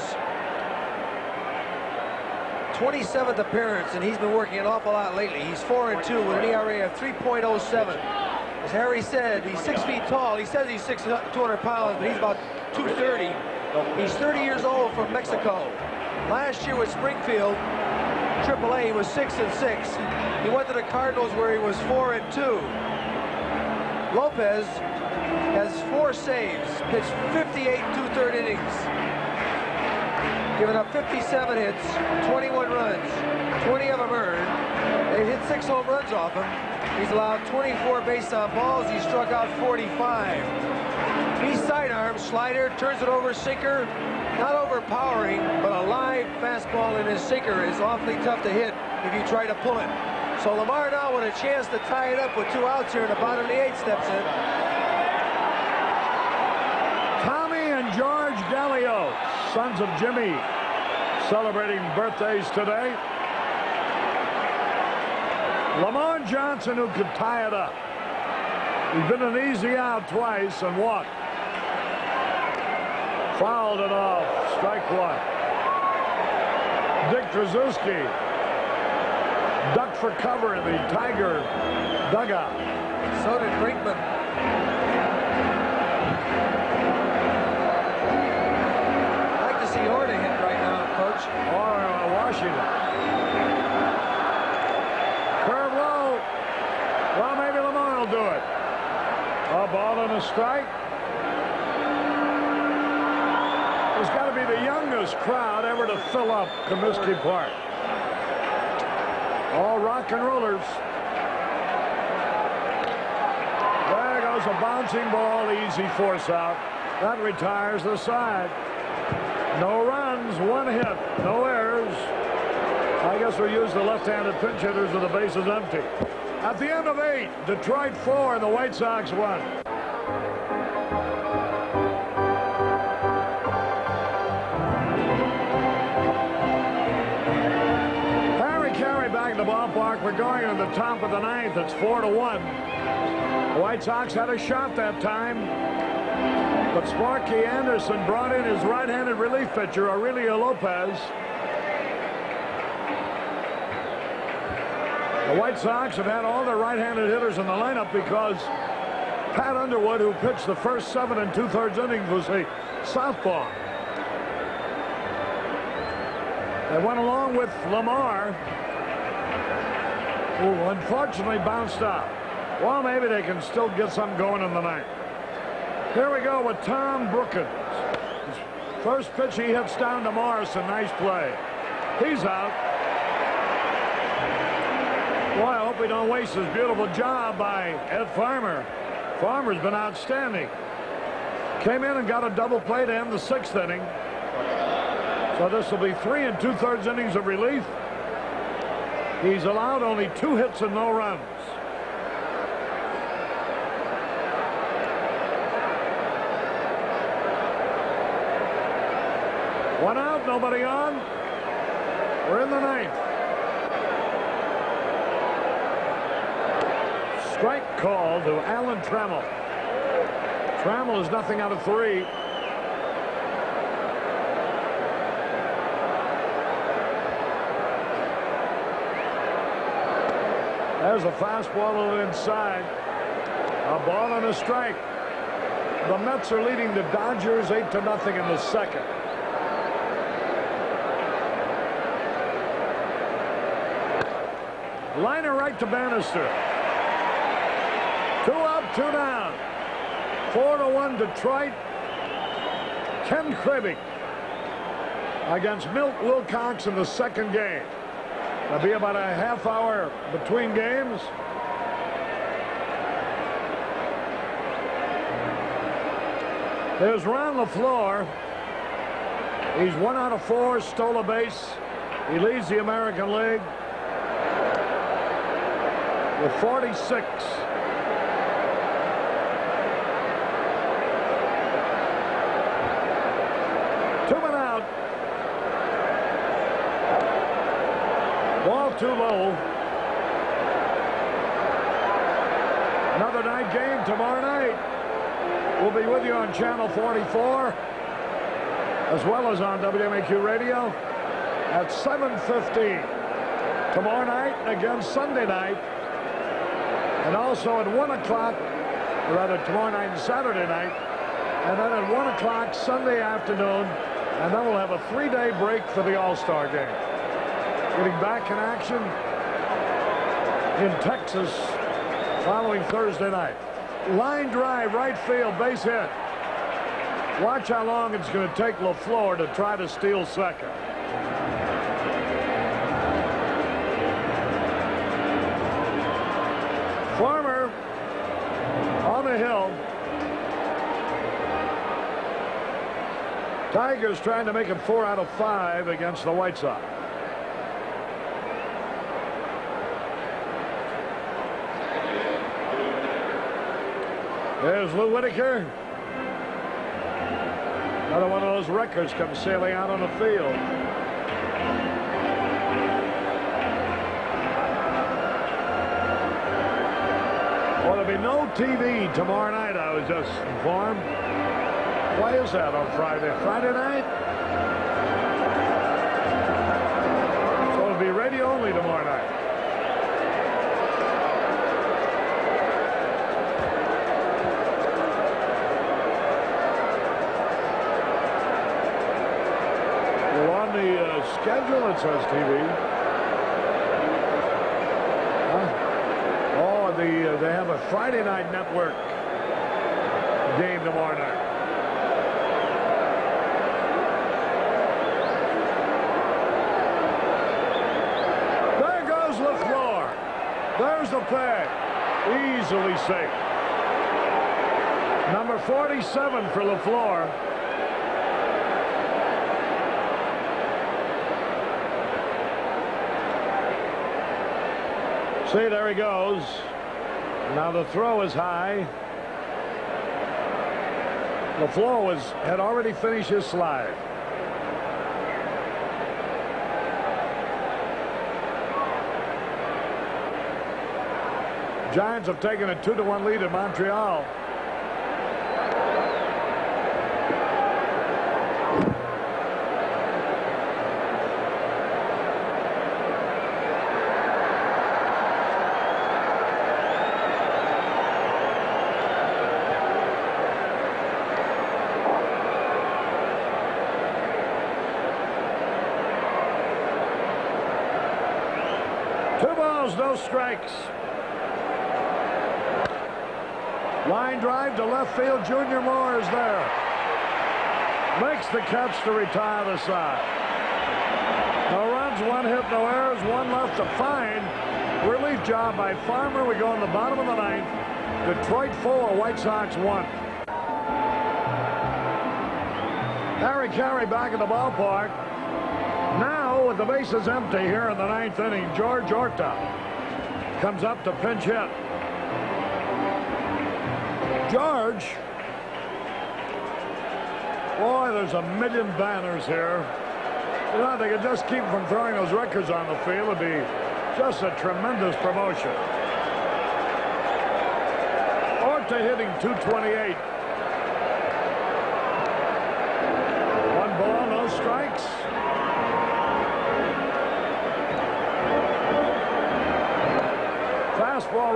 27th appearance, and he's been working an awful lot lately. He's 4 and 2 with an ERA of 3.07. As Harry said, he's six feet tall. He says he's six, 200 pounds, but he's about 230. He's 30 years old from Mexico. Last year with Springfield, AAA, he was 6 and 6. He went to the Cardinals where he was 4 and 2. Lopez has four saves, pitched 58 two-third innings, given up 57 hits, 21 runs, 20 of them earned. They hit six home runs off him. He's allowed 24 base on balls. He struck out 45. He sidearm, slider, turns it over, sinker. Not overpowering, but a live fastball in his sinker is awfully tough to hit if you try to pull it. So Lamar now with a chance to tie it up with two outs here in the bottom of the eighth steps in. Tommy and George Gallio, sons of Jimmy, celebrating birthdays today. Lamar Johnson, who could tie it up. He's been an easy out twice and walked. Fouled it off. Strike one. Dick Tracewski ducked for cover in the Tiger dugout. So did Brinkman. A strike. There's got to be the youngest crowd ever to fill up Comiskey Park. All rock and rollers. There goes a bouncing ball, easy force out. That retires the side. No runs, one hit, no errors. I guess we'll use the left-handed pinch hitters with the bases empty. At the end of eight, Detroit four and the White Sox one. We're going to the top of the ninth. It's four to one. The White Sox had a shot that time. But Sparky Anderson brought in his right-handed relief pitcher, Aurelio Lopez. The White Sox have had all their right-handed hitters in the lineup because Pat Underwood, who pitched the first seven and two-thirds innings, was a southpaw. They went along with Lamar, who unfortunately bounced out. Well, maybe they can still get something going in the ninth. Here we go with Tom Brookens. First pitch he hits down to Morrison. Nice play. He's out. Boy, I hope we don't waste this beautiful job by Ed Farmer. Farmer's been outstanding. Came in and got a double play to end the sixth inning. So this will be three and two-thirds innings of relief. He's allowed only two hits and no runs. One out, nobody on. We're in the ninth. Strike call to Alan Trammell. Trammell is nothing out of three. There's a fastball to the inside. A ball and a strike. The Mets are leading the Dodgers 8 to nothing in the second. Liner right to Bannister. Two up, two down. Four to one Detroit. Ken Kravec against Milt Wilcox in the second game. There'll be about a half hour between games. There's Ron LeFlore. He's one out of four, stole a base. He leads the American League with 46. Two men out. Ball too low. Game tomorrow night. We'll be with you on Channel 44 as well as on WMAQ Radio at 7.15 tomorrow night and again Sunday night and also at 1 o'clock rather tomorrow night and Saturday night and then at 1 o'clock Sunday afternoon and then we'll have a three-day break for the All-Star game. Getting back in action in Texas following Thursday night. Line drive, right field, base hit. Watch how long it's going to take LeFlore to try to steal second. Farmer on the hill. Tigers trying to make it four out of five against the White Sox. There's Lou Whitaker. Another one of those records comes sailing out on the field. Well, there'll be no TV tomorrow night, I was just informed. Why is that on Friday? Friday night? TV. Oh, the uh, they have a Friday night network game tomorrow night. There goes LeFlore. There's the play. Easily safe. Number 47 for LeFlore. See, there he goes. Now the throw is high. LeFlore was had already finished his slide. Giants have taken a two to one lead in Montreal. Two balls, no strikes. Line drive to left field. Junior Moore is there. Makes the catch to retire the side. No runs, one hit, no errors, one left to find. Relief job by Farmer. We go in the bottom of the ninth. Detroit four, White Sox one. Harry Caray back at the ballpark. Now, with the bases empty here in the ninth inning, George Orta comes up to pinch hit. George. Boy, there's a million banners here. You know, they could just keep from throwing those records on the field. It'd be just a tremendous promotion. Orta hitting 228.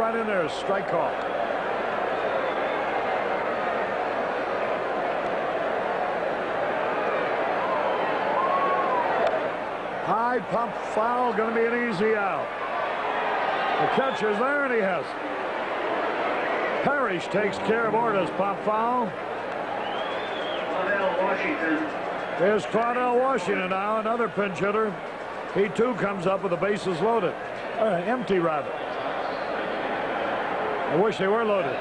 Right in there, strike call. High pump foul, going to be an easy out. The catcher's there, and he has it. Parrish takes care of Orta's pump foul. Claudell Washington. Here's Washington now, another pinch hitter. He too comes up with the bases loaded. Uh, empty, rather. I wish they were loaded.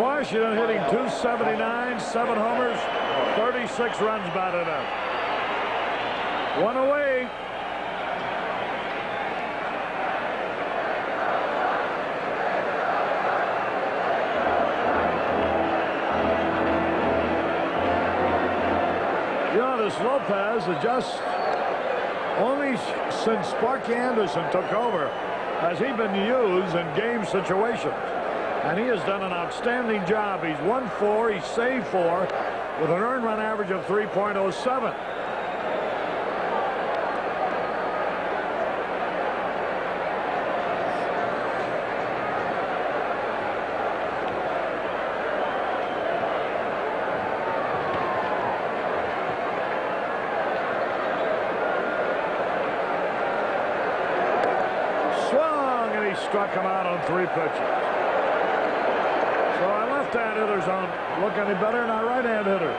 Washington hitting 279, seven homers, 36 runs batted up. One away. This Lopez is just only since Sparky Anderson took over has he been used in game situations. And he has done an outstanding job. He's won four, he's saved four with an earned run average of 3.07. Swung, and he struck him out on three pitches. So our left-hand hitters don't look any better than our right-hand hitters.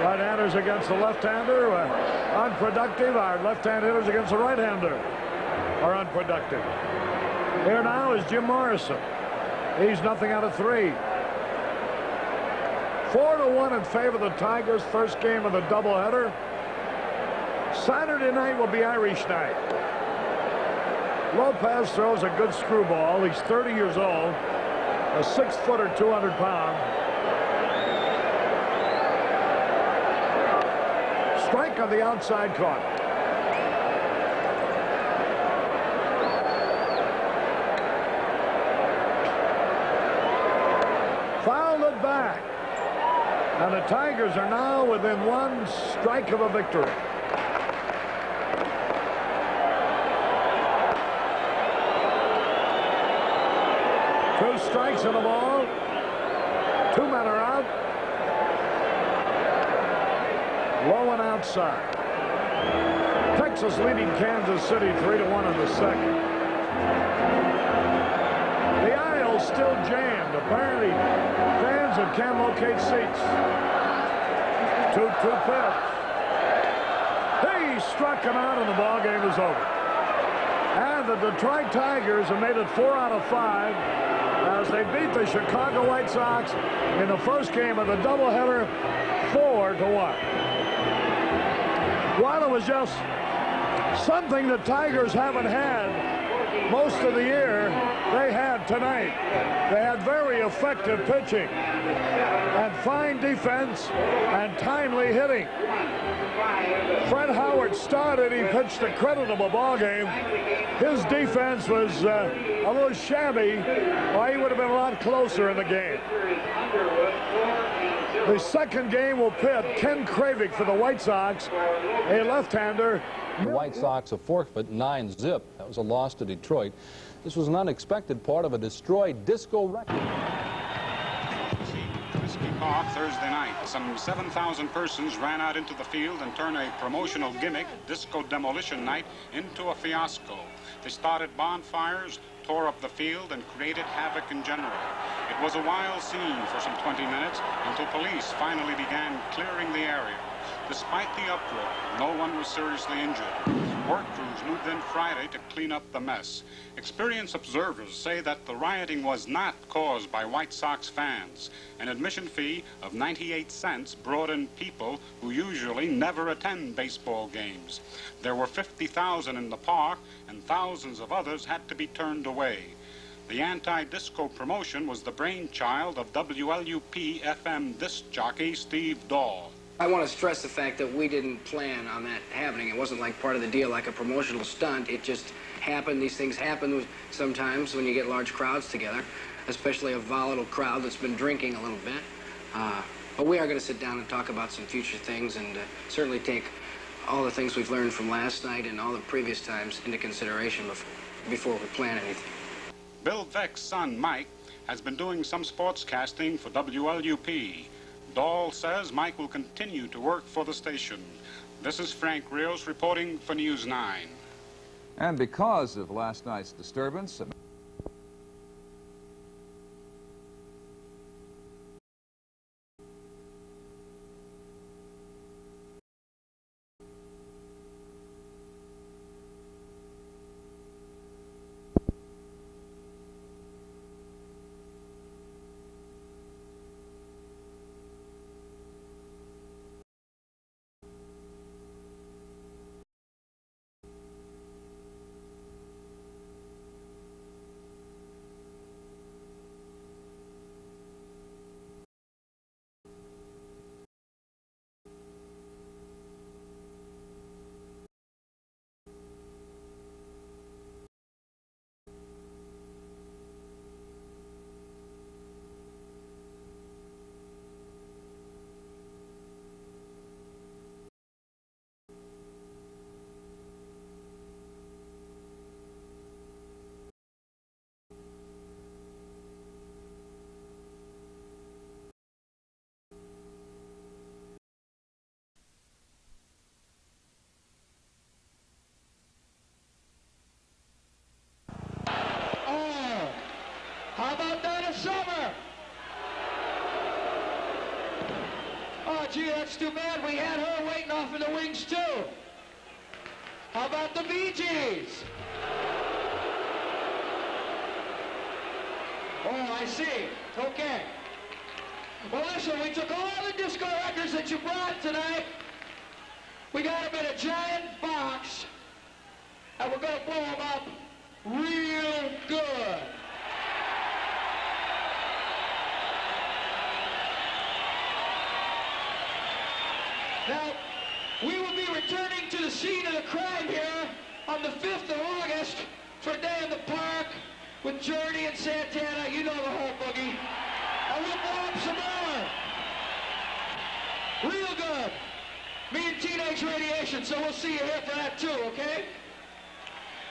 Right-handers against the left-hander, uh, unproductive. Our left-hand hitters against the right-hander are unproductive. Here now is Jim Morrison. He's nothing out of three. Four to one in favor of the Tigers. First game of the doubleheader. Saturday night will be Irish night. Lopez throws a good screwball. He's 30 years old. A six footer, 200 pound. Strike on the outside corner. Fouled it back. And the Tigers are now within one strike of a victory. Two strikes in the ball. Two men are out. Low and outside. Texas leading Kansas City 3 to 1 in the second. The aisle still jammed. Apparently, fans that can't locate seats. 2 2 pitch. He struck him out, and the ball game is over. And the Detroit Tigers have made it four out of five they beat the Chicago White Sox in the first game of the doubleheader, four to one. While it was just something the Tigers haven't had most of the year, they had tonight. They had very effective pitching and fine defense and timely hitting. Fred Howard started. He pitched a creditable ball game. His defense was uh, a little shabby, or he would have been a lot closer in the game. The second game will pit Ken Kravec for the White Sox, a left-hander. The White Sox a forfeit, nine zip. That was a loss to Detroit. This was an unexpected part of a destroyed disco record. This kick off Thursday night. Some 7,000 persons ran out into the field and turned a promotional gimmick, Disco Demolition Night, into a fiasco. They started bonfires, tore up the field, and created havoc in general. It was a wild scene for some 20 minutes until police finally began clearing the area. Despite the uproar, no one was seriously injured. Work crews moved in Friday to clean up the mess. Experienced observers say that the rioting was not caused by White Sox fans. An admission fee of 98 cents brought in people who usually never attend baseball games. There were 50,000 in the park, and thousands of others had to be turned away. The anti-disco promotion was the brainchild of WLUP FM disc jockey Steve Dahl. I want to stress the fact that we didn't plan on that happening. It wasn't like part of the deal, like a promotional stunt. It just happened. These things happen sometimes when you get large crowds together, especially a volatile crowd that's been drinking a little bit. Uh, but we are going to sit down and talk about some future things and uh, certainly take all the things we've learned from last night and all the previous times into consideration before before we plan anything. Bill Veeck's son, Mike, has been doing some sportscasting for WLUP. Dahl says Mike will continue to work for the station. This is Frank Rios reporting for News 9. And because of last night's disturbance, How about Donna Summer? Oh, gee, that's too bad. We had her waiting off in the wings, too. How about the Bee Gees? Oh, I see. Okay. Well, listen, we took all the disco records that you brought tonight. We got them in a giant box, and we're going to blow them up real good. Now, we will be returning to the scene of the crime here on the 5th of August for day in the park with Journey and Santana. You know the whole boogie. We'll blow up some more. Real good. Me and Teenage Radiation, so we'll see you here for that too, okay?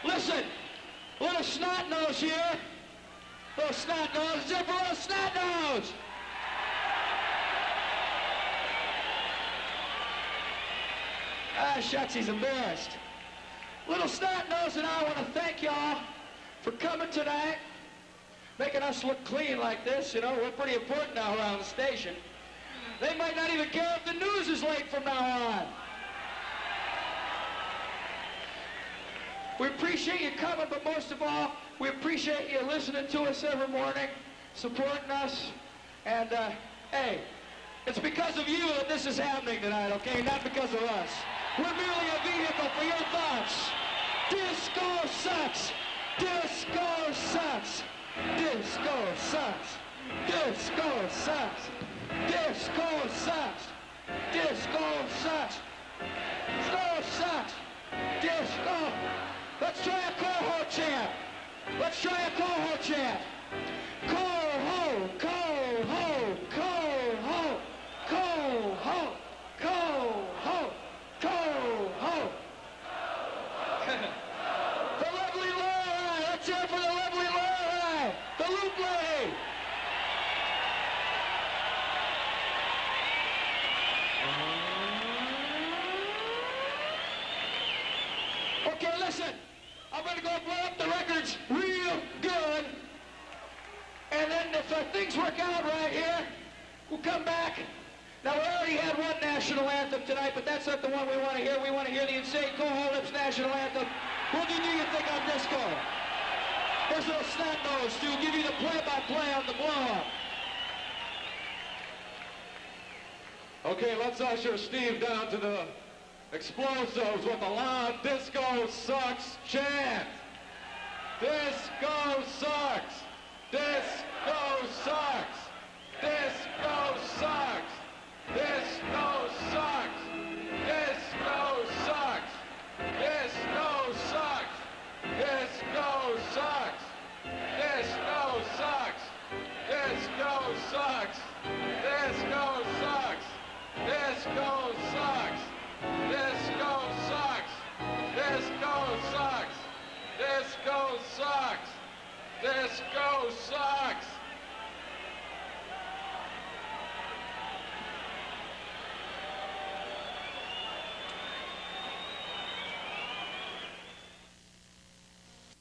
Listen, little snot nose here. Little snot nose. Zip for little snot nose. Ah, shucks, he's embarrassed. Little snot nose and I want to thank y'all for coming tonight, making us look clean like this. You know, we're pretty important now around the station. They might not even care if the news is late from now on. We appreciate you coming, but most of all, we appreciate you listening to us every morning, supporting us, and uh, hey, it's because of you that this is happening tonight, okay? Not because of us. We're merely a vehicle for your thoughts. Disco sucks. Disco sucks. Disco sucks. Disco sucks. Disco sucks. Disco sucks. Disco sucks. Disco. Let's try a coho chant. Let's try a coho chant. Coho, coho, coho, coho, coho, coho. the lovely Laura. Let's hear it for the lovely Laura. The Luple. Okay, listen. I'm going to go blow up the records real good. If uh, things work out right here, we'll come back. Now, we already had one national anthem tonight, but that's not the one we want to hear. We want to hear the Insane Coho Lips national anthem. Boogie, do you think on disco? Here's a little snap nose to give you the play-by-play on the blow-up. Okay, let's usher Steve down to the explosives with a loud disco sucks chant. Disco sucks. Disco sucks. Disco sucks. Disco sucks. Disco sucks. Disco sucks. Disco sucks. Disco sucks. Disco sucks. Disco sucks. Disco sucks. Disco sucks. Disco sucks. Disco sucks. Disco sucks.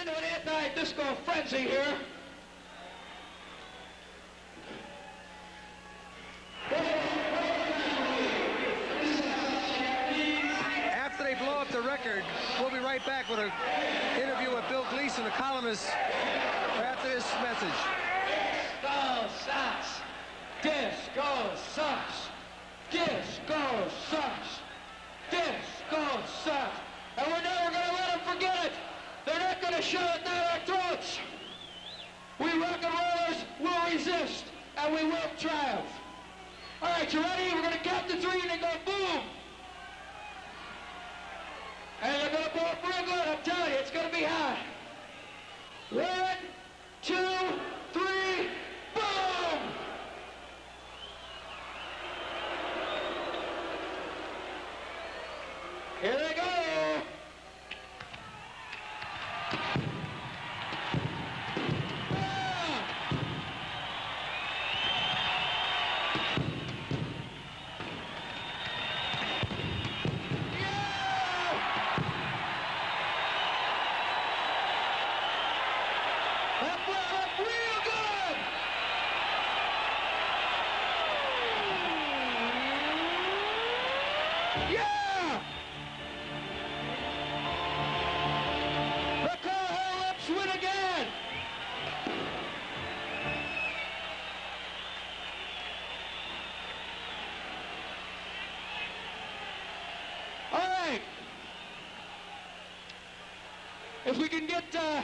into an anti-disco frenzy here. After they blow up the record, we'll be right back with an interview with Bill Gleason, the columnist, after this message. Disco sucks. Disco sucks. Disco sucks. Disco sucks. And we're never going to let them forget it. They're not going to shove it down our throats. We rock and rollers will resist, and we will triumph. All right, you ready? We're going to count to three and then go boom. And they're going to blow up real good. I'm telling you, it's going to be hot. One, two, three, uh,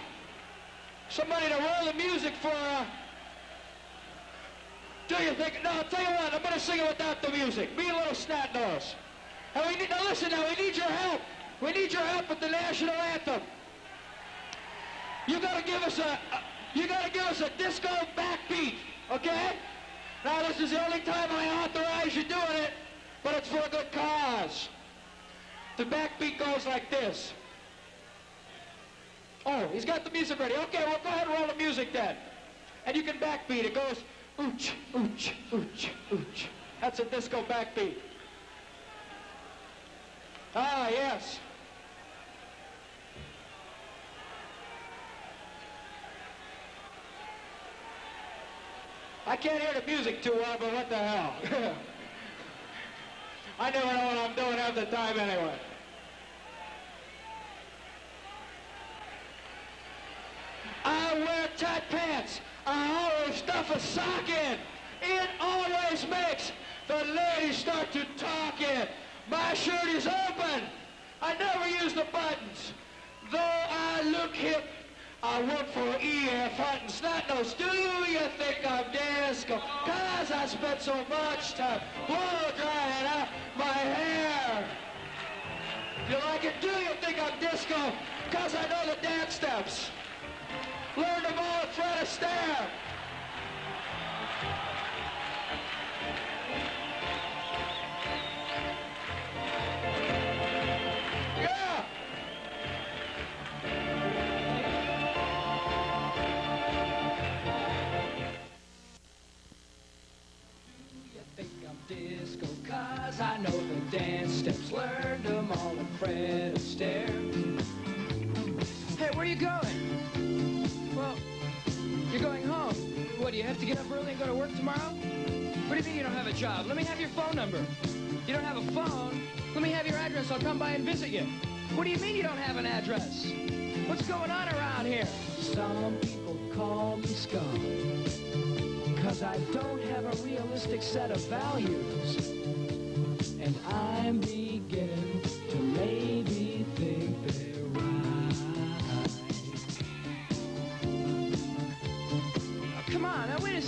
somebody to roll the music for. Uh, do you think? No, I'll tell you what. I'm going to sing it without the music. Be a little snot nose. And we need. Now listen. Now we need your help. We need your help with the national anthem. You got to give us a. a you got to give us a disco backbeat. Okay? Now this is the only time I authorize you doing it, but it's for a good cause. The backbeat goes like this. Oh, he's got the music ready. Okay, well, go ahead and roll the music then. And you can backbeat. It goes ooch, ooch, ooch, ooch. That's a disco backbeat. Ah, yes. I can't hear the music too well, but what the hell? (laughs) I never know what I'm doing half the time anyway. I wear tight pants. I always stuff a sock in. It always makes the ladies start to talk in. My shirt is open. I never use the buttons. Though I look hip, I work for E.F. Hutton Snotnose. Do you think I'm disco? Cause I spent so much time blow drying out my hair. You like it? Do you think I'm disco? Cause I know the dance steps. Learn them all at Fred Astaire. Yeah! think I'm disco Cause I know the dance steps Learned them all at Fred Astaire Hey, where you going? What, do you have to get up early and go to work tomorrow? What do you mean you don't have a job? Let me have your phone number. You don't have a phone? Let me have your address. I'll come by and visit you. What do you mean you don't have an address? What's going on around here? Some people call me scum. Cause I don't have a realistic set of values. And I'm beginning to maybe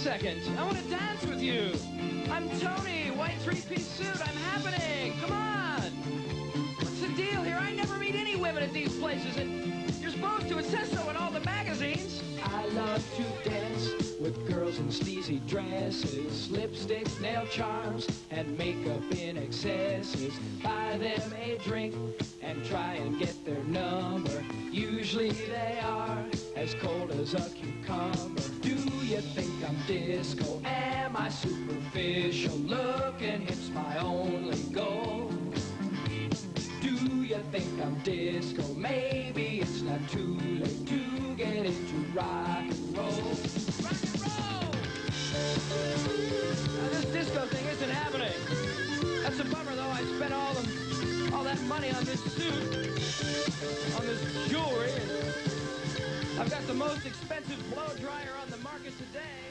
second. I want to dance with you. I'm Tony, white three-piece suit. I'm happening. Come on. What's the deal here? I never meet any women at these places. And you're supposed to. It says so in all the magazines. I love to dance with girls in sleazy dresses, lipstick, nail charms, and makeup in excesses. Buy them a drink and try and get their number. Usually they are as cold as a cucumber. Do you think I'm disco? Am I superficial? Looking hips my only goal. Do you think I'm disco? Maybe it's not too late to get into rock and roll. Rock and roll! Now, this disco thing isn't happening. That's a bummer, though. I spent all the, all that money on this suit, on this jewelry. I've got the most expensive blow dryer on the market today.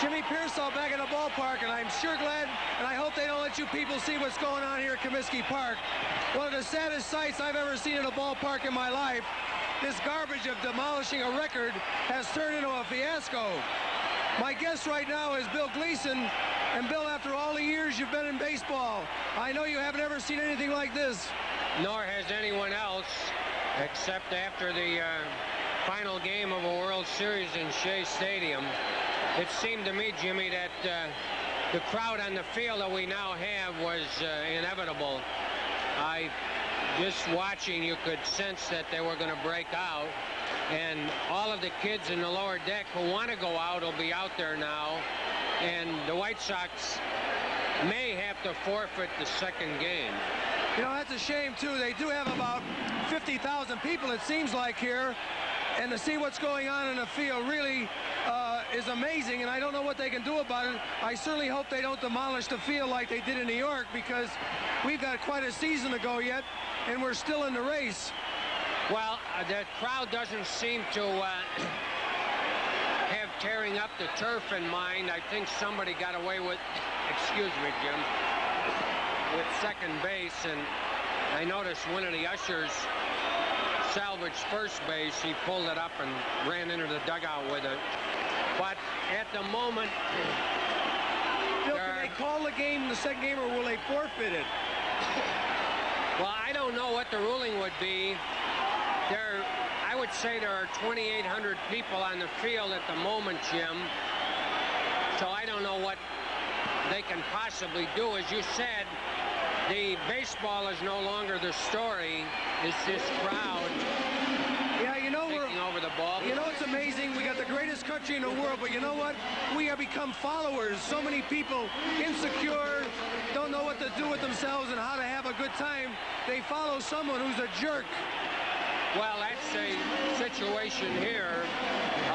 Jimmy Piersall back in the ballpark, and I'm sure glad, and I hope they don't let you people see what's going on here at Comiskey Park. One of the saddest sights I've ever seen in a ballpark in my life. This garbage of demolishing a record has turned into a fiasco. My guest right now is Bill Gleason, and Bill, after all the years you've been in baseball, I know you haven't ever seen anything like this. nor has anyone else, except after the uh, final game of a World Series in Shea Stadium. It seemed to me, Jimmy, that uh, the crowd on the field that we now have was uh, inevitable. I just watching, you could sense that they were going to break out. And all of the kids in the lower deck who want to go out will be out there now. and the White Sox may have to forfeit the second game. You know, that's a shame, too. They do have about 50,000 people, it seems like, here. And to see what's going on in the field really uh, is amazing, and I don't know what they can do about it. I certainly hope they don't demolish the field like they did in New York because we've got quite a season to go yet, and we're still in the race. Well, uh, the crowd doesn't seem to uh, (coughs) have tearing up the turf in mind. I think somebody got away with, (coughs) excuse me, Jim, with second base, and I noticed one of the ushers salvaged first base. He pulled it up and ran into the dugout with it. But at the moment, Bill, can they call the game the second game, or will they forfeit it? (laughs) Well, I don't know what the ruling would be. There, I would say there are 2,800 people on the field at the moment, Jim. So I don't know what they can possibly do. As you said, the baseball is no longer the story. It's this crowd. Yeah, you know taking over the ball. You know it's amazing. We got the greatest country in the world, but you know what? We have become followers. So many people insecure, don't know what to do with themselves and how to have a good time. They follow someone who's a jerk. Well, that's a situation here.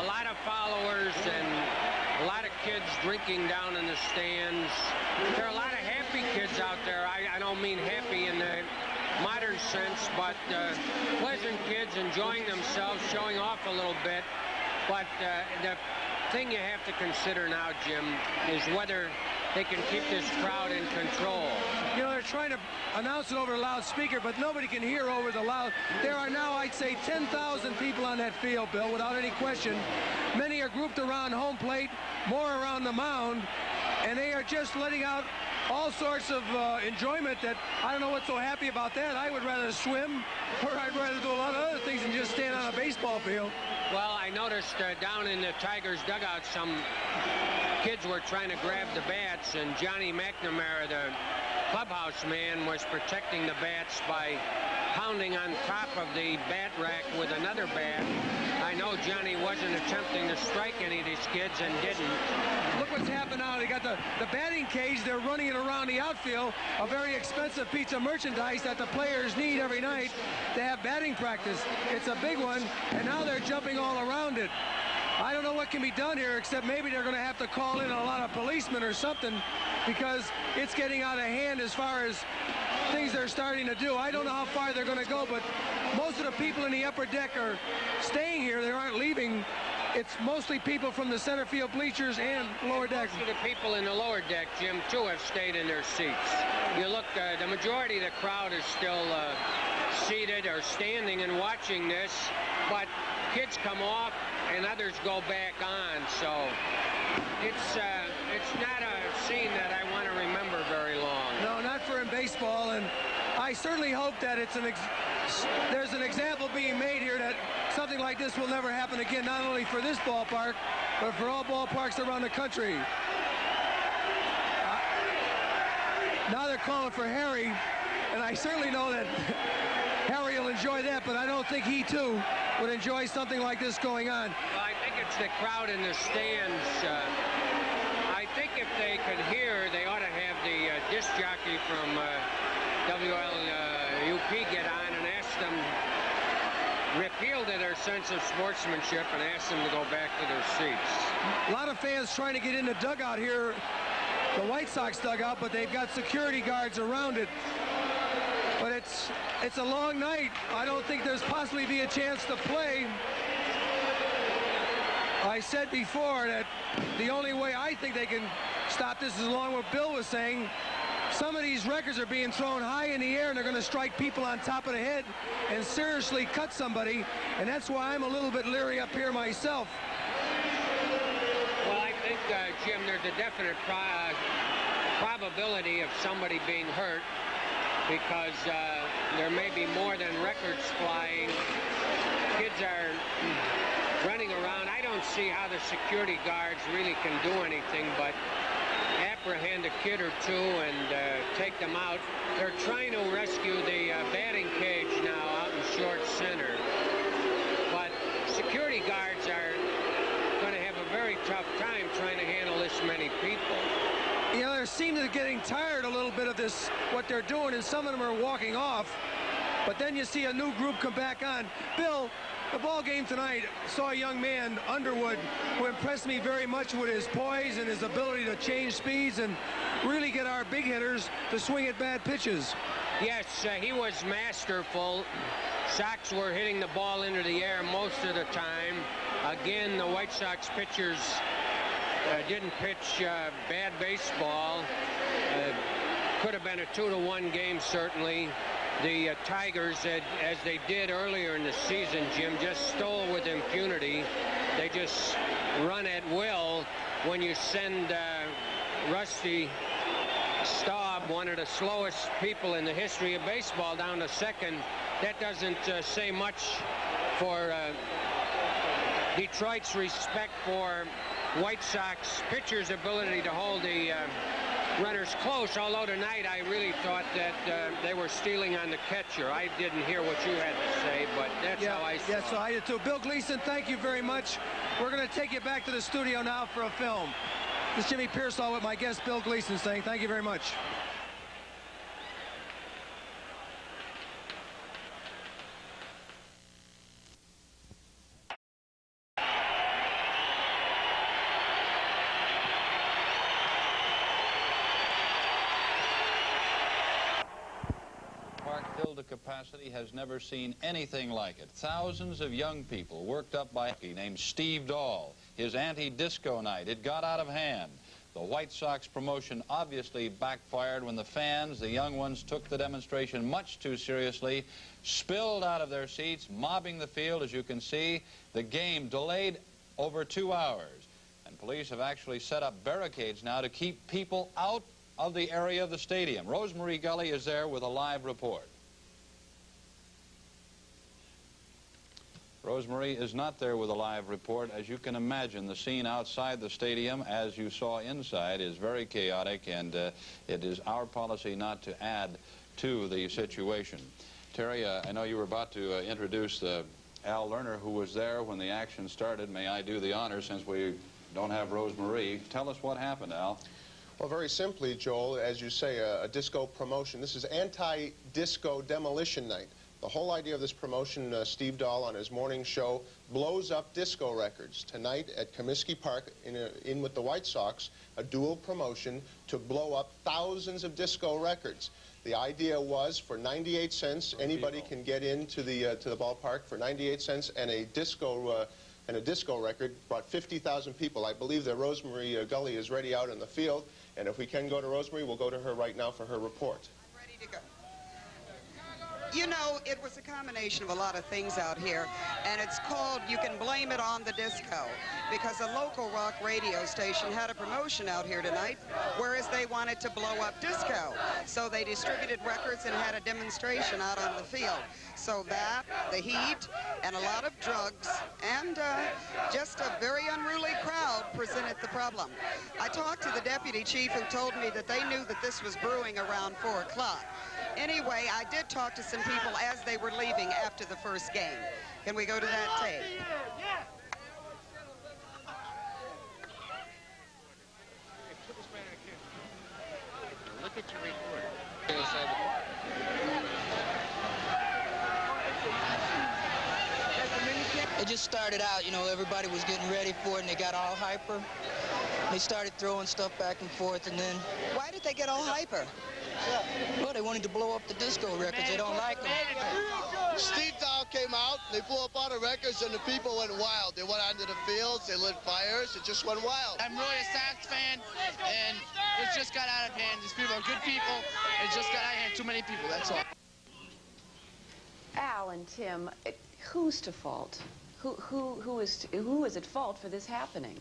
A lot of followers and a lot of kids drinking down in the stands. There are a lot of happy kids out there. I, I don't mean happy in the modern sense, but uh, pleasant kids enjoying themselves, showing off a little bit. But uh, the thing you have to consider now, Jim, is whether they can keep this crowd in control. You know, they're trying to announce it over a loudspeaker, but nobody can hear over the loud. There are now, I'd say, 10,000 people on that field, Bill, without any question. Many are grouped around home plate, more around the mound, and they are just letting out all sorts of uh, enjoyment that I don't know what's so happy about that. I would rather swim or I'd rather do a lot of other things than just stand on a baseball field. Well, I noticed uh, down in the Tigers dugout some kids were trying to grab the bats and Johnny McNamara, the clubhouse man, was protecting the bats by pounding on top of the bat rack with another bat. I know Johnny wasn't attempting to strike any of these kids and didn't. Look what's happened now. They got the, the batting cage. They're running it around the outfield. A very expensive piece of merchandise that the players need every night to have batting practice. It's a big one, and now they're jumping all around it. I don't know what can be done here, except maybe they're going to have to call in a lot of policemen or something because it's getting out of hand as far as things they're starting to do. I don't know how far they're going to go, but most of the people in the upper deck are staying here. They aren't leaving. It's mostly people from the center field bleachers and lower deck. Most of the people in the lower deck, Jim, too, have stayed in their seats. You look, uh, the majority of the crowd is still uh, seated or standing and watching this, but kids come off and others go back on. So it's uh, it's not a scene that I want to remember very long. No, not for in baseball, and I certainly hope that it's an there's an example being made here that something like this will never happen again, not only for this ballpark, but for all ballparks around the country. Uh, now they're calling for Harry, and I certainly know that (laughs) Harry will enjoy that, but I don't think he, too, would enjoy something like this going on. Well, I think it's the crowd in the stands. Uh, I think if they could hear, they ought to have the uh, disc jockey from uh, WLUP get on and ask them, repeal to their sense of sportsmanship and ask them to go back to their seats. A lot of fans trying to get in the dugout here, the White Sox dugout, but they've got security guards around it. But it's it's a long night. I don't think there's possibly be a chance to play. I said before that the only way I think they can stop this is along what Bill was saying. Some of these records are being thrown high in the air and they're going to strike people on top of the head and seriously cut somebody. And that's why I'm a little bit leery up here myself. Well, I think, uh, Jim, there's a definite uh, probability of somebody being hurt because uh, there may be more than records flying. Kids are running around. I don't see how the security guards really can do anything but apprehend a kid or two and uh, take them out. They're trying to rescue the uh, batting cage now out in short center. But security guards are going to have a very tough time trying to handle this many people. You know, they seem to be getting tired a little bit of this, what they're doing, and some of them are walking off. But then you see a new group come back on. Bill, the ball game tonight saw a young man, Underwood, who impressed me very much with his poise and his ability to change speeds and really get our big hitters to swing at bad pitches. Yes, uh, he was masterful. Sox were hitting the ball into the air most of the time. Again, the White Sox pitchers uh, didn't pitch uh, bad baseball. Uh, could have been a two to one game, certainly. The uh, Tigers, as they did earlier in the season, Jim, just stole with impunity. They just run at will when you send uh, Rusty Staub, one of the slowest people in the history of baseball, down to second. That doesn't uh, say much for uh, Detroit's respect for White Sox pitchers' ability to hold the uh, runners close, although tonight I really thought that uh, they were stealing on the catcher. I didn't hear what you had to say, but that's yeah, how I saw Yeah, so I did too. Bill Gleason, thank you very much. We're going to take you back to the studio now for a film. This is Jimmy Piersall with my guest Bill Gleason saying thank you very much. Capacity has never seen anything like it. Thousands of young people worked up by a named Steve Dahl. His anti-disco night, it got out of hand. The White Sox promotion obviously backfired when the fans, the young ones, took the demonstration much too seriously, spilled out of their seats, mobbing the field, as you can see. The game delayed over two hours. And police have actually set up barricades now to keep people out of the area of the stadium. Rosemarie Gully is there with a live report. Rosemarie is not there with a live report. As you can imagine, the scene outside the stadium, as you saw inside, is very chaotic, and uh, it is our policy not to add to the situation. Terry, uh, I know you were about to uh, introduce uh, Al Lerner, who was there when the action started. May I do the honor since we don't have Rosemarie? Tell us what happened, Al. Well, very simply, Joel, as you say, a, a disco promotion. This is anti-disco demolition night. The whole idea of this promotion, uh, Steve Dahl on his morning show, blows up disco records. Tonight at Comiskey Park, in, a, in with the White Sox, a dual promotion to blow up thousands of disco records. The idea was for 98 cents, anybody can get into the uh, to the ballpark for 98 cents, and a disco uh, and a disco record brought 50,000 people. I believe that Rosemary uh, Gully is ready out in the field, and if we can go to Rosemary, we'll go to her right now for her report. I'm ready to go. You know, it was a combination of a lot of things out here, and it's called You Can Blame It on the Disco, because a local rock radio station had a promotion out here tonight, whereas they wanted to blow up disco. So they distributed records and had a demonstration out on the field. So that, the heat, and a lot of drugs, and uh, just a very unruly crowd presented the problem. I talked to the deputy chief who told me that they knew that this was brewing around 4 o'clock. Anyway, I did talk to some people as they were leaving after the first game. Can we go to that tape? Look at your report. Just started out, you know, everybody was getting ready for it and they got all hyper. They started throwing stuff back and forth and then... Why did they get all hyper? Well, they wanted to blow up the disco records. They don't like them. Steve Dahl came out, they blew up all the records, and the people went wild. They went onto the fields, they lit fires, it just went wild. I'm really a Sox fan, and it just got out of hand. These people are good people, it just got out of hand. Too many people, that's all. Al and Tim, who's to fault? Who, who, who, is, who is at fault for this happening?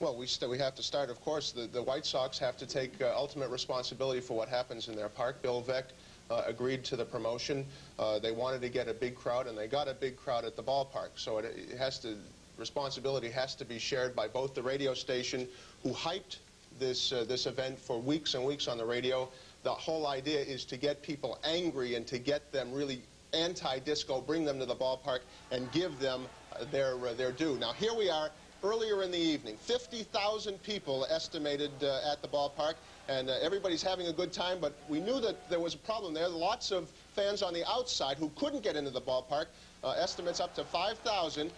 Well, we, we have to start, of course, the, the White Sox have to take uh, ultimate responsibility for what happens in their park. Bill Veeck uh, agreed to the promotion. Uh, they wanted to get a big crowd, and they got a big crowd at the ballpark. So it, it has to, responsibility has to be shared by both the radio station, who hyped this, uh, this event for weeks and weeks on the radio. The whole idea is to get people angry and to get them really anti-disco, bring them to the ballpark, and give them uh, their, uh, their due. Now, here we are earlier in the evening. 50,000 people estimated uh, at the ballpark, and uh, everybody's having a good time, but we knew that there was a problem there. Lots of fans on the outside who couldn't get into the ballpark, uh, estimates up to 5,000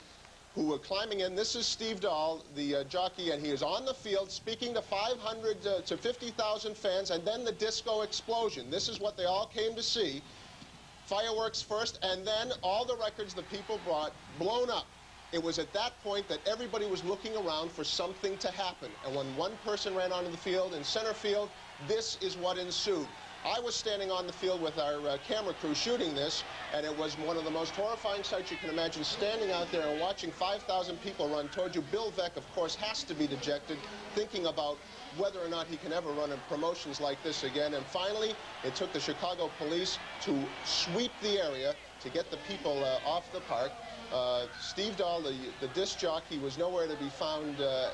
who were climbing in. This is Steve Dahl, the uh, jockey, and he is on the field speaking to 500 uh, to 50,000 fans, and then the disco explosion. This is what they all came to see. Fireworks first, and then all the records the people brought blown up. It was at that point that everybody was looking around for something to happen. And when one person ran onto the field in center field, this is what ensued. I was standing on the field with our uh, camera crew shooting this, and it was one of the most horrifying sights you can imagine, standing out there and watching 5,000 people run toward you. Bill Veeck, of course, has to be dejected, thinking about whether or not he can ever run in promotions like this again. And finally, it took the Chicago police to sweep the area to get the people uh, off the park. Uh, Steve Dahl, the, the disc jockey, was nowhere to be found uh,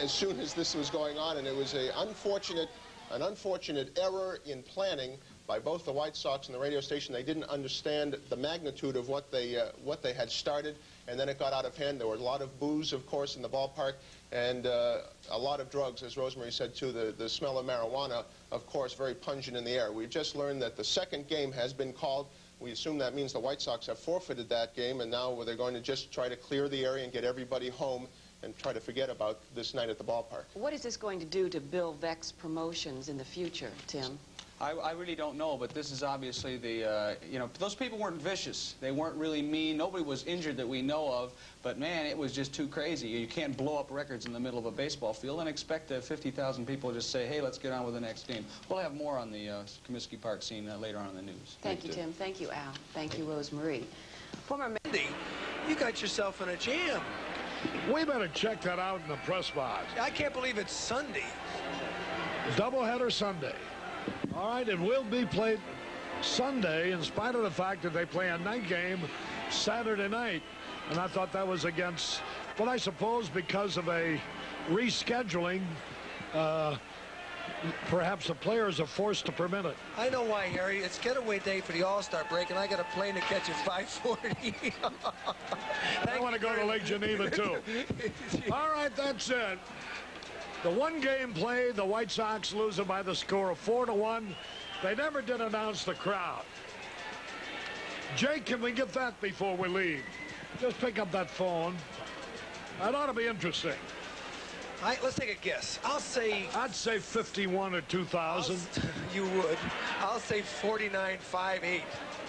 as soon as this was going on, and it was a unfortunate an unfortunate error in planning by both the White Sox and the radio station. They didn't understand the magnitude of what they, uh, what they had started, and then it got out of hand. There were a lot of booze, of course, in the ballpark, and uh, a lot of drugs, as Rosemary said, too. The, the smell of marijuana, of course, very pungent in the air. We've just learned that the second game has been called. We assume that means the White Sox have forfeited that game, and now they're going to just try to clear the area and get everybody home and try to forget about this night at the ballpark. What is this going to do to Bill Veeck's promotions in the future, Tim? I, I, really don't know, but this is obviously the, uh, you know, those people weren't vicious. They weren't really mean. Nobody was injured that we know of, but man, it was just too crazy. You can't blow up records in the middle of a baseball field and expect uh, 50,000 people to just say, hey, let's get on with the next game. We'll have more on the uh, Comiskey Park scene uh, later on in the news. Thank, Thank you, Tim. Thank you, Al. Thank you, Rosemarie. Former Mindy, you got yourself in a jam. We better check that out in the press box. I can't believe it's Sunday. Doubleheader Sunday. All right, it will be played Sunday in spite of the fact that they play a night game Saturday night. And I thought that was against, but I suppose because of a rescheduling, uh, perhaps the players are forced to permit it. I know why, Harry. It's getaway day for the All-Star break, and I got a plane to catch at 540. (laughs) I want to go to Lake Geneva, too. (laughs) All right, that's it. The one game played, the White Sox losing by the score of 4 to one. They never did announce the crowd. Jake, can we get that before we leave? Just pick up that phone. That ought to be interesting. I, let's take a guess. I'll say... I'd say 51 or 2,000. (laughs) You would. I'll say 49.58.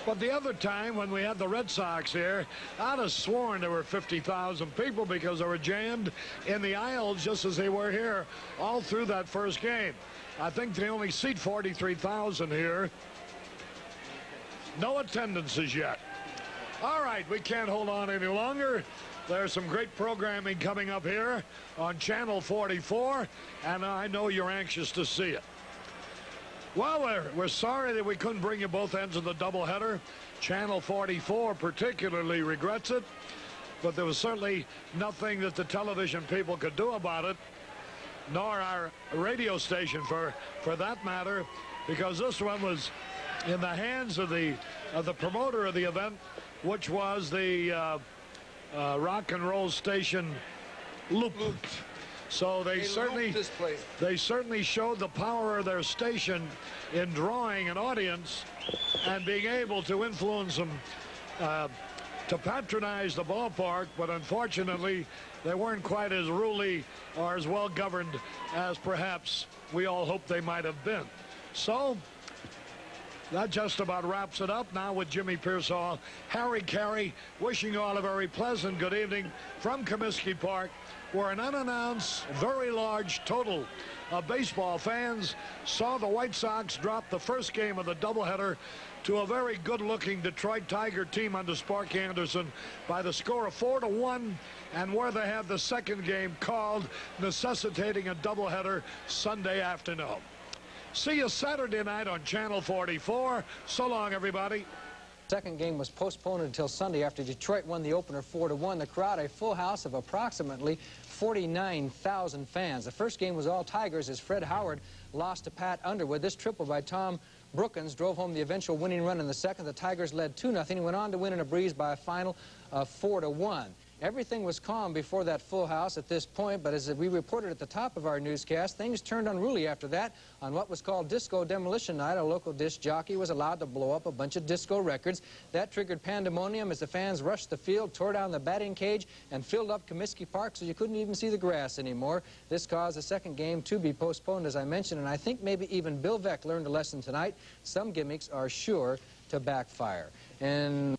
But the other time when we had the Red Sox here, I'd have sworn there were 50,000 people because they were jammed in the aisles just as they were here all through that first game. I think they only seat 43,000 here. No attendances yet. All right, we can't hold on any longer. There's some great programming coming up here on Channel 44, and I know you're anxious to see it. Well, we're, we're sorry that we couldn't bring you both ends of the doubleheader. Channel 44 particularly regrets it, but there was certainly nothing that the television people could do about it, nor our radio station for, for that matter, because this one was in the hands of the, of the promoter of the event, which was the uh, uh, rock and roll station Loop. So they, they certainly they certainly showed the power of their station in drawing an audience and being able to influence them uh, to patronize the ballpark. But unfortunately, they weren't quite as ruly or as well governed as perhaps we all hoped they might have been. So that just about wraps it up now with Jimmy Piersall, Harry Caray wishing you all a very pleasant good evening from Comiskey Park, where an unannounced, very large total of baseball fans saw the White Sox drop the first game of the doubleheader to a very good-looking Detroit Tiger team under Sparky Anderson by the score of 4 to 1 and where they have the second game called necessitating a doubleheader Sunday afternoon. See you Saturday night on Channel 44. So long, everybody. Second game was postponed until Sunday after Detroit won the opener 4-1. The crowd, a full house of approximately 49,000 fans. The first game was all Tigers as Fred Howard lost to Pat Underwood. This triple by Tom Brookens drove home the eventual winning run in the second. The Tigers led 2-0 and went on to win in a breeze by a final of 4-1. Everything was calm before that full house at this point, but as we reported at the top of our newscast, things turned unruly after that. On what was called Disco Demolition Night, a local disc jockey was allowed to blow up a bunch of disco records. That triggered pandemonium as the fans rushed the field, tore down the batting cage, and filled up Comiskey Park so you couldn't even see the grass anymore. This caused the second game to be postponed, as I mentioned, and I think maybe even Bill Veeck learned a lesson tonight. Some gimmicks are sure to backfire. And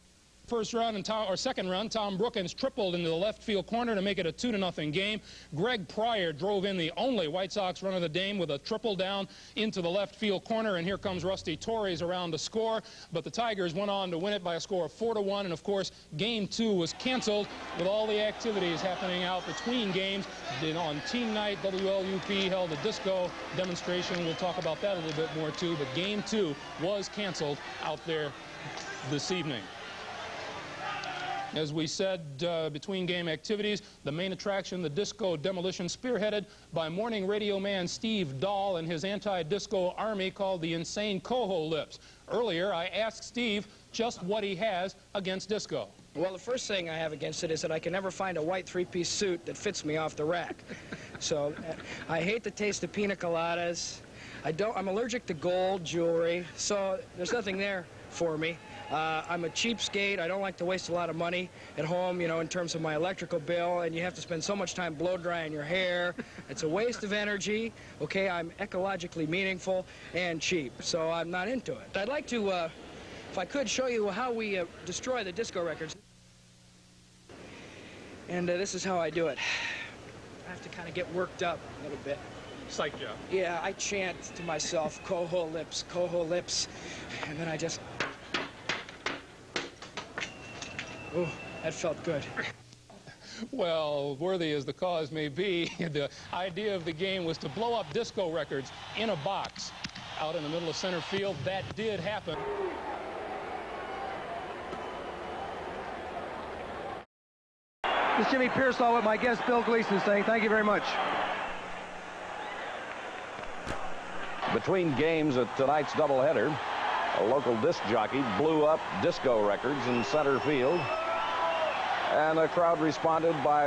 first run and Tom, or second run, Tom Brookens tripled into the left field corner to make it a two to nothing game. Greg Pryor drove in the only White Sox run of the day with a triple down into the left field corner, and here comes Rusty Torres around to score. But the Tigers went on to win it by a score of four to one, and of course, game two was canceled with all the activities happening out between games. Then on team night, WLUP held a disco demonstration. We'll talk about that a little bit more too. But game two was canceled out there this evening. As we said, uh, between game activities, the main attraction, the disco demolition, spearheaded by morning radio man Steve Dahl and his anti-disco army called the Insane Coho Lips. Earlier, I asked Steve just what he has against disco. Well, the first thing I have against it is that I can never find a white three-piece suit that fits me off the rack. (laughs) so uh, I hate the taste of pina coladas. I don't, I'm allergic to gold jewelry, so there's nothing there for me. Uh, I'm a cheapskate. I don't like to waste a lot of money at home, you know, in terms of my electrical bill, and you have to spend so much time blow drying your hair. (laughs) It's a waste of energy. Okay, I'm ecologically meaningful and cheap, so I'm not into it. I'd like to, uh, if I could, show you how we uh, destroy the disco records. And uh, this is how I do it. (sighs) I have to kind of get worked up a little bit. Psych job. Yeah, I chant to myself, coho lips, coho lips, and then I just Oh, that felt good. Well, worthy as the cause may be, (laughs) the idea of the game was to blow up disco records in a box out in the middle of center field. That did happen. This is Jimmy Piersall with my guest Bill Gleason saying thank you very much. Between games at tonight's doubleheader, a local disc jockey blew up disco records in center field and the crowd responded by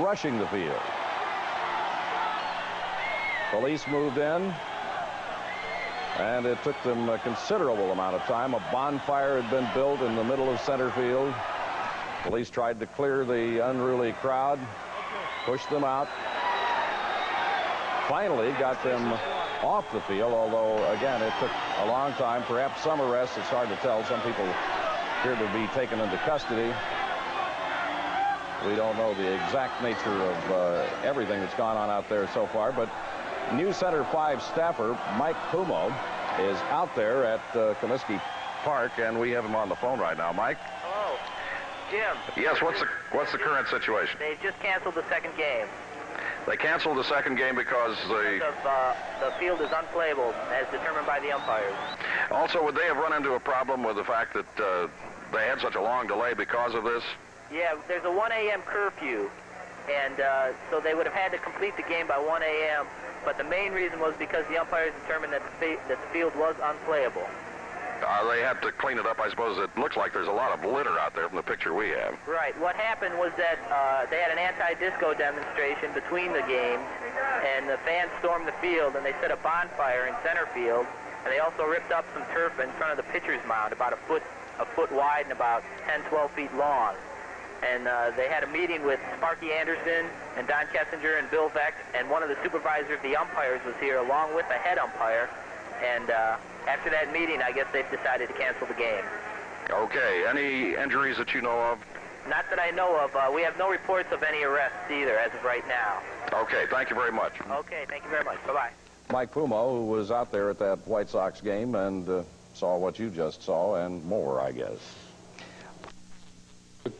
rushing the field. Police moved in, and it took them a considerable amount of time. A bonfire had been built in the middle of center field. Police tried to clear the unruly crowd, pushed them out, finally got them off the field, although, again, it took a long time. Perhaps some arrests, it's hard to tell. Some people appear to be taken into custody. We don't know the exact nature of uh, everything that's gone on out there so far, but new Center 5 staffer Mike Pumo is out there at uh, Comiskey Park, and we have him on the phone right now. Mike? Hello. Jim. Yes, what's the, what's the current situation? They just canceled the second game. They canceled the second game because the... Of, uh, the field is unplayable, as determined by the umpires. Also, would they have run into a problem with the fact that uh, they had such a long delay because of this? Yeah, there's a 1 a.m. curfew, and uh, so they would have had to complete the game by 1 a.m., but the main reason was because the umpires determined that the, that the field was unplayable. Uh, they had to clean it up. I suppose it looks like there's a lot of litter out there from the picture we have. Right. What happened was that uh, they had an anti-disco demonstration between the games, and the fans stormed the field, and they set a bonfire in center field, and they also ripped up some turf in front of the pitcher's mound, about a foot, a foot wide and about 10, 12 feet long and uh, they had a meeting with Sparky Anderson and Don Kessinger and Bill Veeck, and one of the supervisors, of the umpires, was here along with the head umpire. And uh, after that meeting, I guess they've decided to cancel the game. Okay. Any injuries that you know of? Not that I know of. Uh, we have no reports of any arrests either as of right now. Okay. Thank you very much. Okay. Thank you very much. Bye-bye. Mike Pumo, who was out there at that White Sox game and uh, saw what you just saw and more, I guess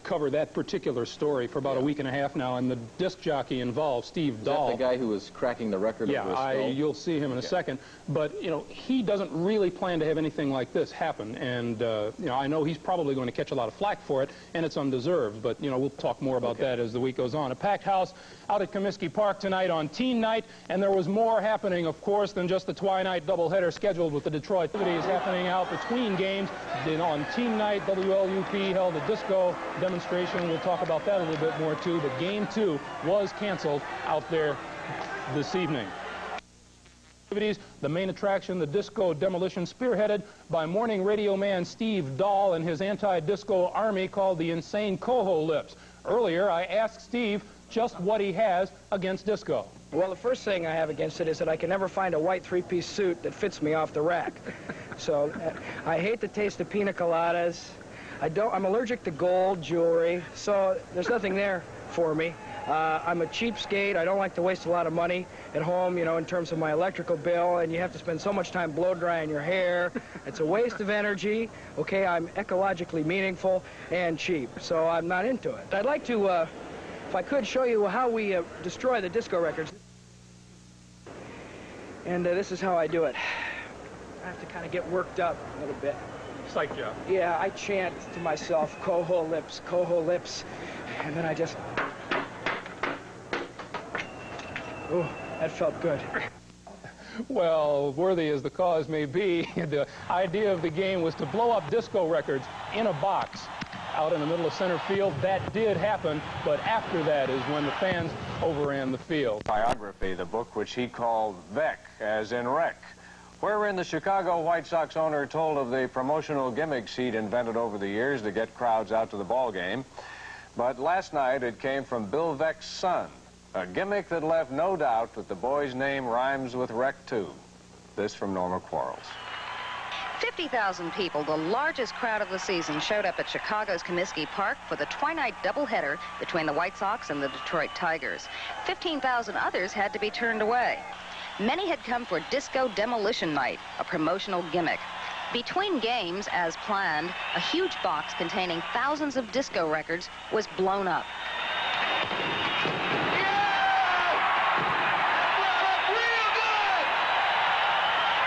cover that particular story for about yeah. a week and a half now, and the disc jockey involved, Steve Dahl. the guy who was cracking the record yeah, I, you'll see him in a yeah. second. But, you know, he doesn't really plan to have anything like this happen. And, uh, you know, I know he's probably going to catch a lot of flack for it, and it's undeserved. But, you know, we'll talk more about okay. that as the week goes on. A packed house out at Comiskey Park tonight on teen night, and there was more happening, of course, than just the twilight doubleheader scheduled with the Detroit. Activities happening out between games. Then on teen night, WLUP held a disco demonstration. We'll talk about that a little bit more, too. But game two was canceled out there this evening. The main attraction, the disco demolition, spearheaded by morning radio man Steve Dahl and his anti-disco army called the Insane Coho Lips. Earlier, I asked Steve just what he has against disco. Well, the first thing I have against it is that I can never find a white three-piece suit that fits me off the rack. (laughs) so uh, I hate the taste of pina coladas. I don't, I'm allergic to gold jewelry, so there's nothing there for me. Uh, I'm a cheapskate. I don't like to waste a lot of money at home, you know, in terms of my electrical bill, and you have to spend so much time blow drying your hair. (laughs) It's a waste of energy. Okay, I'm ecologically meaningful and cheap, so I'm not into it. I'd like to, uh, if I could, show you how we uh, destroy the disco records. And uh, this is how I do it. I have to kind of get worked up a little bit. Psych job. Yeah, I chant to myself, coho lips, coho lips, and then I just Oh, that felt good. Well, worthy as the cause may be, (laughs) the idea of the game was to blow up disco records in a box out in the middle of center field. That did happen, but after that is when the fans overran the field. Biography, the book which he called Veeck, as in wreck, wherein the Chicago White Sox owner told of the promotional gimmicks he'd invented over the years to get crowds out to the ball game. But last night it came from Bill Veeck's son, a gimmick that left no doubt that the boy's name rhymes with wreck, too. This from Norma Quarles. 50,000 people, the largest crowd of the season, showed up at Chicago's Comiskey Park for the twilight doubleheader between the White Sox and the Detroit Tigers. 15,000 others had to be turned away. Many had come for Disco Demolition Night, a promotional gimmick. Between games, as planned, a huge box containing thousands of disco records was blown up.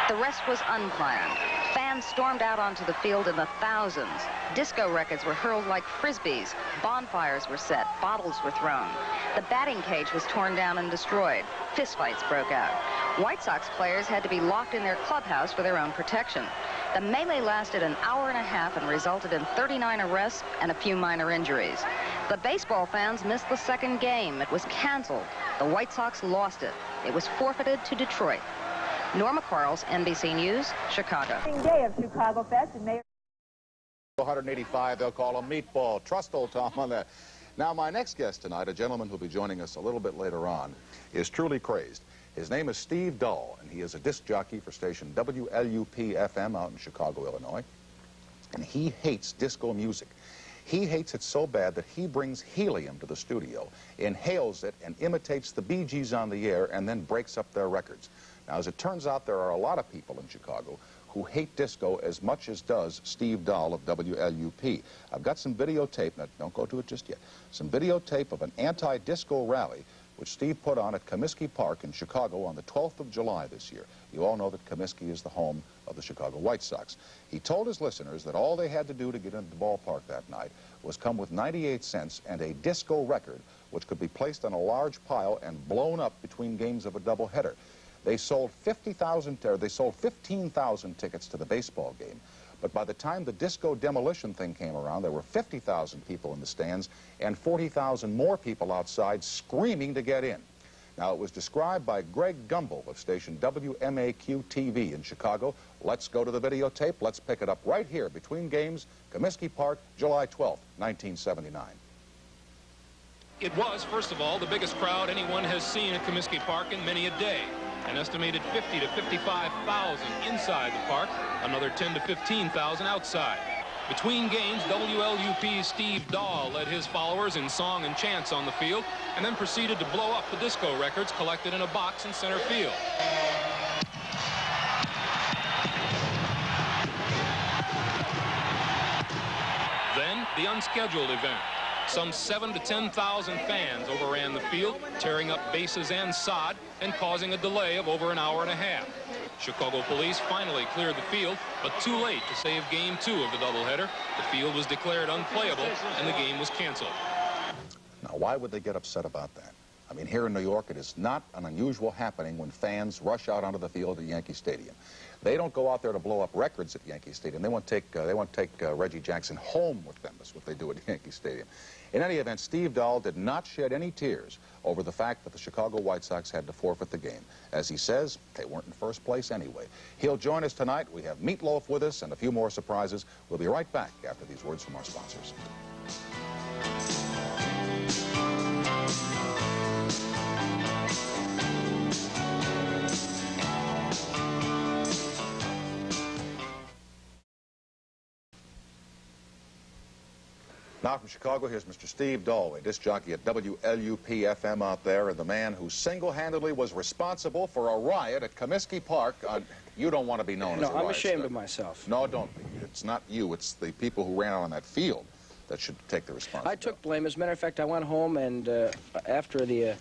The rest was unplanned. Fans stormed out onto the field in the thousands. Disco records were hurled like frisbees. Bonfires were set. Bottles were thrown. The batting cage was torn down and destroyed. Fistfights broke out. White Sox players had to be locked in their clubhouse for their own protection. The melee lasted an hour and a half and resulted in 39 arrests and a few minor injuries. The baseball fans missed the second game. It was canceled. The White Sox lost it. It was forfeited to Detroit. Norma Quarles, NBC News, Chicago. Day of Chicago Fest and Mayor 185, they'll call a meatball. Trust old Tom on that. Now, my next guest tonight, a gentleman who'll be joining us a little bit later on, is truly crazed. His name is Steve Dahl, and he is a disc jockey for station WLUP-FM out in Chicago, Illinois. And he hates disco music. He hates it so bad that he brings helium to the studio, inhales it, and imitates the Bee Gees on the air, and then breaks up their records. Now, as it turns out, there are a lot of people in Chicago who hate disco as much as does Steve Dahl of WLUP. I've got some videotape, now don't go to it just yet, some videotape of an anti-disco rally which Steve put on at Comiskey Park in Chicago on the 12th of July this year. You all know that Comiskey is the home of the Chicago White Sox. He told his listeners that all they had to do to get into the ballpark that night was come with 98 cents and a disco record, which could be placed on a large pile and blown up between games of a doubleheader. They sold 50,000, or they sold 15,000 tickets to the baseball game. But by the time the disco demolition thing came around, there were 50,000 people in the stands and 40,000 more people outside screaming to get in. Now, it was described by Greg Gumbel of station WMAQ-TV in Chicago. Let's go to the videotape. Let's pick it up right here between games, Comiskey Park, July 12, 1979. It was, first of all, the biggest crowd anyone has seen at Comiskey Park in many a day. An estimated 50 to 55,000 inside the park, another 10 to 15,000 outside. Between games, WLUP's Steve Dahl led his followers in song and chants on the field, and then proceeded to blow up the disco records collected in a box in center field. Then, the unscheduled event. Some seven to 10,000 fans overran the field, tearing up bases and sod and causing a delay of over an hour and a half. Chicago police finally cleared the field, but too late to save game two of the doubleheader. The field was declared unplayable and the game was canceled. Now, why would they get upset about that? I mean, here in New York, it is not an unusual happening when fans rush out onto the field at Yankee Stadium. They don't go out there to blow up records at Yankee Stadium. They want to take, uh, they want to take uh, Reggie Jackson home with them. That's what they do at (laughs) Yankee Stadium. In any event, Steve Dahl did not shed any tears over the fact that the Chicago White Sox had to forfeit the game. As he says, they weren't in first place anyway. He'll join us tonight. We have Meatloaf with us and a few more surprises. We'll be right back after these words from our sponsors. Now from Chicago, here's Mr. Steve Dahl, a disc jockey at WLUP-FM out there, and the man who single-handedly was responsible for a riot at Comiskey Park. On, you don't want to be known No, as a I'm riot ashamed star. of myself. No, don't be. It's not you. It's the people who ran out on that field that should take the responsibility. I took blame. As a matter of fact, I went home and uh, after the uh,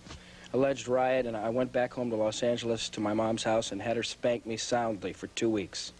alleged riot, and I went back home to Los Angeles to my mom's house and had her spank me soundly for two weeks.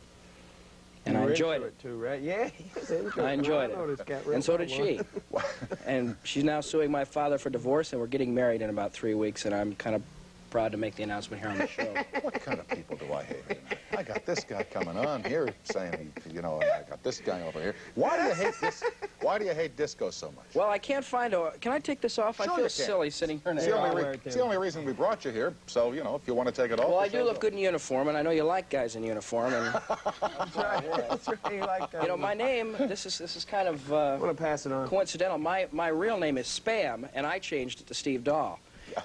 And I enjoyed it. too, right? Yeah, (laughs) I enjoyed I it. real And so did she. (laughs) and she's now suing my father for divorce, and we're getting married in about three weeks, and I'm kind of proud to make the announcement here on the show. (laughs) what kind of people do I hate? I got this guy coming on here saying, you know, I got this guy over here. Why do you hate this? Why do you hate disco so much? Well, I can't find a... Can I take this off? I feel you can. silly sitting here in It's a the, only re- it's the only reason we brought you here. So, you know, if you want to take it off. Well, I do look off. good in uniform, and I know you like guys in uniform. And (laughs) That's right. (laughs) That's right. You like that. you know, my name. This is this is kind of uh, want to pass it on. coincidental. My my real name is Spam, and I changed it to Steve Dahl.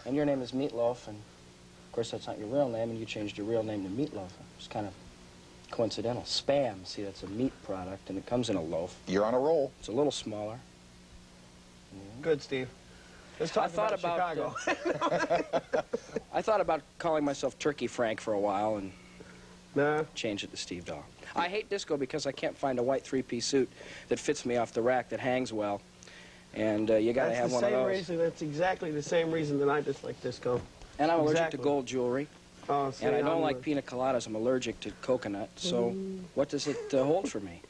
And your name is Meatloaf, and of course that's not your real name, and you changed your real name to Meatloaf. It's kind of coincidental. Spam. See, that's a meat product, and it comes in a loaf. You're on a roll. It's a little smaller. Good, Steve. Let's talk I thought about, about, Chicago. (laughs) I thought about calling myself Turkey Frank for a while, and no. change it to Steve Dahl. I hate disco because I can't find a white three-piece suit that fits me off the rack that hangs well, and uh, you got to have one of those. reason. That's exactly the same reason that I dislike disco. And I'm allergic Exactly. to gold jewelry. Oh, see, and I don't I'm like pina coladas. I'm allergic to coconut. So Mm. what does it uh, hold for me?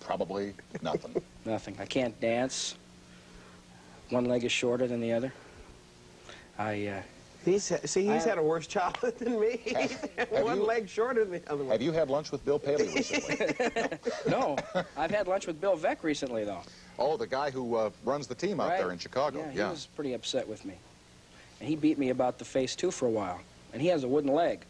Probably nothing. Nothing. I can't dance. One leg is shorter than the other. I, uh, He's see, he's I- had a worse (laughs) childhood than me. (laughs) Have one you- leg shorter than the other one. Have you had lunch with Bill Paley recently? (laughs) no, I've had lunch with Bill Veeck recently, though. oh, the guy who uh, runs the team out Right. there in Chicago. Yeah, he was pretty upset with me. And he beat me about the face, too, for a while. And he has a wooden leg.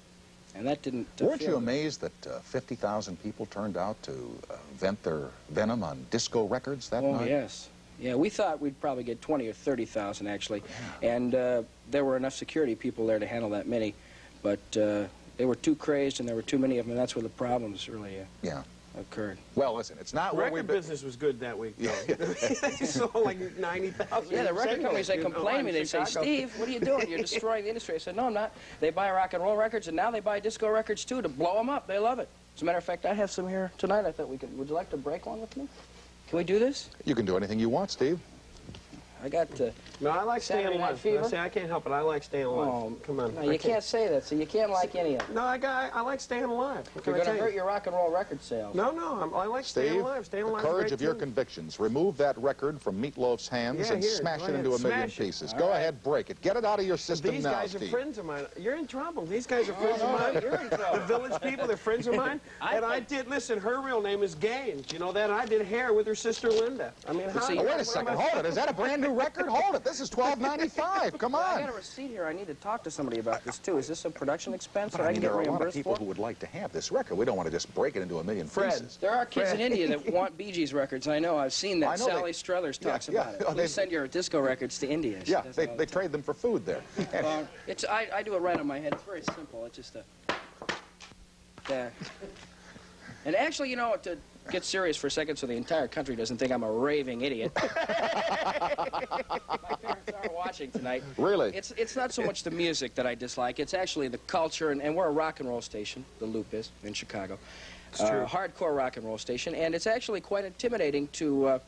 And that didn't... uh, Weren't you amazed that uh, 50,000 people turned out to uh, vent their venom on disco records that Oh, night? yes. Yeah, we thought we'd probably get 20 or 30,000, actually. And uh, there were enough security people there to handle that many. But uh, they were too crazed, and there were too many of them, and that's where the problems really uh, Yeah. Occurred. Well, listen, it's not The what record we've business was good that week, though. (laughs) they sold like 90,000 Yeah, the record singles, companies, they complain to me. in They say, Steve, what are you doing? You're destroying the industry. I said, no, I'm not. They buy rock and roll records, and now they buy disco records, too, to blow them up. They love it. As a matter of fact, I have some here tonight. I thought we could... Would you like to break one with me? Can we do this? You can do anything you want, Steve. I got uh, No, I like Saturday staying Night alive. Fever? I say I can't help it. I like staying alive. Oh, Come on. No, you can't say that, so you can't like any of them. No, I got. I like staying alive. What You're going to tell hurt you? your rock and roll record sales. No, no. I'm, I like staying Steve, alive. Staying the alive. courage is of your too. convictions. Remove that record from Meatloaf's hands Yeah, and here, smash it ahead. into a million it. pieces. All Go right. ahead, break it. Get it out of your system These now, guys are Steve. friends of mine. You're in trouble. These guys are friends no, of mine. you're in trouble. The village people, they're friends of mine. (laughs) and I did, listen, her real name is Gaines. You know that? I did hair with her sister Linda. I mean, how... Oh, wait a second. Hold it. Is that a brand new record? Hold it. This is twelve ninety five. Come on. I got a receipt here. I need to talk to somebody about this, too. Is this a production expense that I I mean, can there get are a lot of people for? who would like to have this record. We don't want to just break it into a million Fred, pieces. There are kids in India that (laughs) want Bee Gees records. I know. I've seen that. know they- Sally Struthers talks yeah. about it. Oh, they- send your disco records to India. She Yeah, they, they time. trade them for food there. (laughs) Uh, it's I, I do it right on my head. It's very simple. It's just a. That. And actually, you know, to get serious for a second, so the entire country doesn't think I'm a raving idiot. (laughs) my parents are watching tonight. Really? It's it's not so much the music that I dislike. It's actually the culture, and, and we're a rock and roll station. The Loop is in Chicago. It's Uh, true. hardcore rock and roll station, and it's actually quite intimidating to. Uh,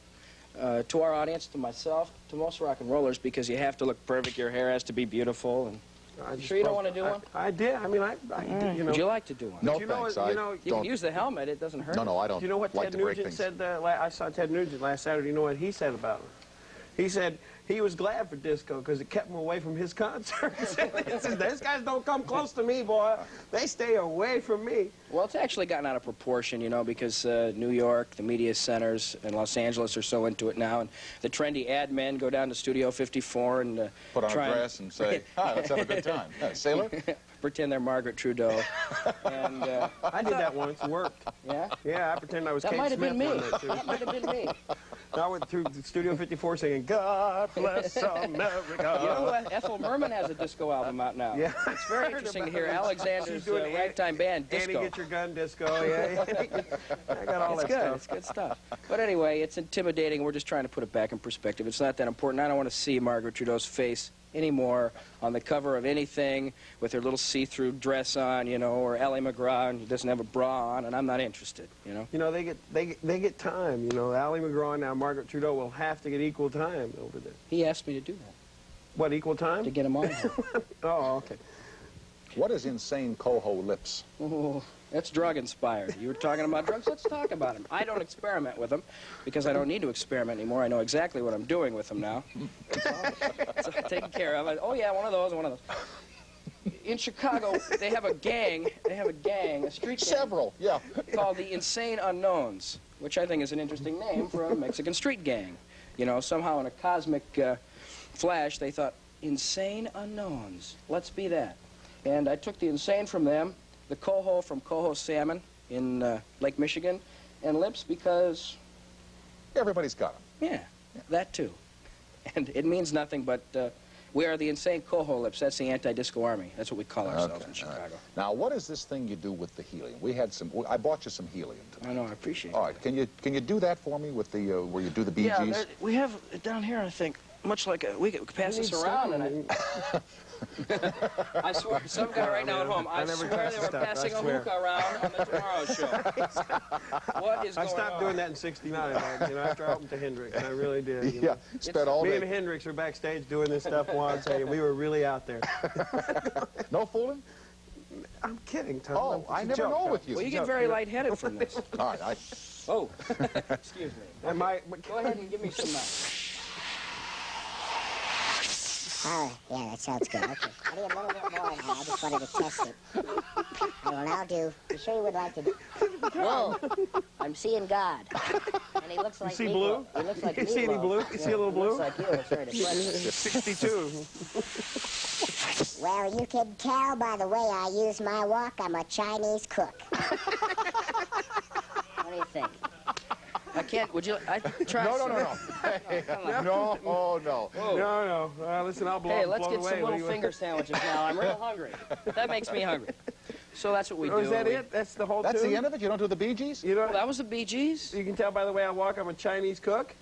uh, to our audience, to myself, to most rock and rollers, because you have to look perfect. Your hair has to be beautiful, and I you just sure you don't want to do I- one? I did. I mean, I, I did, you know. Would you like to do one? No, you know thanks. what- you know- You don't. can use the helmet. It doesn't hurt. No, no, I don't Do you know what like Ted to Nugent said? Uh, la- I saw Ted Nugent last Saturday. You know what he said about it? He said he was glad for disco because it kept him away from his (laughs) concerts. (laughs) He says, These guys don't come close to me, boy. They stay away from me. Well, it's actually gotten out of proportion, you know, because uh, New York, the media centers, and Los Angeles are so into it now, and the trendy ad men go down to Studio 54 and uh, Put on try a dress and say, (laughs) hi, let's have a good time. Yeah, sailor? Pretend they're Margaret Trudeau. and uh, (laughs) I did that once. It worked. Yeah? Yeah, I pretended I was That Kate might have Smith been me. That might have been me. (laughs) I went through Studio 54 singing, God bless America. (laughs) You know what? Ethel Merman has a disco album out now. Yeah. It's very interesting to hear. Alexander's doing uh, Annie- ragtime band, Annie, disco. get your gun, disco. Yeah, yeah. I got all it's that good. stuff. It's good stuff. But anyway, it's intimidating. We're just trying to put it back in perspective. It's not that important. I don't want to see Margaret Trudeau's face anymore on the cover of anything with her little see-through dress on, you know, or Ali MacGraw and doesn't have a bra on, and I'm not interested, you know. You know, they get they get, they get time. You know, Ali MacGraw and now Margaret Trudeau will have to get equal time over there. He asked me to do that. What equal time? To get him on (laughs) oh, okay. What is insane coho lips? Oh, that's drug inspired. You were talking about drugs? Let's talk about them. I don't experiment with them because I don't need to experiment anymore. I know exactly what I'm doing with them now. It's all, it's all taken care of. I, oh, yeah, one of those, one of those. In Chicago, they have a gang. They have a gang, a street gang. Several, yeah. Called the Insane Unknowns, which I think is an interesting name for a Mexican street gang. You know, somehow in a cosmic uh, flash, they thought, Insane Unknowns. Let's be that. And I took the insane from them, the coho from coho salmon in uh, Lake Michigan, and lips because... Everybody's got them. Yeah, that too. (laughs) And it means nothing but uh, we are the insane coho lips. That's the anti-disco army. That's what we call ourselves Okay, in Chicago. right. Now, what is this thing you do with the helium? We had some. I bought you some helium tonight. I know, I appreciate it. All right, can you can you do that for me with the uh, where you do the Bee Gees? Yeah, there- we have it down here, I think, much like a, we could pass We this around, some. and I, (laughs) (laughs) (laughs) I swear, some guy right now at home, I, I never swear touch they the were stuff, passing a swear. hookah around on the Tomorrow Show. (laughs) What is I stopped on? doing that in '69. You know, after I opened to Hendrix, I really did. you Yeah, know. spent all Me day. and Hendrix were backstage doing this stuff once, and we were really out there. (laughs) no fooling. I'm kidding, Tom. Oh, It's I a never joke, know Tom. with you. Well, you It's a get joke, very know. lightheaded from this. All right, I, Oh, excuse me. And my, Go ahead and give me some. Uh, Oh, yeah, that sounds good. Okay. (laughs) I need a little bit more now. I just wanted to test it. I will now do. You sure you would like to do? Whoa, I'm seeing God. And he looks like see Meatloaf. blue? He looks like You see any Meatloaf. blue? You see a little he looks blue? like you. It's very (laughs) 62. (laughs) Well, you can tell by the way I use my walk, I'm a Chinese cook. what do you think? I can't. Would you? I (laughs) try. no, no, no, (laughs) no. Hey, no, oh no. No, no. Uh, listen, I'll blow Hey, let's it get away. some little finger sandwiches now. I'm real hungry. That makes me hungry. So that's what we Oh, do. is that We- it? That's the whole That's tune? the end of it. You don't do the Bee Gees. You know, Well, that was the Bee Gees. you can tell by the way I walk, I'm a Chinese cook.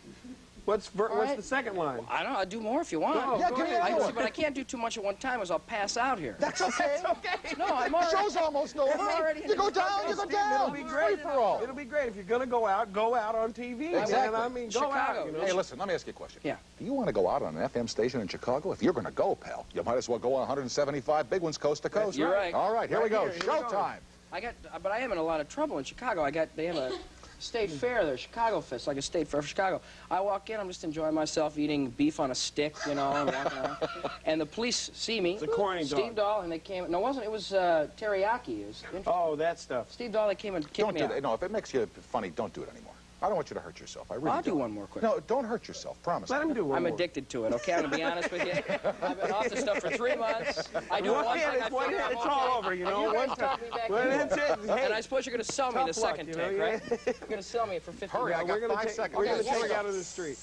What's ver- All what's right. the second line? I don't know. I'll do more if you want. Go, Yeah, go give me I, see, but I can't do too much at one time, as I'll pass out here. That's (laughs) okay. That's okay. No, I'm already. Show's almost over. I'm already- You go down, you go down. It'll be great. For all. It'll be great if you're gonna go out. Go out on TV. man. Exactly. I mean, go Chicago. out. You know? Hey, listen, let me ask you a question. Yeah. Do you want to go out on an FM station in Chicago? If you're going to go, pal, you might as well go on 175 big ones coast to coast. You're right. All right, here we go. here, here we go. Showtime. I got, but I am in a lot of trouble in Chicago. I got, they have a state fair there, Chicago Fest, like a state fair for Chicago. I walk in, I'm just enjoying myself, eating beef on a stick, you know, and walking around. (laughs) And the police see me. It's a corny Steve dog. Dahl, and they came. No, it wasn't. It was uh, teriyaki. It was. Oh, that stuff. Steve Dahl, they came and kicked Don't me do out. that. No, if it makes you funny, don't do it anymore. I don't want you to hurt yourself. I really I'll do don't. one more quick. No, don't hurt yourself. Promise. Let me. him do one I'm more. addicted to it, okay? I'm going to be honest with you. (laughs) I've been off the stuff for three months. I do One one hit, it's I one hit, it's okay. all over, you know, you one guys time. talk me back Well, into that's it. it. Hey, And I suppose you're going to sell me the tough luck, second you know, take, yeah. right? You're going to sell me for 50 Hurry, I got we're gonna five take, seconds. We're gonna Okay, take out of the street.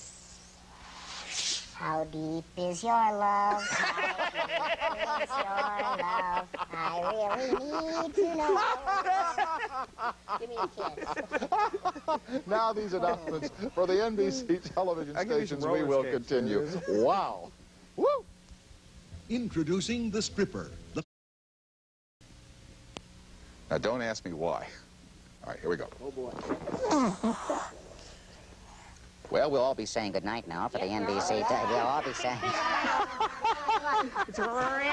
How deep is your love? How deep is your love? I really need to know. Give me a kiss. now these announcements for the NBC television I'll give you some stations we will skates. continue. Wow. Woo! Introducing the Stripper. The Now don't ask me why. All right, here we go. Oh, boy. Well, we'll all be saying goodnight now for the NBC. We'll all be saying. It's (laughs) really?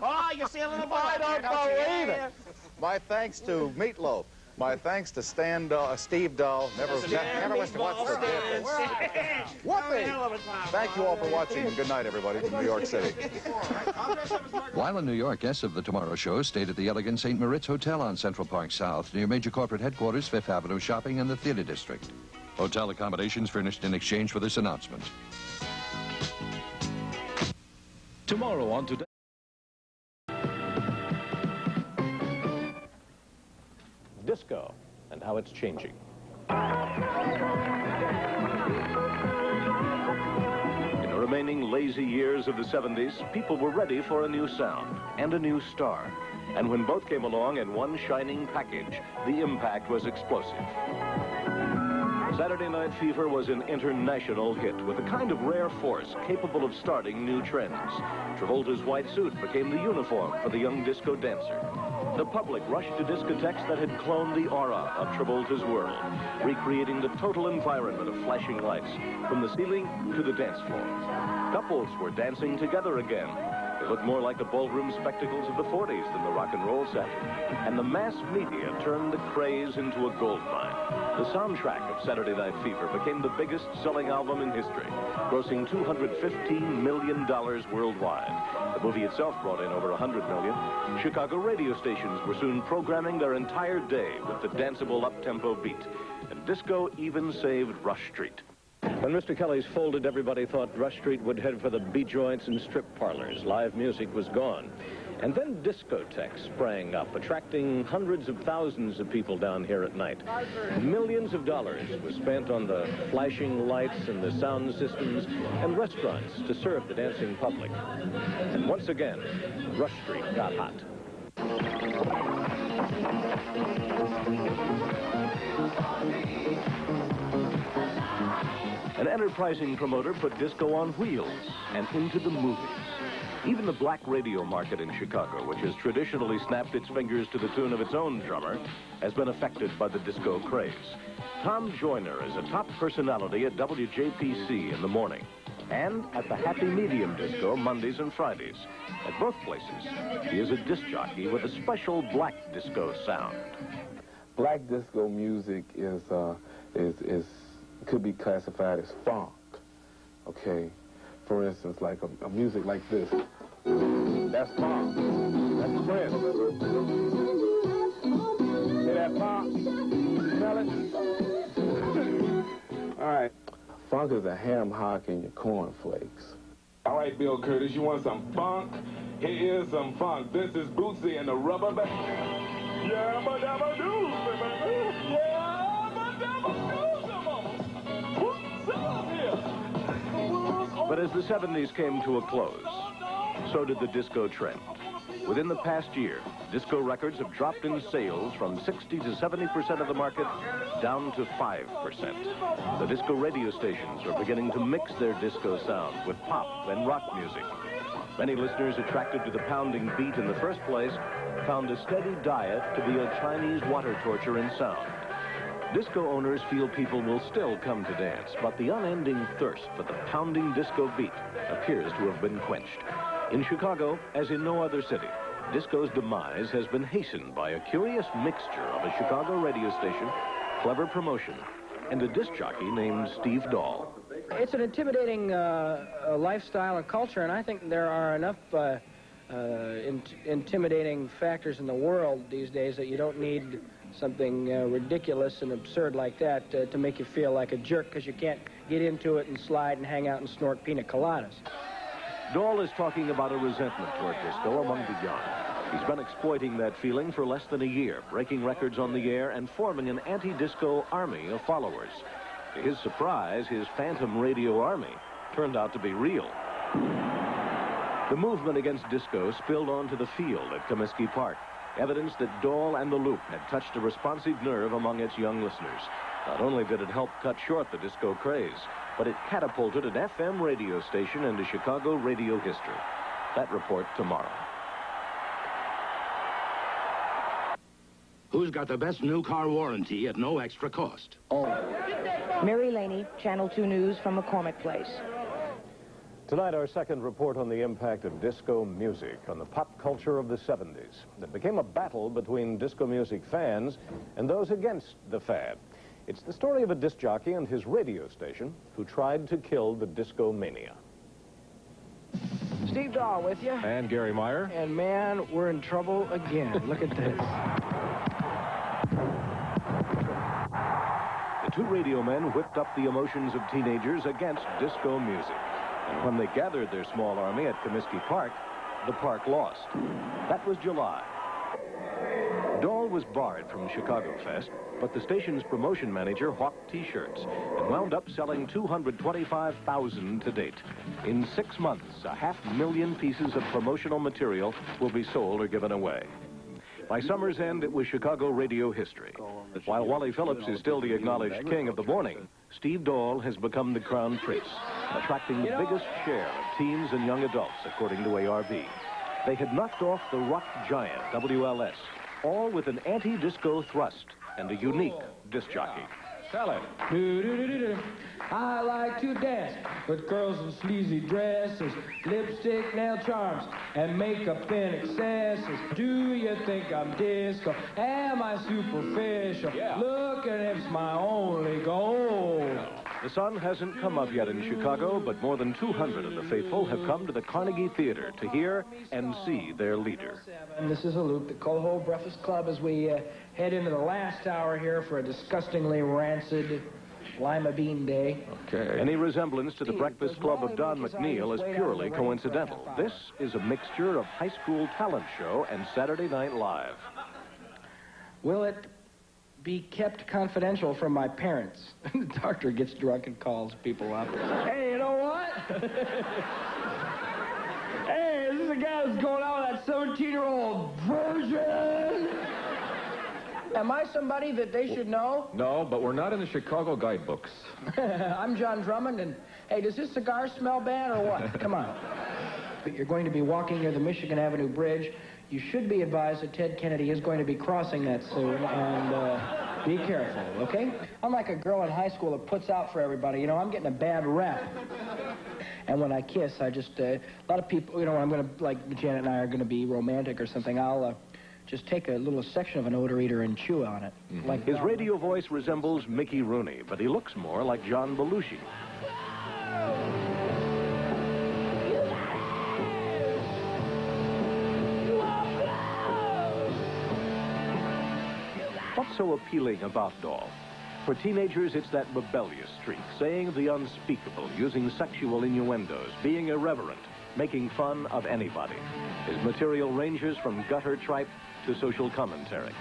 Oh, you see a little boy I out there, don't don't you? believe it. My thanks to Meatloaf, My thanks to Stan Dahl, uh, Steve Dahl. Never, ne- never listen to what's the difference. Whoopee! Thank you all for watching, and good night, everybody, from New York (laughs) City. While in New York, guests of The Tomorrow Show stayed at the elegant St. Moritz Hotel on Central Park South, near major corporate headquarters, Fifth Avenue Shopping, and the Theater District. Hotel accommodations furnished in exchange for this announcement. Tomorrow on Today. Disco and how it's changing. In the remaining lazy years of the 70s, people were ready for a new sound and a new star. And when both came along in one shining package, the impact was explosive. Saturday Night Fever was an international hit with a kind of rare force capable of starting new trends. Travolta's white suit became the uniform for the young disco dancer. The public rushed to discotheques that had cloned the aura of Travolta's world, recreating the total environment of flashing lights, from the ceiling to the dance floor. Couples were dancing together again. They looked more like the ballroom spectacles of the 40s than the rock and roll set. And the mass media turned the craze into a gold mine. The soundtrack of Saturday Night Fever became the biggest selling album in history, grossing $215 million worldwide. The movie itself brought in over 100 million. Chicago radio stations were soon programming their entire day with the danceable up-tempo beat. And disco even saved Rush Street. When Mr. Kelly's folded, everybody thought Rush Street would head for the beat joints and strip parlors. Live music was gone. And then discotheques sprang up, attracting hundreds of thousands of people down here at night. Millions of dollars was spent on the flashing lights and the sound systems and restaurants to serve the dancing public. And once again, Rush Street got hot. An enterprising promoter put disco on wheels and into the movies. Even the black radio market in Chicago, which has traditionally snapped its fingers to the tune of its own drummer, has been affected by the disco craze. Tom Joyner is a top personality at WJPC in the morning and at the Happy Medium Disco Mondays and Fridays. At both places, he is a disc jockey with a special black disco sound. Black disco music is, uh, is, is, could be classified as funk, okay? For instance, like a, a music like this. That's funk. That's Prince. Hear that funk? Smell it? (laughs) All right. Funk is a ham hock in your cornflakes. All right, Bill Kurtis, you want some funk? Here is some funk. This is Bootsy and the Rubber Band. Yeah, but dabba doo, baby. Yeah, but dabba doo? But as the 70s came to a close, so did the disco trend. Within the past year, disco records have dropped in sales from 60 to 70% of the market down to 5%. The disco radio stations are beginning to mix their disco sound with pop and rock music. Many listeners attracted to the pounding beat in the first place found a steady diet to be a Chinese water torture in sound. Disco owners feel people will still come to dance, but the unending thirst for the pounding disco beat appears to have been quenched. In Chicago, as in no other city, disco's demise has been hastened by a curious mixture of a Chicago radio station, clever promotion, and a disc jockey named Steve Dahl. It's an intimidating uh, uh, lifestyle and culture, and I think there are enough uh, uh, in intimidating factors in the world these days that you don't need something uh, ridiculous and absurd like that uh, to make you feel like a jerk because you can't get into it and slide and hang out and snort pina coladas. Dahl is talking about a resentment toward disco among the young. He's been exploiting that feeling for less than a year, breaking records on the air and forming an anti-disco army of followers. To his surprise, his phantom radio army turned out to be real. The movement against disco spilled onto the field at Comiskey Park, evidence that Dahl and the Loop had touched a responsive nerve among its young listeners. Not only did it help cut short the disco craze, but it catapulted an FM radio station into Chicago radio history. That report tomorrow. Who's got the best new car warranty at no extra cost? Oh. Mary Laney, Channel 2 News from McCormick Place. Tonight, our second report on the impact of disco music on the pop culture of the 70s. It became a battle between disco music fans and those against the fad. It's the story of a disc jockey and his radio station who tried to kill the disco mania. Steve Dahl with you. And Garry Meier. And man, we're in trouble again. Look at this. The two radio men whipped up the emotions of teenagers against disco music. When they gathered their small army at Comiskey Park, the park lost. That was July. Dahl was barred from Chicago Fest, but the station's promotion manager hawked T-shirts and wound up selling 225,000 to date. In six months, a half million pieces of promotional material will be sold or given away. By summer's end, it was Chicago radio history. While Wally Phillips is still the acknowledged king of the morning, Steve Dahl has become the crown prince, attracting the biggest share of teens and young adults, according to ARB. They had knocked off the rock giant, WLS, all with an anti-disco thrust and a unique disc jockey. Tell it. I like to dance with girls in sleazy dresses, lipstick, nail charms, and makeup in excesses. Do you think I'm disco? Am I superficial? Yeah. Look at it's my goal. The sun hasn't come up yet in Chicago, but more than 200 of the faithful have come to the Carnegie Theater to hear and see their leader. And this is a loop, the Coho Breakfast Club, as we uh, head into the last hour here for a disgustingly rancid lima bean day. Okay. Any resemblance to the Breakfast Club of Don McNeill is purely coincidental. This is a mixture of high school talent show and Saturday Night Live. Will it be kept confidential from my parents? (laughs) the doctor gets drunk and calls people up. hey, you know what? (laughs) hey, this is a guy that's going out with that 17-year-old virgin. Am I somebody that they should know? No, but we're not in the Chicago guidebooks. (laughs) I'm John Drummond, and hey, does this cigar smell bad or what? Come on. You're going to be walking near the Michigan Avenue Bridge. You should be advised that Ted Kennedy is going to be crossing that soon, and uh, be careful, okay? I'm like a girl in high school that puts out for everybody. You know, I'm getting a bad rep. And when I kiss, I just, uh, a lot of people, you know, when I'm going to, like Janet and I are going to be romantic or something, I'll uh, just take a little section of an odor eater and chew on it. Like His radio voice resembles Mickey Rooney, but he looks more like John Belushi. So appealing about Dahl? For teenagers, it's that rebellious streak, saying the unspeakable, using sexual innuendos, being irreverent, making fun of anybody. His material ranges from gutter tripe to social commentary.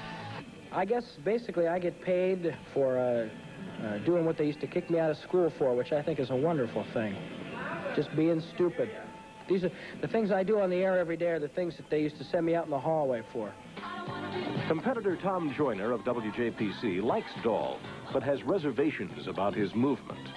I guess basically I get paid for uh, uh, doing what they used to kick me out of school for, which I think is a wonderful thing. Just being stupid. These are the things I do on the air every day are the things that they used to send me out in the hallway for. Competitor Tom Joyner of WJPC likes Dahl, but has reservations about his movement.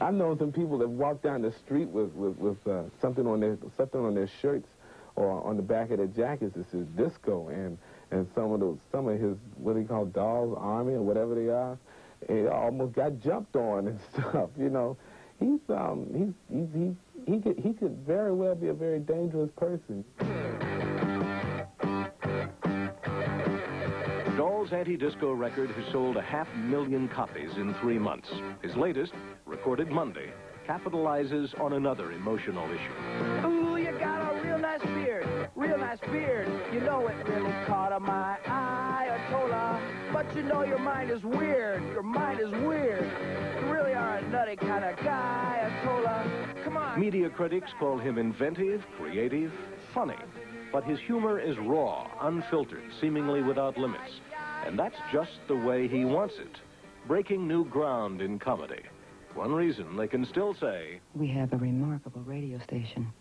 I've known some people that walk down the street with with, with uh, something on their something on their shirts or on the back of their jackets that says disco, and and some of those some of his what he call Dahl's army or whatever they are, it almost got jumped on and (laughs) stuff. You know, he's um he's he's he he could he could very well be a very dangerous person. Dahl's anti-disco record has sold a half million copies in three months. His latest, recorded Monday, capitalizes on another emotional issue. Ooh, you got a real nice beard. Real nice beard. You know it really caught my eye, Atola. But you know your mind is weird. Your mind is weird. You really are a nutty kind of guy, Atola. Come on. Media critics call him inventive, creative, funny. But his humor is raw, unfiltered, seemingly without limits. And that's just the way he wants it. Breaking new ground in comedy. One reason they can still say, We have a remarkable radio station.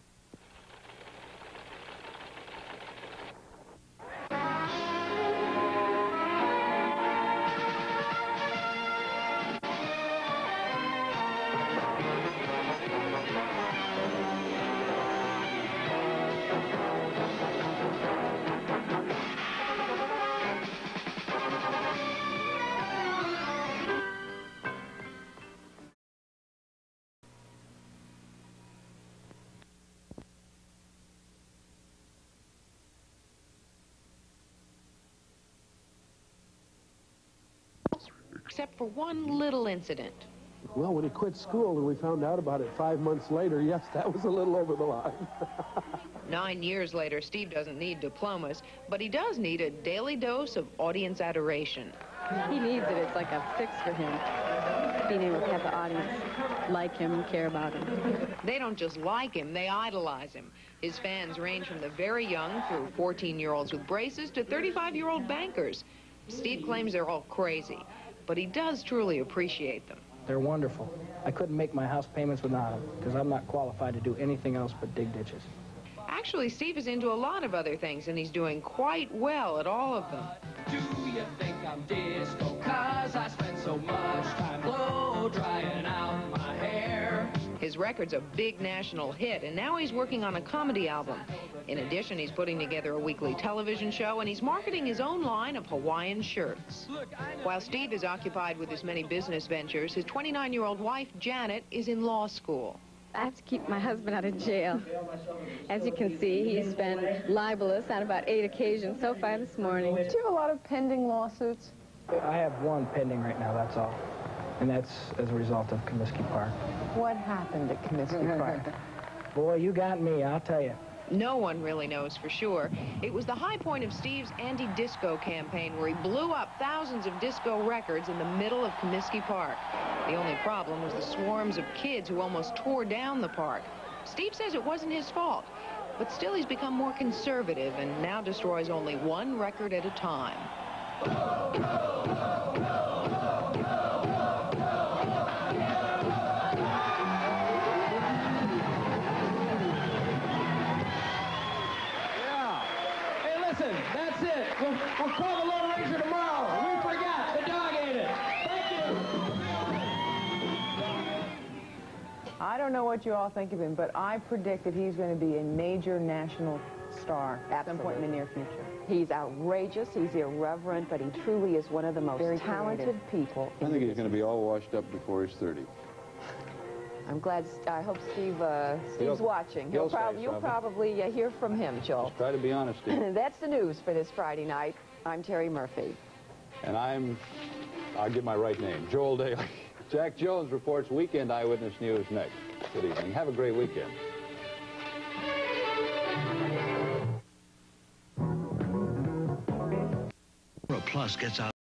For one little incident. Well, when he quit school and we found out about it five months later, yes, that was a little over the line. (laughs) Nine years later, Steve doesn't need diplomas, but he does need a daily dose of audience adoration. He needs it. It's like a fix for him. Being able to have the audience like him, care about him. They don't just like him, they idolize him. His fans range from the very young through 14-year-olds with braces to 35-year-old bankers. Steve claims they're all crazy, but he does truly appreciate them. They're wonderful. I couldn't make my house payments without them because I'm not qualified to do anything else but dig ditches. Actually, Steve is into a lot of other things, and he's doing quite well at all of them. Do you think I'm disco? Cause I spend so much time blow drying out my hair. His record's a big national hit, and now he's working on a comedy album. In addition, he's putting together a weekly television show, and he's marketing his own line of Hawaiian shirts. While Steve is occupied with his many business ventures, his 29-year-old wife, Janet, is in law school. I have to keep my husband out of jail. As you can see, he's been libelous on about eight occasions so far this morning. Do you have a lot of pending lawsuits? I have one pending right now, that's all. And that's as a result of Comiskey Park. What happened at Comiskey Park? Boy, you got me, I'll tell you. No one really knows for sure. It was the high point of Steve's anti-disco campaign where he blew up thousands of disco records in the middle of Comiskey Park. The only problem was the swarms of kids who almost tore down the park. Steve says it wasn't his fault, but still he's become more conservative and now destroys only one record at a time. We'll, we'll call the Lone Ranger tomorrow. We forgot. The dog ate it. Thank you. I don't know what you all think of him, but I predict that he's going to be a major national star at some point in the near future. He's outrageous, he's irreverent, but he truly is one of the most Very talented people. I think he's going to be all washed up before he's 30. I'm glad, I hope Steve, uh, Steve's He'll- watching. he'll prob- you'll probably uh, hear from him, Joel. Try to be honest, Steve. (laughs) That's the news for this Friday night. I'm Terry Murphy. and I'm, I'll give my right name, Joel Daly. (laughs) Jack Jones reports Weekend Eyewitness News next. Good evening. Have a great weekend. Plus gets out.